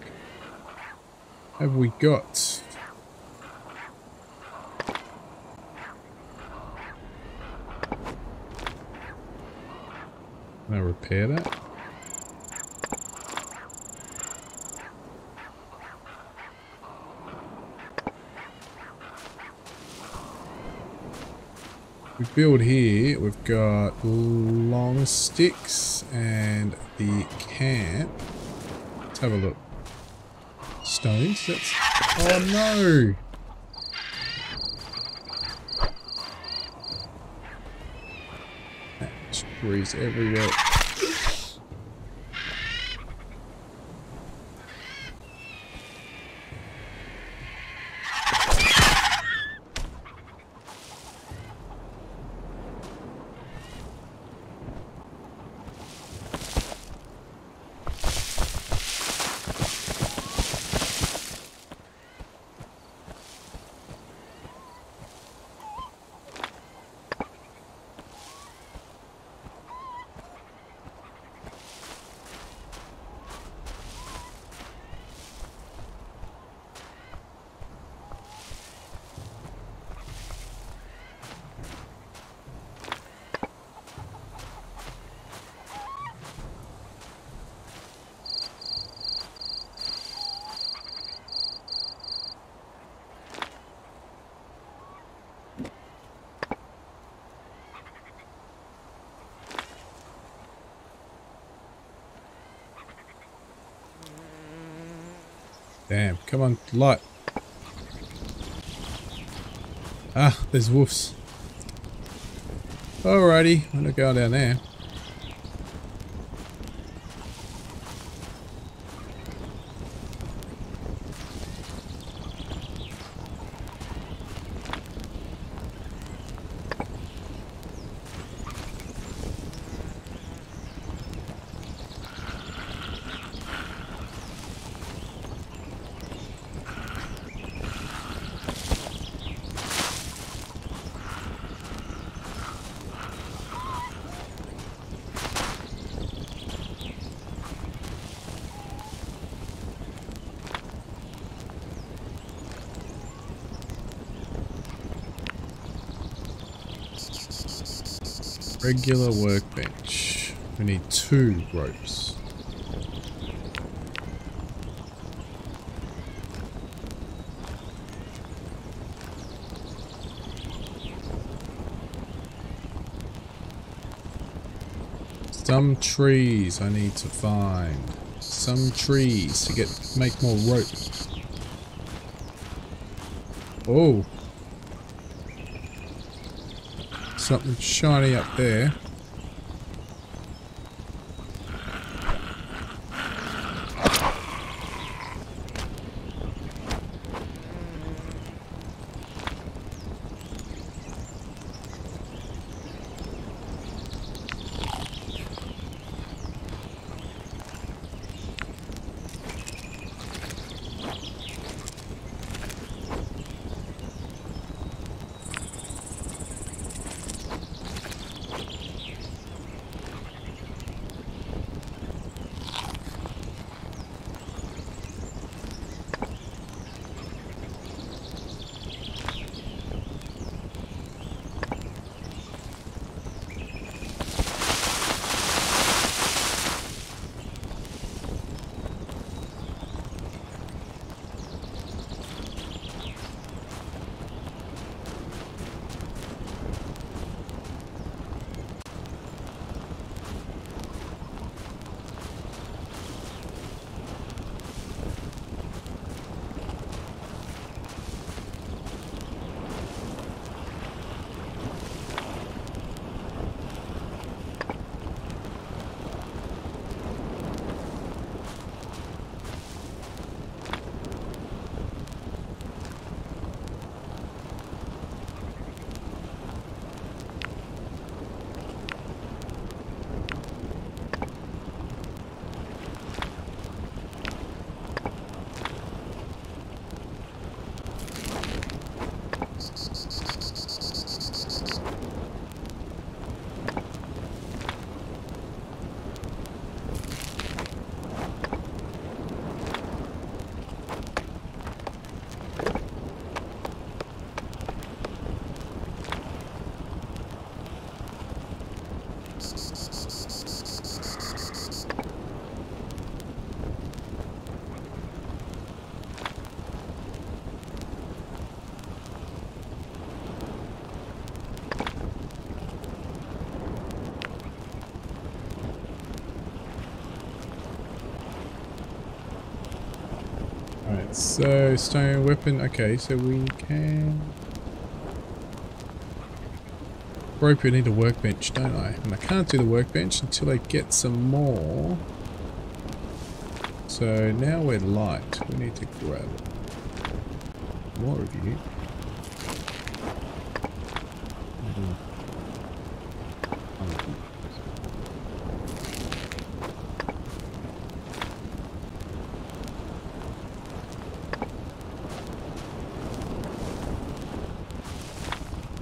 have we got? Can I repair that? We build here, we've got long sticks and the camp. Let's have a look. Stones, that's... Oh no! Trees everywhere. Damn, come on, light. Ah, there's wolves. Alrighty, I'm gonna go down there. Regular workbench. We need two ropes. Some trees I need to find. Some trees to get make more rope. Oh, something shiny up there. Stone weapon. Okay, so we can... Rope, I need a workbench, don't I? And I can't do the workbench until I get some more. So now we're light. We need to grab more of you.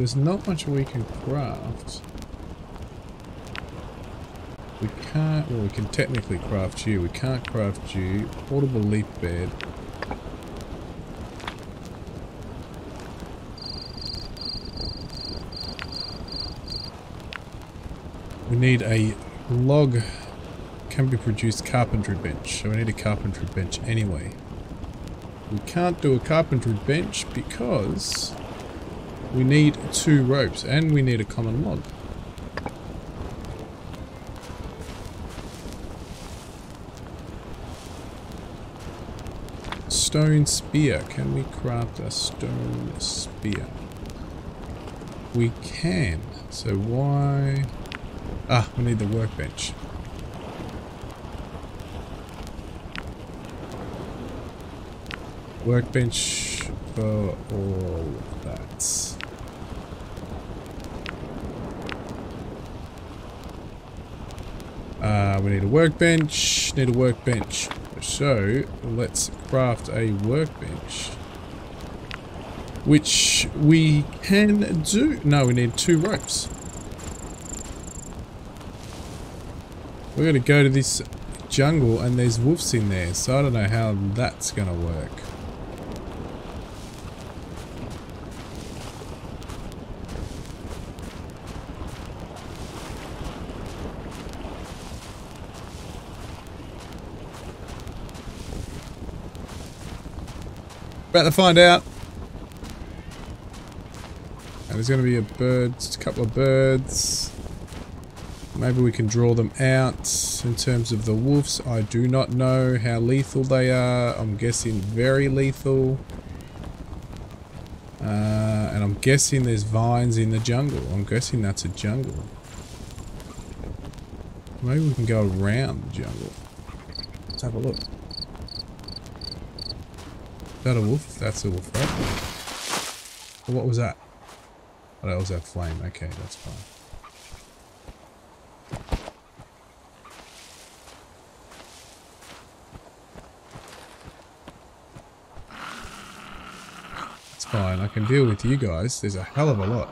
There's not much we can craft. We can't, well we can technically craft you. We can't craft you. Portable leaf bed. We need a log can be produced carpentry bench. So we need a carpentry bench anyway. We can't do a carpentry bench because we need two ropes and we need a common log. Stone spear. Can we craft a stone spear? We can. So why... Ah, we need the workbench. Workbench for all that. Uh, we need a workbench, need a workbench. So, let's craft a workbench. Which we can do. No, we need two ropes. We're going to go to this jungle and there's wolves in there. So I don't know how that's going to work. About to find out. And there's going to be a bird, a couple of birds. Maybe we can draw them out in terms of the wolves. I do not know how lethal they are. I'm guessing very lethal. Uh, and I'm guessing there's vines in the jungle. I'm guessing that's a jungle. Maybe we can go around the jungle. Let's have a look that a wolf? That's a wolf, right? what was that? Oh, that was that flame. Okay, that's fine. It's fine. I can deal with you guys. There's a hell of a lot.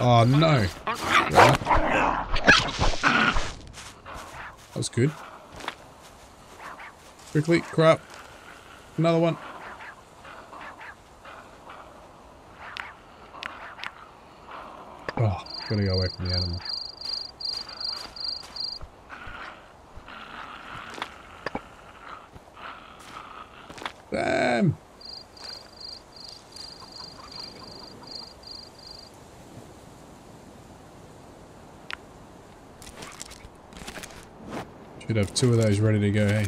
Oh, no. That was good. Quickly, crap. Another one. Oh, gotta go away from the animal. Damn! Should have two of those ready to go, hey?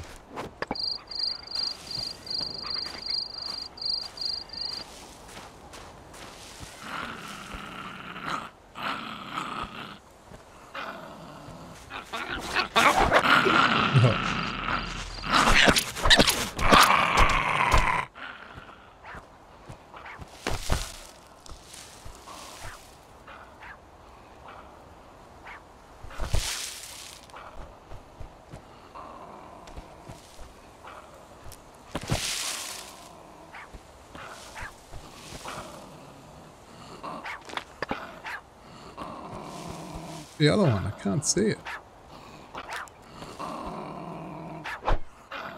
The other one? I can't see it.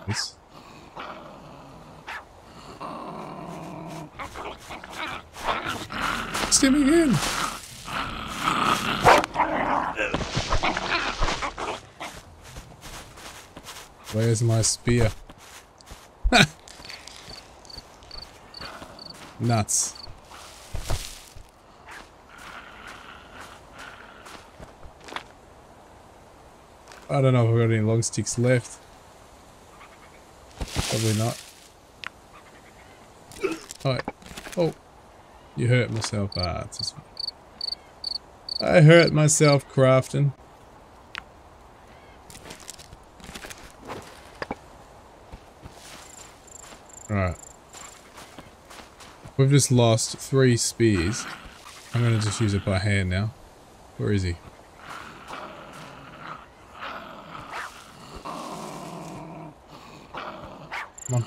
Nice. Stimming in. Where's my spear? Nuts. I don't know if I've got any long sticks left. Probably not. Oh, oh, you hurt myself. Ah. I hurt myself crafting. Alright. We've just lost three spears. I'm going to just use it by hand now. Where is he? Come on.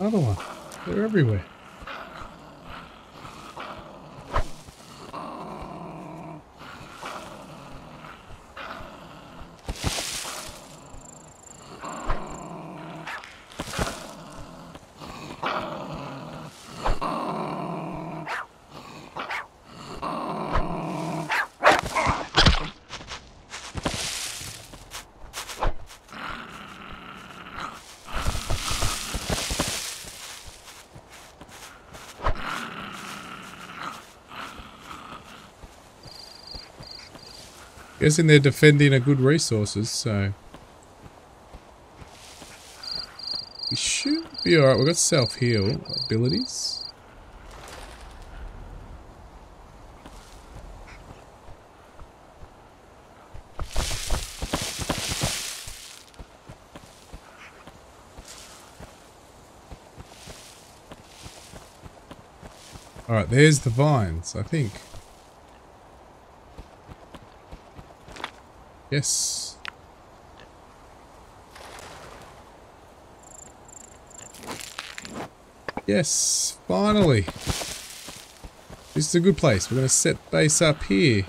Another one. They're everywhere. Guessing they're defending a good resources, so... We should be alright. We've got self-heal abilities. Alright, there's the vines, I think. Yes. Yes, finally. This is a good place. We're going to set base up here.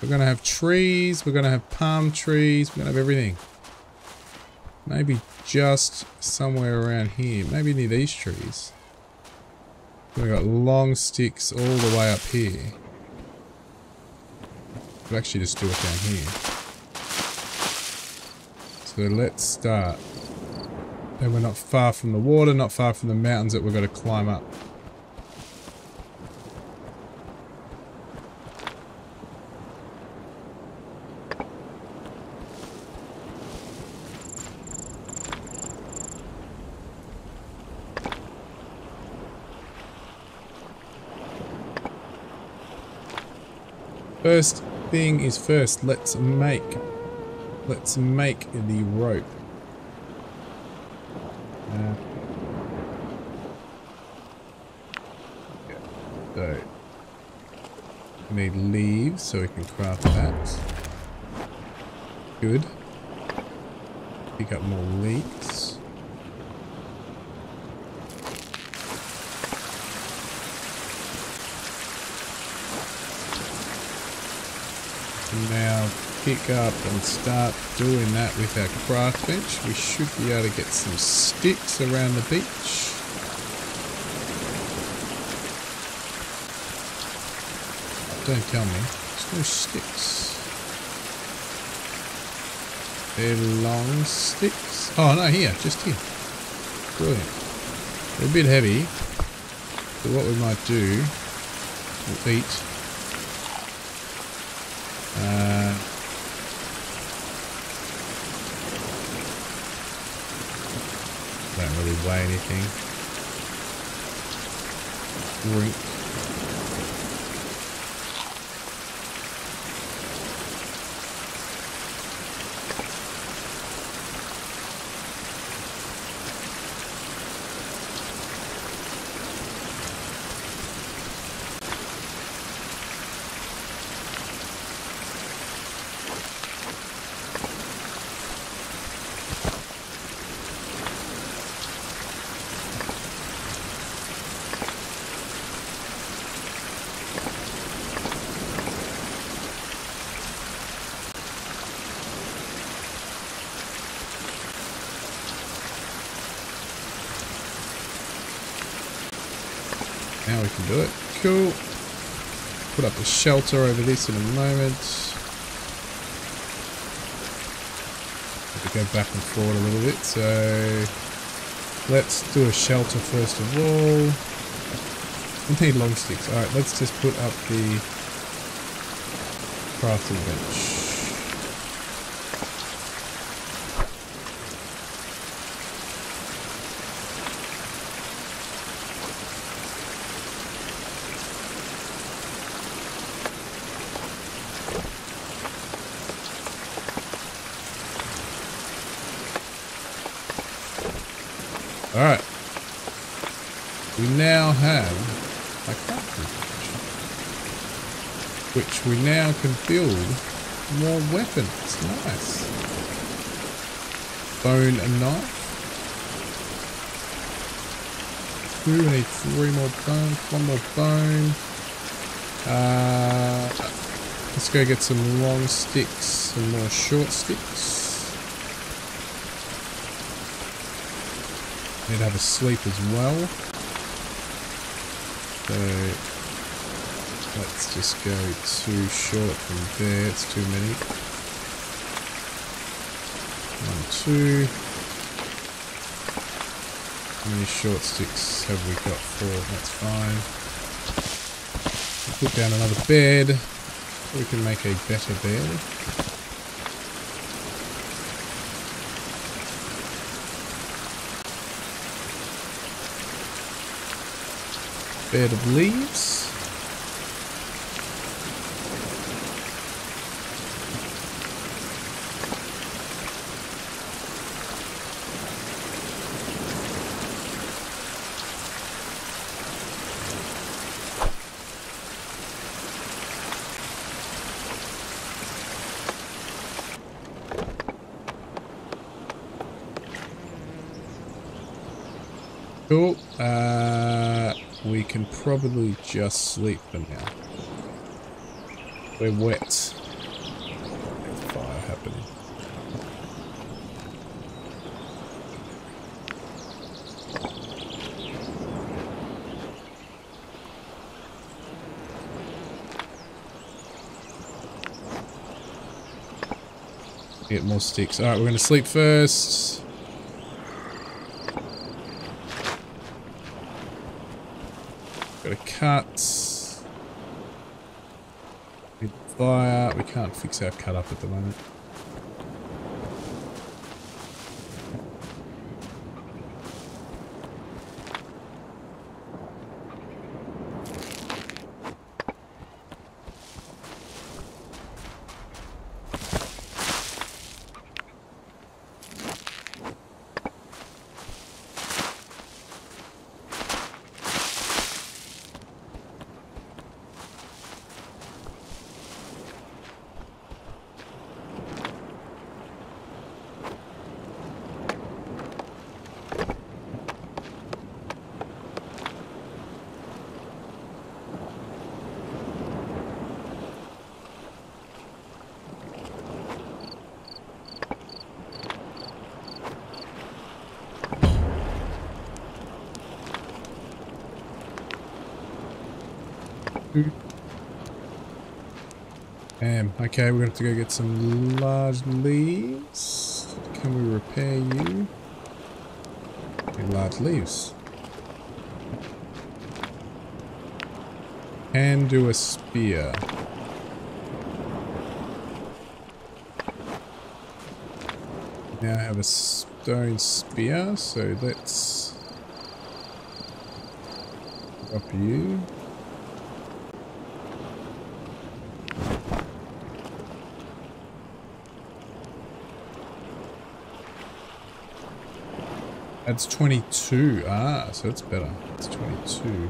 We're going to have trees. We're going to have palm trees. We're going to have everything. Maybe just somewhere around here. Maybe near these trees. We've got long sticks all the way up here could actually just do it down here. So let's start. And we're not far from the water, not far from the mountains that we've got to climb up. First thing is first, let's make, let's make the rope. Uh, so, we need leaves so we can craft that. Good. Pick up more leeks. now pick up and start doing that with our craft bench. We should be able to get some sticks around the beach. Don't tell me. There's no sticks. They're long sticks. Oh no, here, just here. Brilliant. They're a bit heavy. So what we might do, we'll eat uh, weigh anything. Drink. Now we can do it. Cool. Put up a shelter over this in a moment. Have to go back and forward a little bit. So let's do a shelter first of all. We need long sticks. Alright, let's just put up the crafting bench. Alright. We now have a crafting now can build more weapons. Nice. Bone and knife. We need three more bones, one more bone. Uh, let's go get some long sticks and more short sticks. Need to have a sleep as well. So just go too short from there. It's too many. One, two. How many short sticks have we got? Four. That's fine. We'll put down another bed. We can make a better bed. bed of leaves. Cool. Uh, we can probably just sleep for now. We're wet. There's fire happening. Get more sticks. Alright, we're going to sleep first. Got a cut. Need fire. We can't fix our cut up at the moment. Damn. Okay, we're going to have to go get some large leaves. Can we repair you? Large leaves. Can do a spear. Now I have a stone spear, so let's drop you. That's 22. Ah, so it's better. It's 22.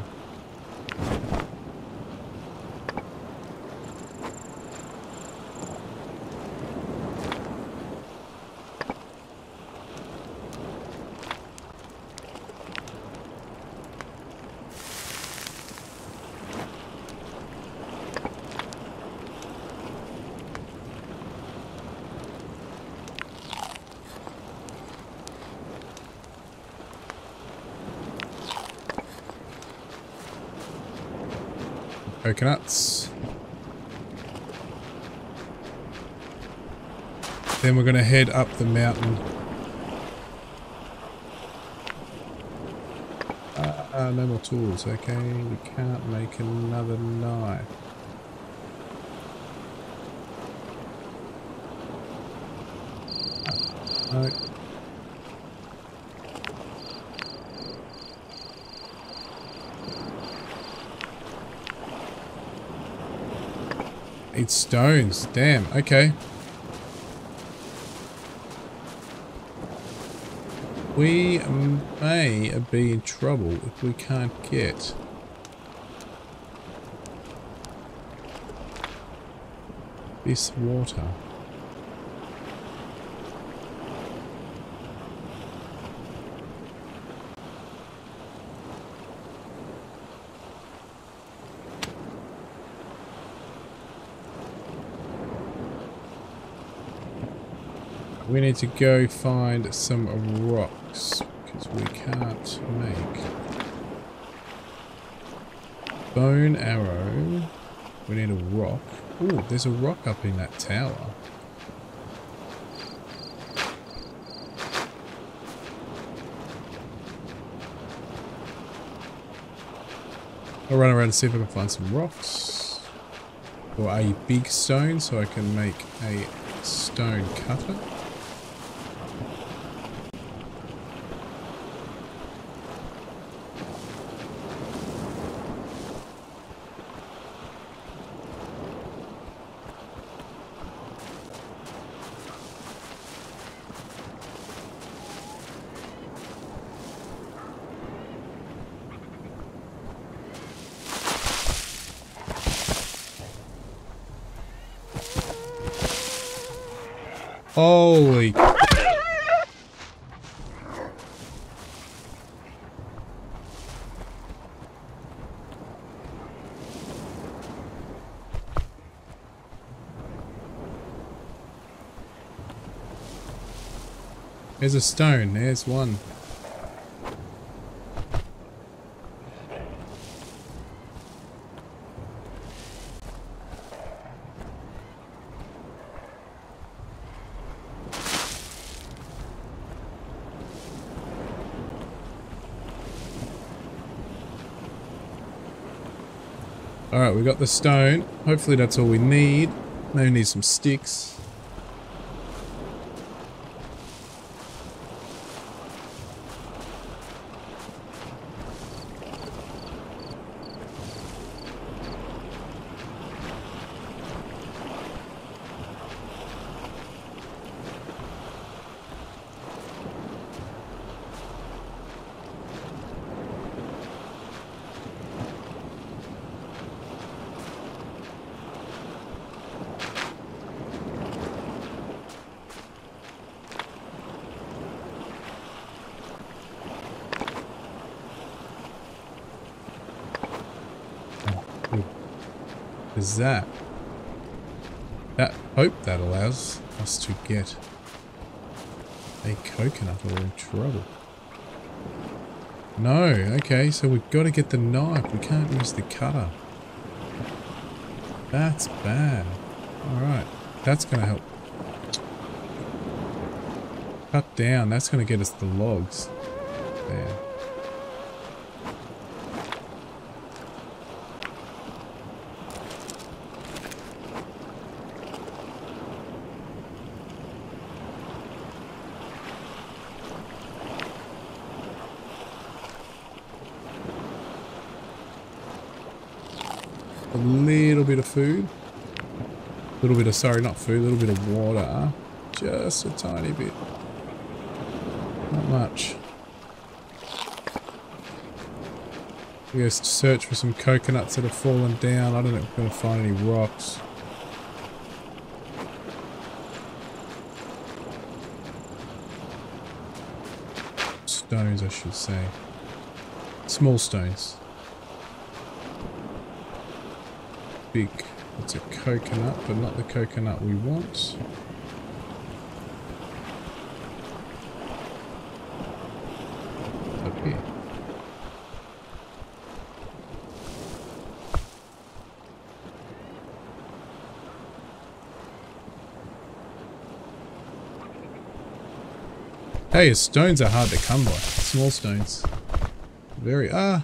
Coconuts. Then we're going to head up the mountain. Uh, uh, no more tools, okay. We can't make another knife. Uh, no. Stones. Damn. Okay. We may be in trouble if we can't get this water. We need to go find some rocks because we can't make bone arrow. We need a rock. Oh, there's a rock up in that tower. I'll run around and see if I can find some rocks. Or a big stone so I can make a stone cutter. Holy... There's a stone. There's one. Alright, we got the stone. Hopefully that's all we need. Maybe need some sticks. Is that? That hope that allows us to get a coconut or in trouble. No, okay, so we've got to get the knife. We can't use the cutter. That's bad. Alright, that's going to help. Cut down, that's going to get us the logs. There. a little bit of food. A little bit of, sorry, not food, a little bit of water. Just a tiny bit. Not much. We go search for some coconuts that have fallen down. I don't think we're going to find any rocks. Stones, I should say. Small stones. big. It's a coconut, but not the coconut we want. Here. Hey, stones are hard to come by. Small stones. Very, ah.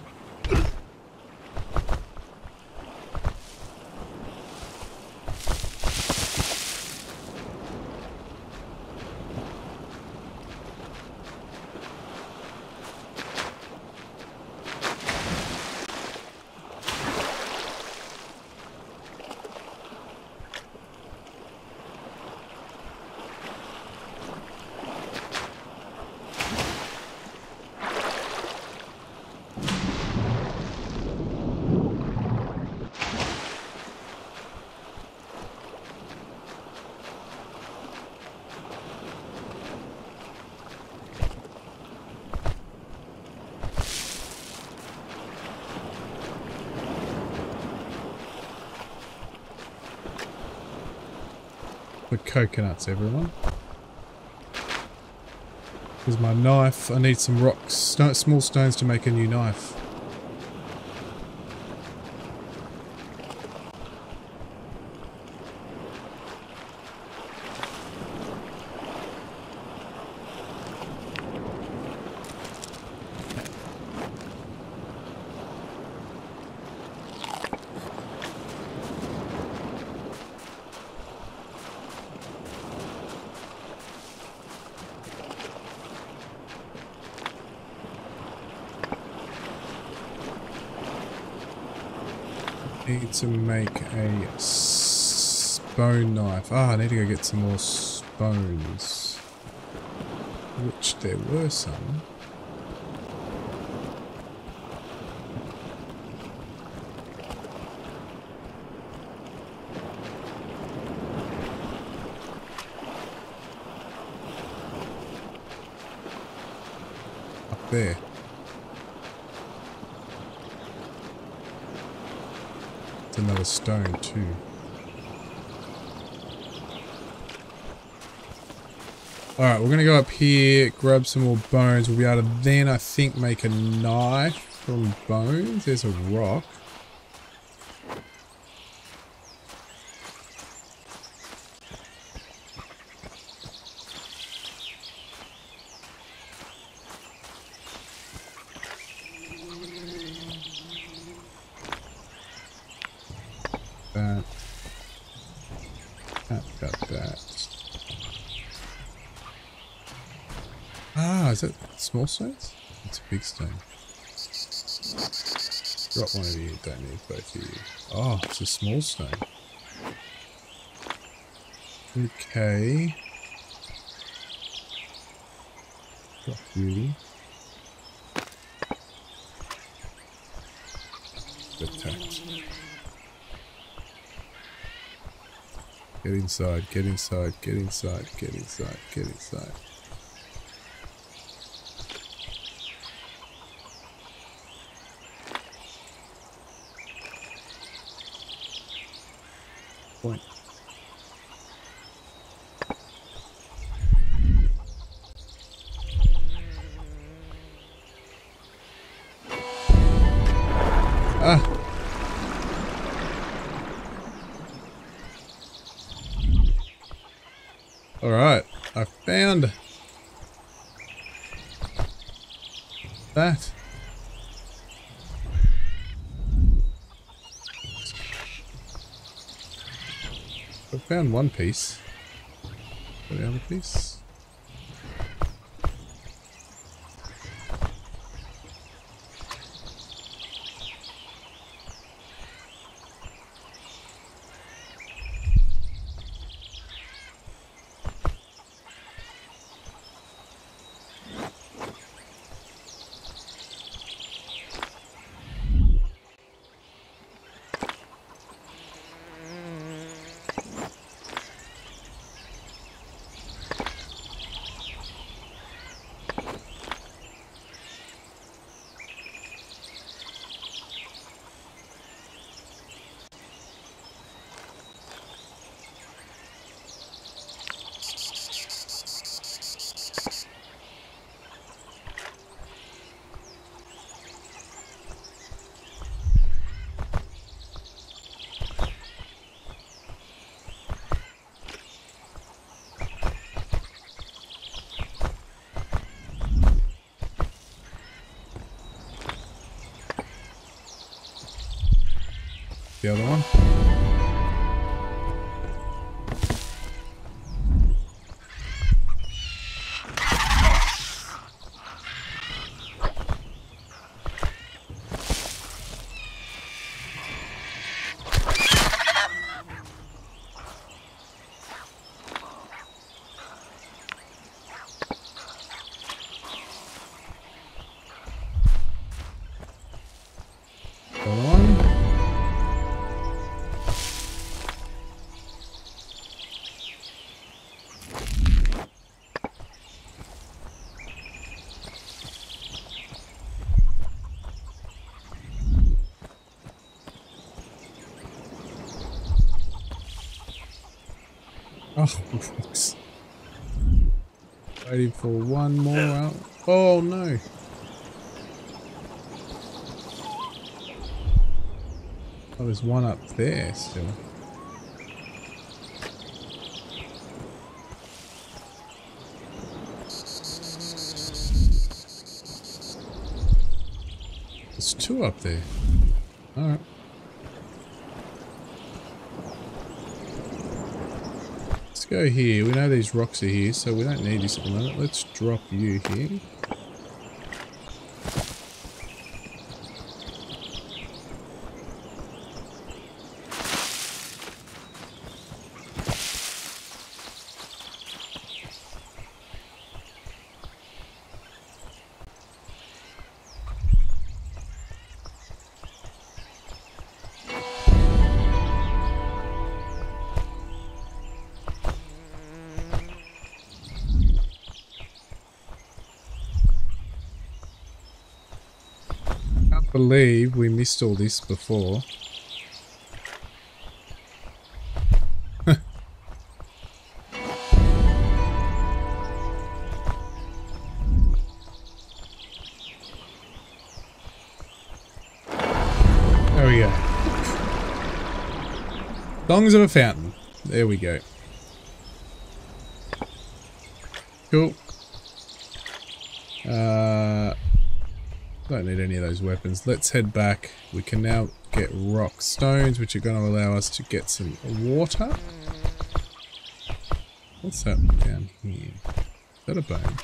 The coconuts, everyone. Here's my knife. I need some rocks, small stones to make a new knife. Need to make a bone knife. Ah, I need to go get some more bones. Which there were some. Up there. Stone too. Alright, we're going to go up here, grab some more bones. We'll be able to then, I think, make a knife from bones. There's a rock. Small stones? It's a big stone. Drop one of you, don't need both of you. Oh, it's a small stone. Okay. Drop. Attacked. Get inside, get inside, get inside, get inside, get inside. point. Ah. All right, I found that. One piece. The other piece? The other one. Waiting for one more out. Oh no. Oh, there's one up there still. There's two up there. Alright. Let's go here. We know these rocks are here, so we don't need this at the moment. Let's drop you here. Missed all this before. there we go. Songs of a Fountain. There we go. Cool. Uh, don't need any of those weapons. Let's head back. We can now get rock stones, which are going to allow us to get some water. What's that down here? Is that a bone?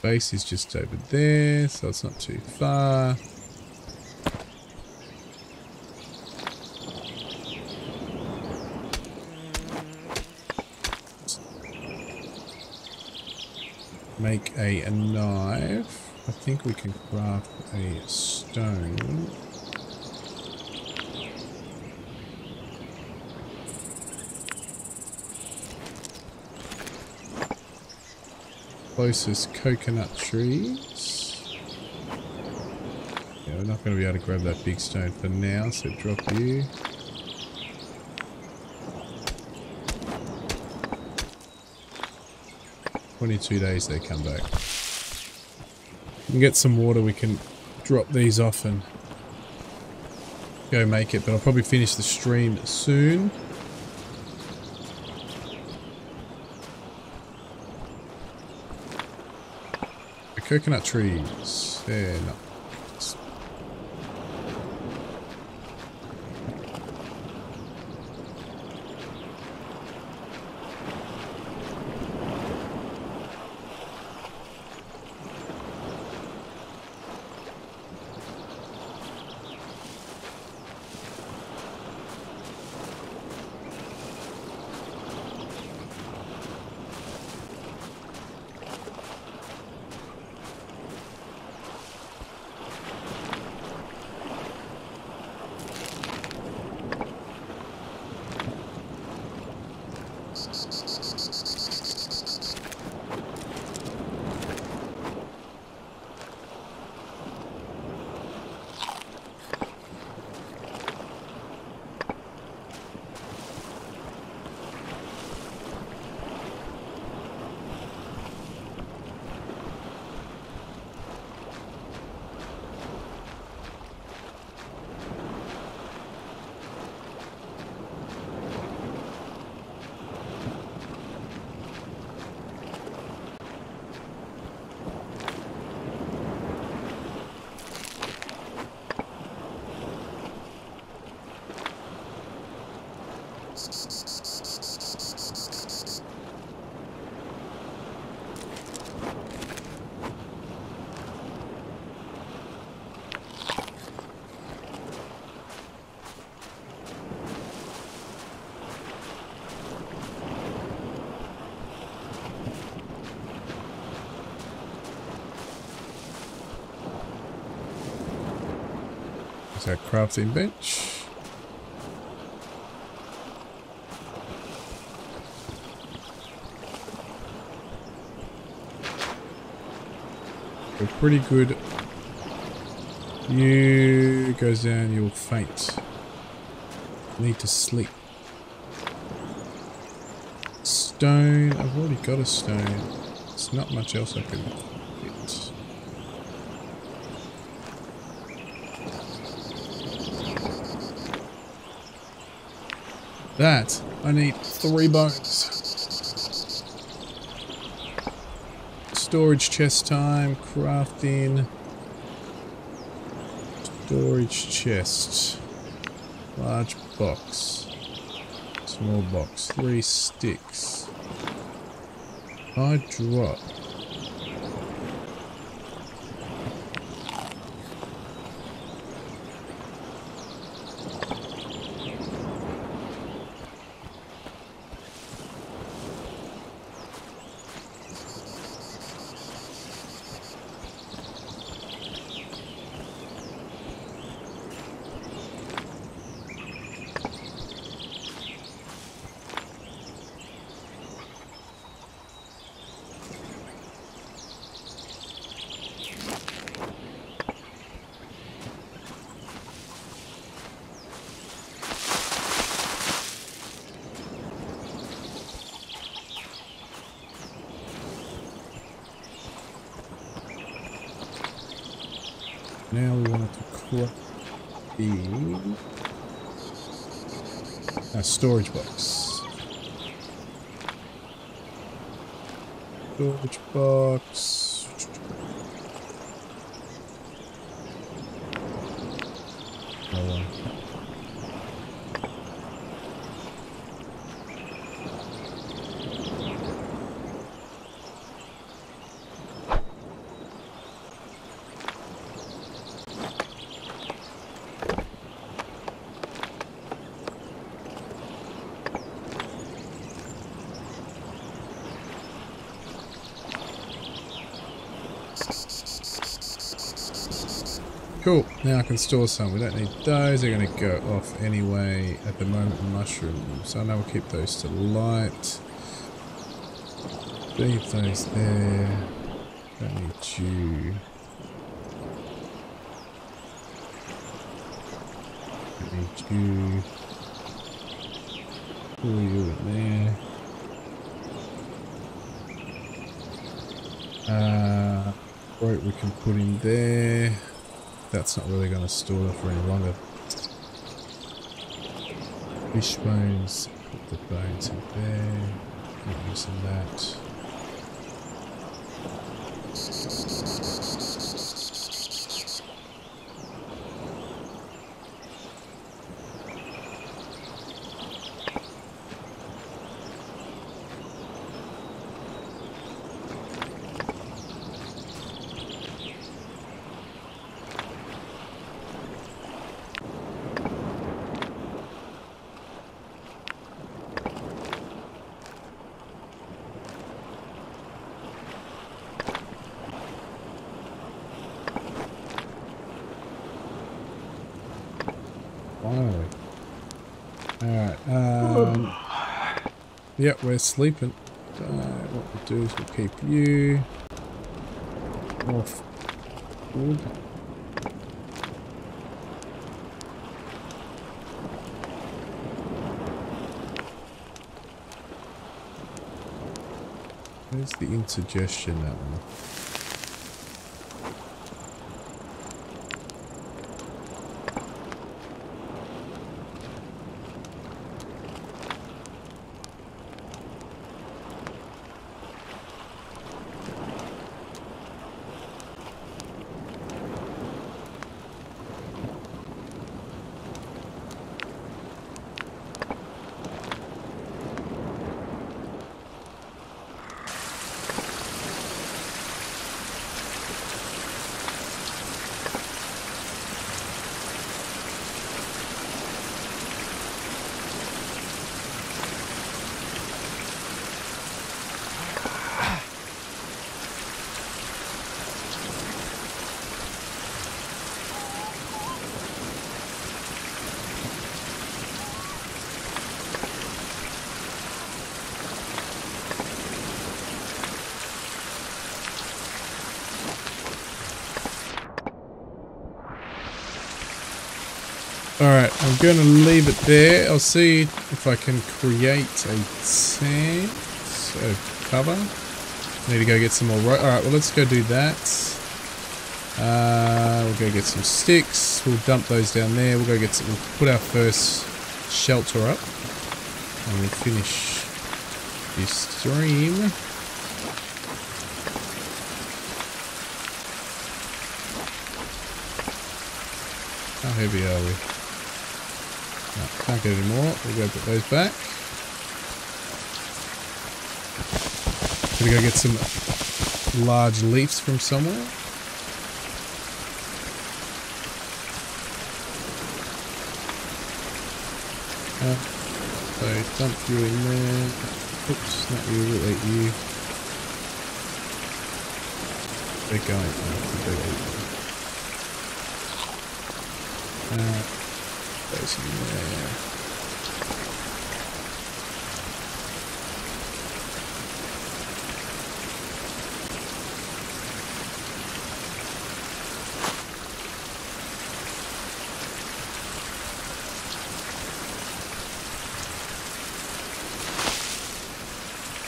Base is just over there, so it's not too far. Make a, a knife. I think we can craft a stone. Closest coconut trees. Yeah, we're not going to be able to grab that big stone for now, so drop you. Twenty-two days they come back. We can get some water, we can drop these off and go make it, but I'll probably finish the stream soon. The coconut trees. They're not. Crafting bench. We're pretty good. You goes down, you'll faint. Need to sleep. Stone. I've already got a stone. There's not much else I can get. That. I need three bones. Storage chest time. Crafting. Storage chest. Large box. Small box. Three sticks. I drop. Now we want to craft the uh, storage box. Storage box. No one. Cool. Now I can store some. We don't need those. They're going to go off anyway. At the moment, mushrooms. So now we'll keep those to light. Leave those there. Don't need you. Don't need you. Pull you in there. Uh, right, we can put in there. That's not really going to store for any longer. Fish bones, put the bones in there. Using that. Finally. Alright, um... Yep, we're sleeping. Uh, what we'll do is we'll keep you... Off. Good. Where's the indigestion that one? Going to leave it there. I'll see if I can create a tent. So, cover. Need to go get some more rope. Alright, well let's go do that. Uh, we'll go get some sticks. We'll dump those down there. We'll go get some, we'll put our first shelter up. And we'll finish this stream. How heavy are we? Can't get any more. We'll go put those back. Gonna go get some large leaves from somewhere. Oh, so dump you in there. Oops, not you, eat you. They're going. Oh, they're eating. Uh, in.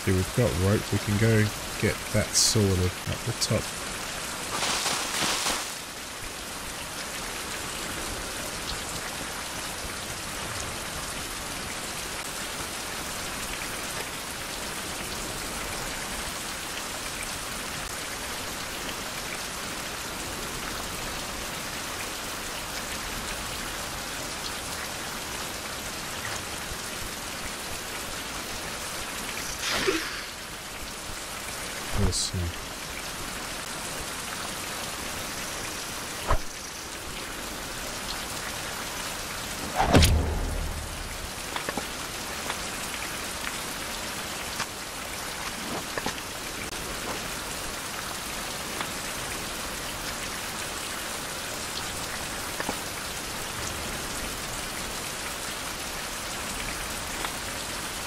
See, we've got rope. We can go get that sorted at the top. Awesome.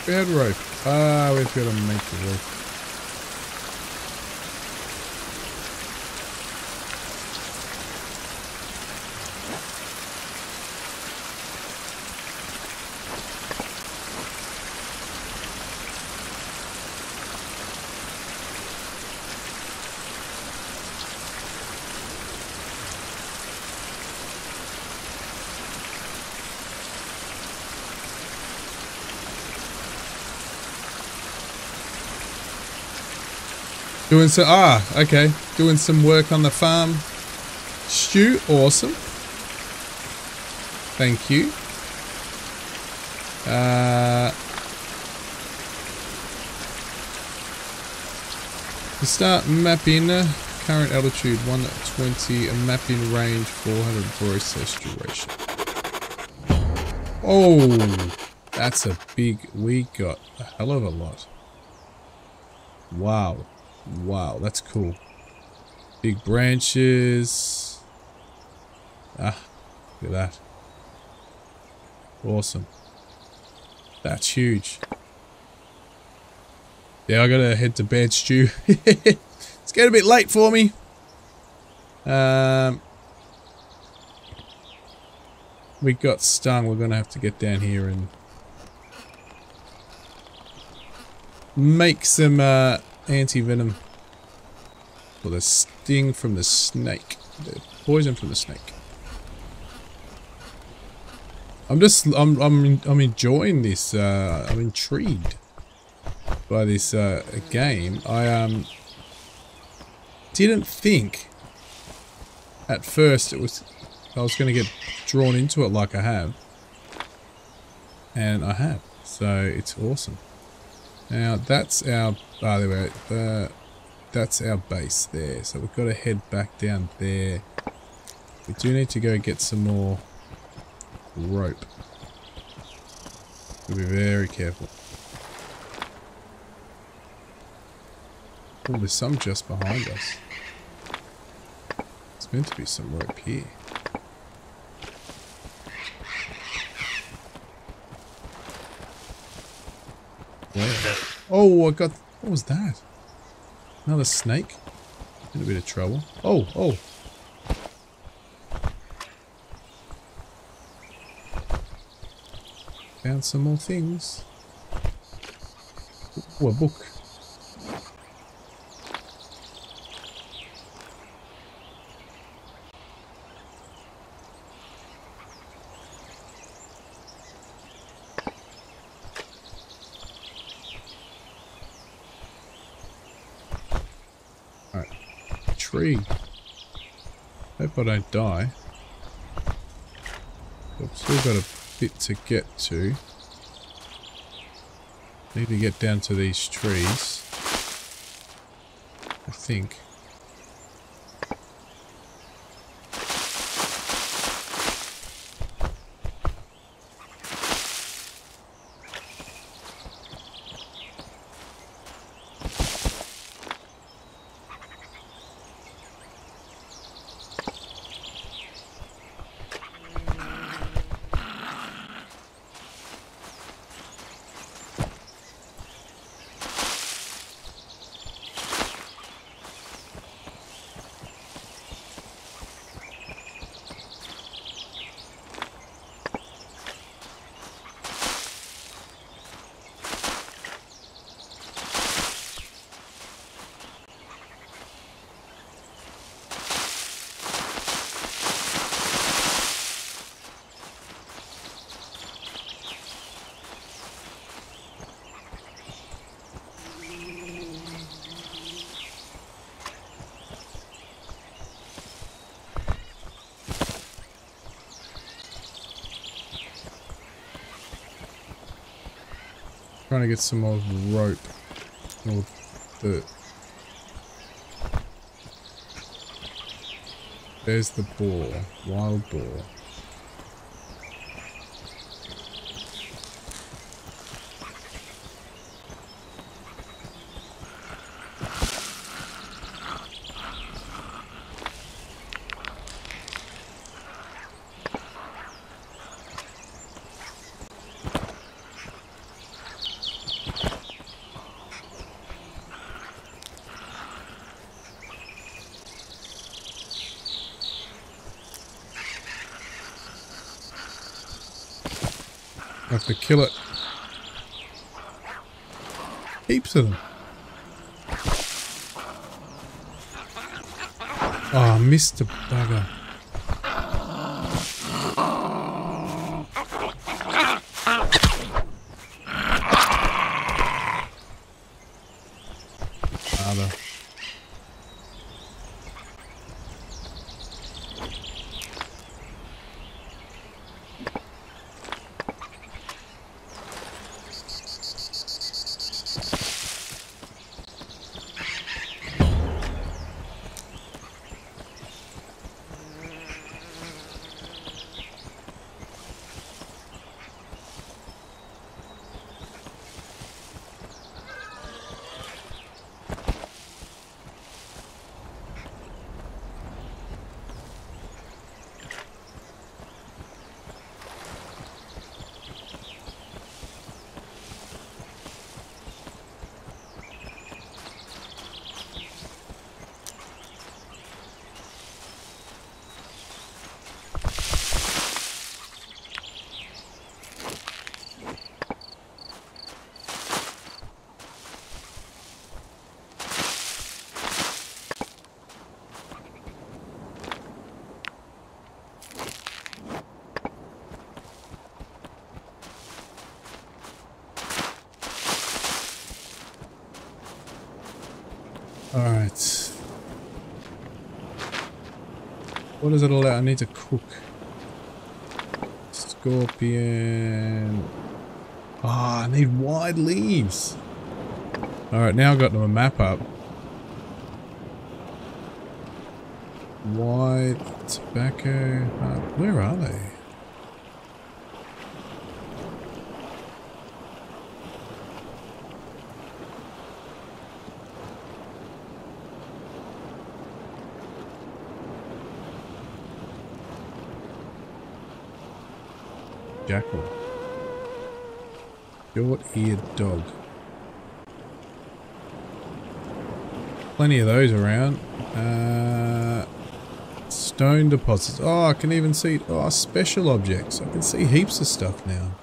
Bad rope. Ah, we've got to make the rope. Doing some, ah, okay. Doing some work on the farm. Stu, awesome. Thank you. Uh, start mapping, uh, current altitude 120, a mapping range 400 process duration. Oh, that's a big, we got a hell of a lot. Wow. Wow, that's cool. Big branches. Ah, look at that. Awesome. That's huge. Yeah, I gotta head to bed, Stu. it's getting a bit late for me. Um, we got stung. We're gonna have to get down here and make some uh, anti-venom for the sting from the snake. The poison from the snake. I'm just, I'm, I'm, I'm enjoying this, uh, I'm intrigued by this, uh, game. I, um, didn't think at first it was, I was going to get drawn into it like I have. And I have. So, it's awesome. Now, that's our, go. The, that's our base there. So we've got to head back down there. We do need to go get some more rope. We'll be very careful. Oh, there's some just behind us. It's meant to be some rope here. Where? Oh, I got... What was that? Another snake? In a bit of trouble. Oh, oh. Found some more things. Ooh, a book. I don't die. I've still got a bit to get to. Need to get down to these trees. I think. Trying to get some more rope. Or dirt. There's the boar. Wild boar. Kill it. Heaps of them. Oh, Mr. Bugger. Father. Alright. What does it allow? I need to cook. Scorpion. Ah, I need wide leaves. Alright, now I've got my map up. Wide tobacco. Uh, where are they? Jackal. Short-eared dog. Plenty of those around. Uh, stone deposits. Oh, I can even see... Oh, special objects. I can see heaps of stuff now.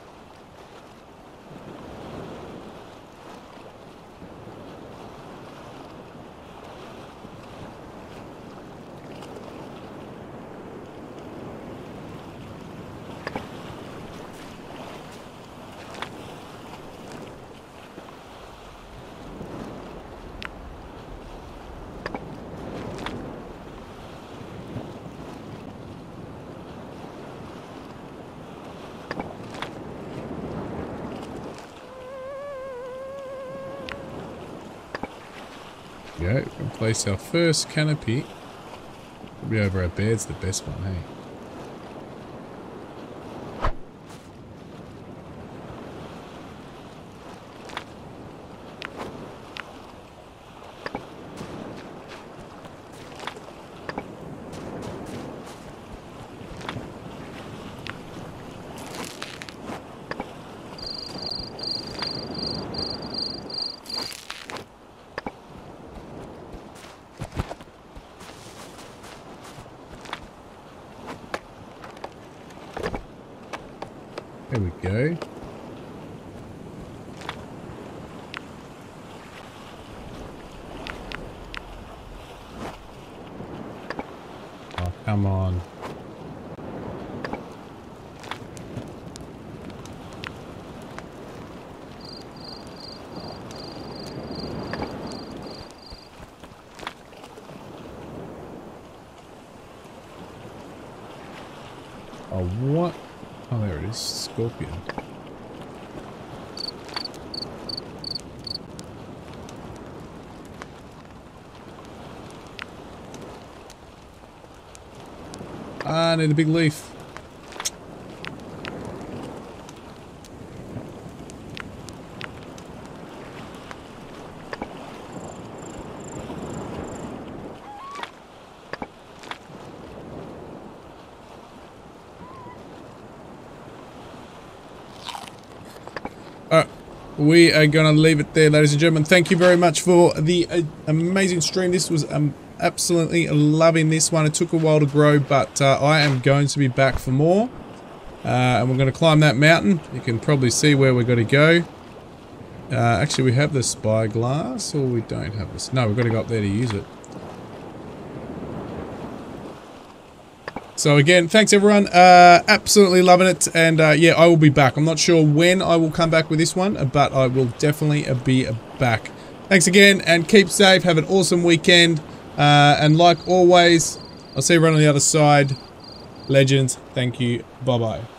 go. Place our first canopy. Be over our bed's the best one, hey? There we go. Oh, come on. Oh, what? Oh, there it is. Scorpion. Ah, I need a big leaf. We are going to leave it there, ladies and gentlemen. Thank you very much for the uh, amazing stream. This was um, absolutely loving this one. It took a while to grow, but uh, I am going to be back for more. Uh, and we're going to climb that mountain. You can probably see where we're going to go. Uh, actually, we have the spyglass, or we don't have this. No, we've got to go up there to use it. So again, thanks everyone. Uh, absolutely loving it. And uh, yeah, I will be back. I'm not sure when I will come back with this one, but I will definitely be back. Thanks again and keep safe. Have an awesome weekend. Uh, and like always, I'll see everyone on the other side. Legends, thank you. Bye-bye.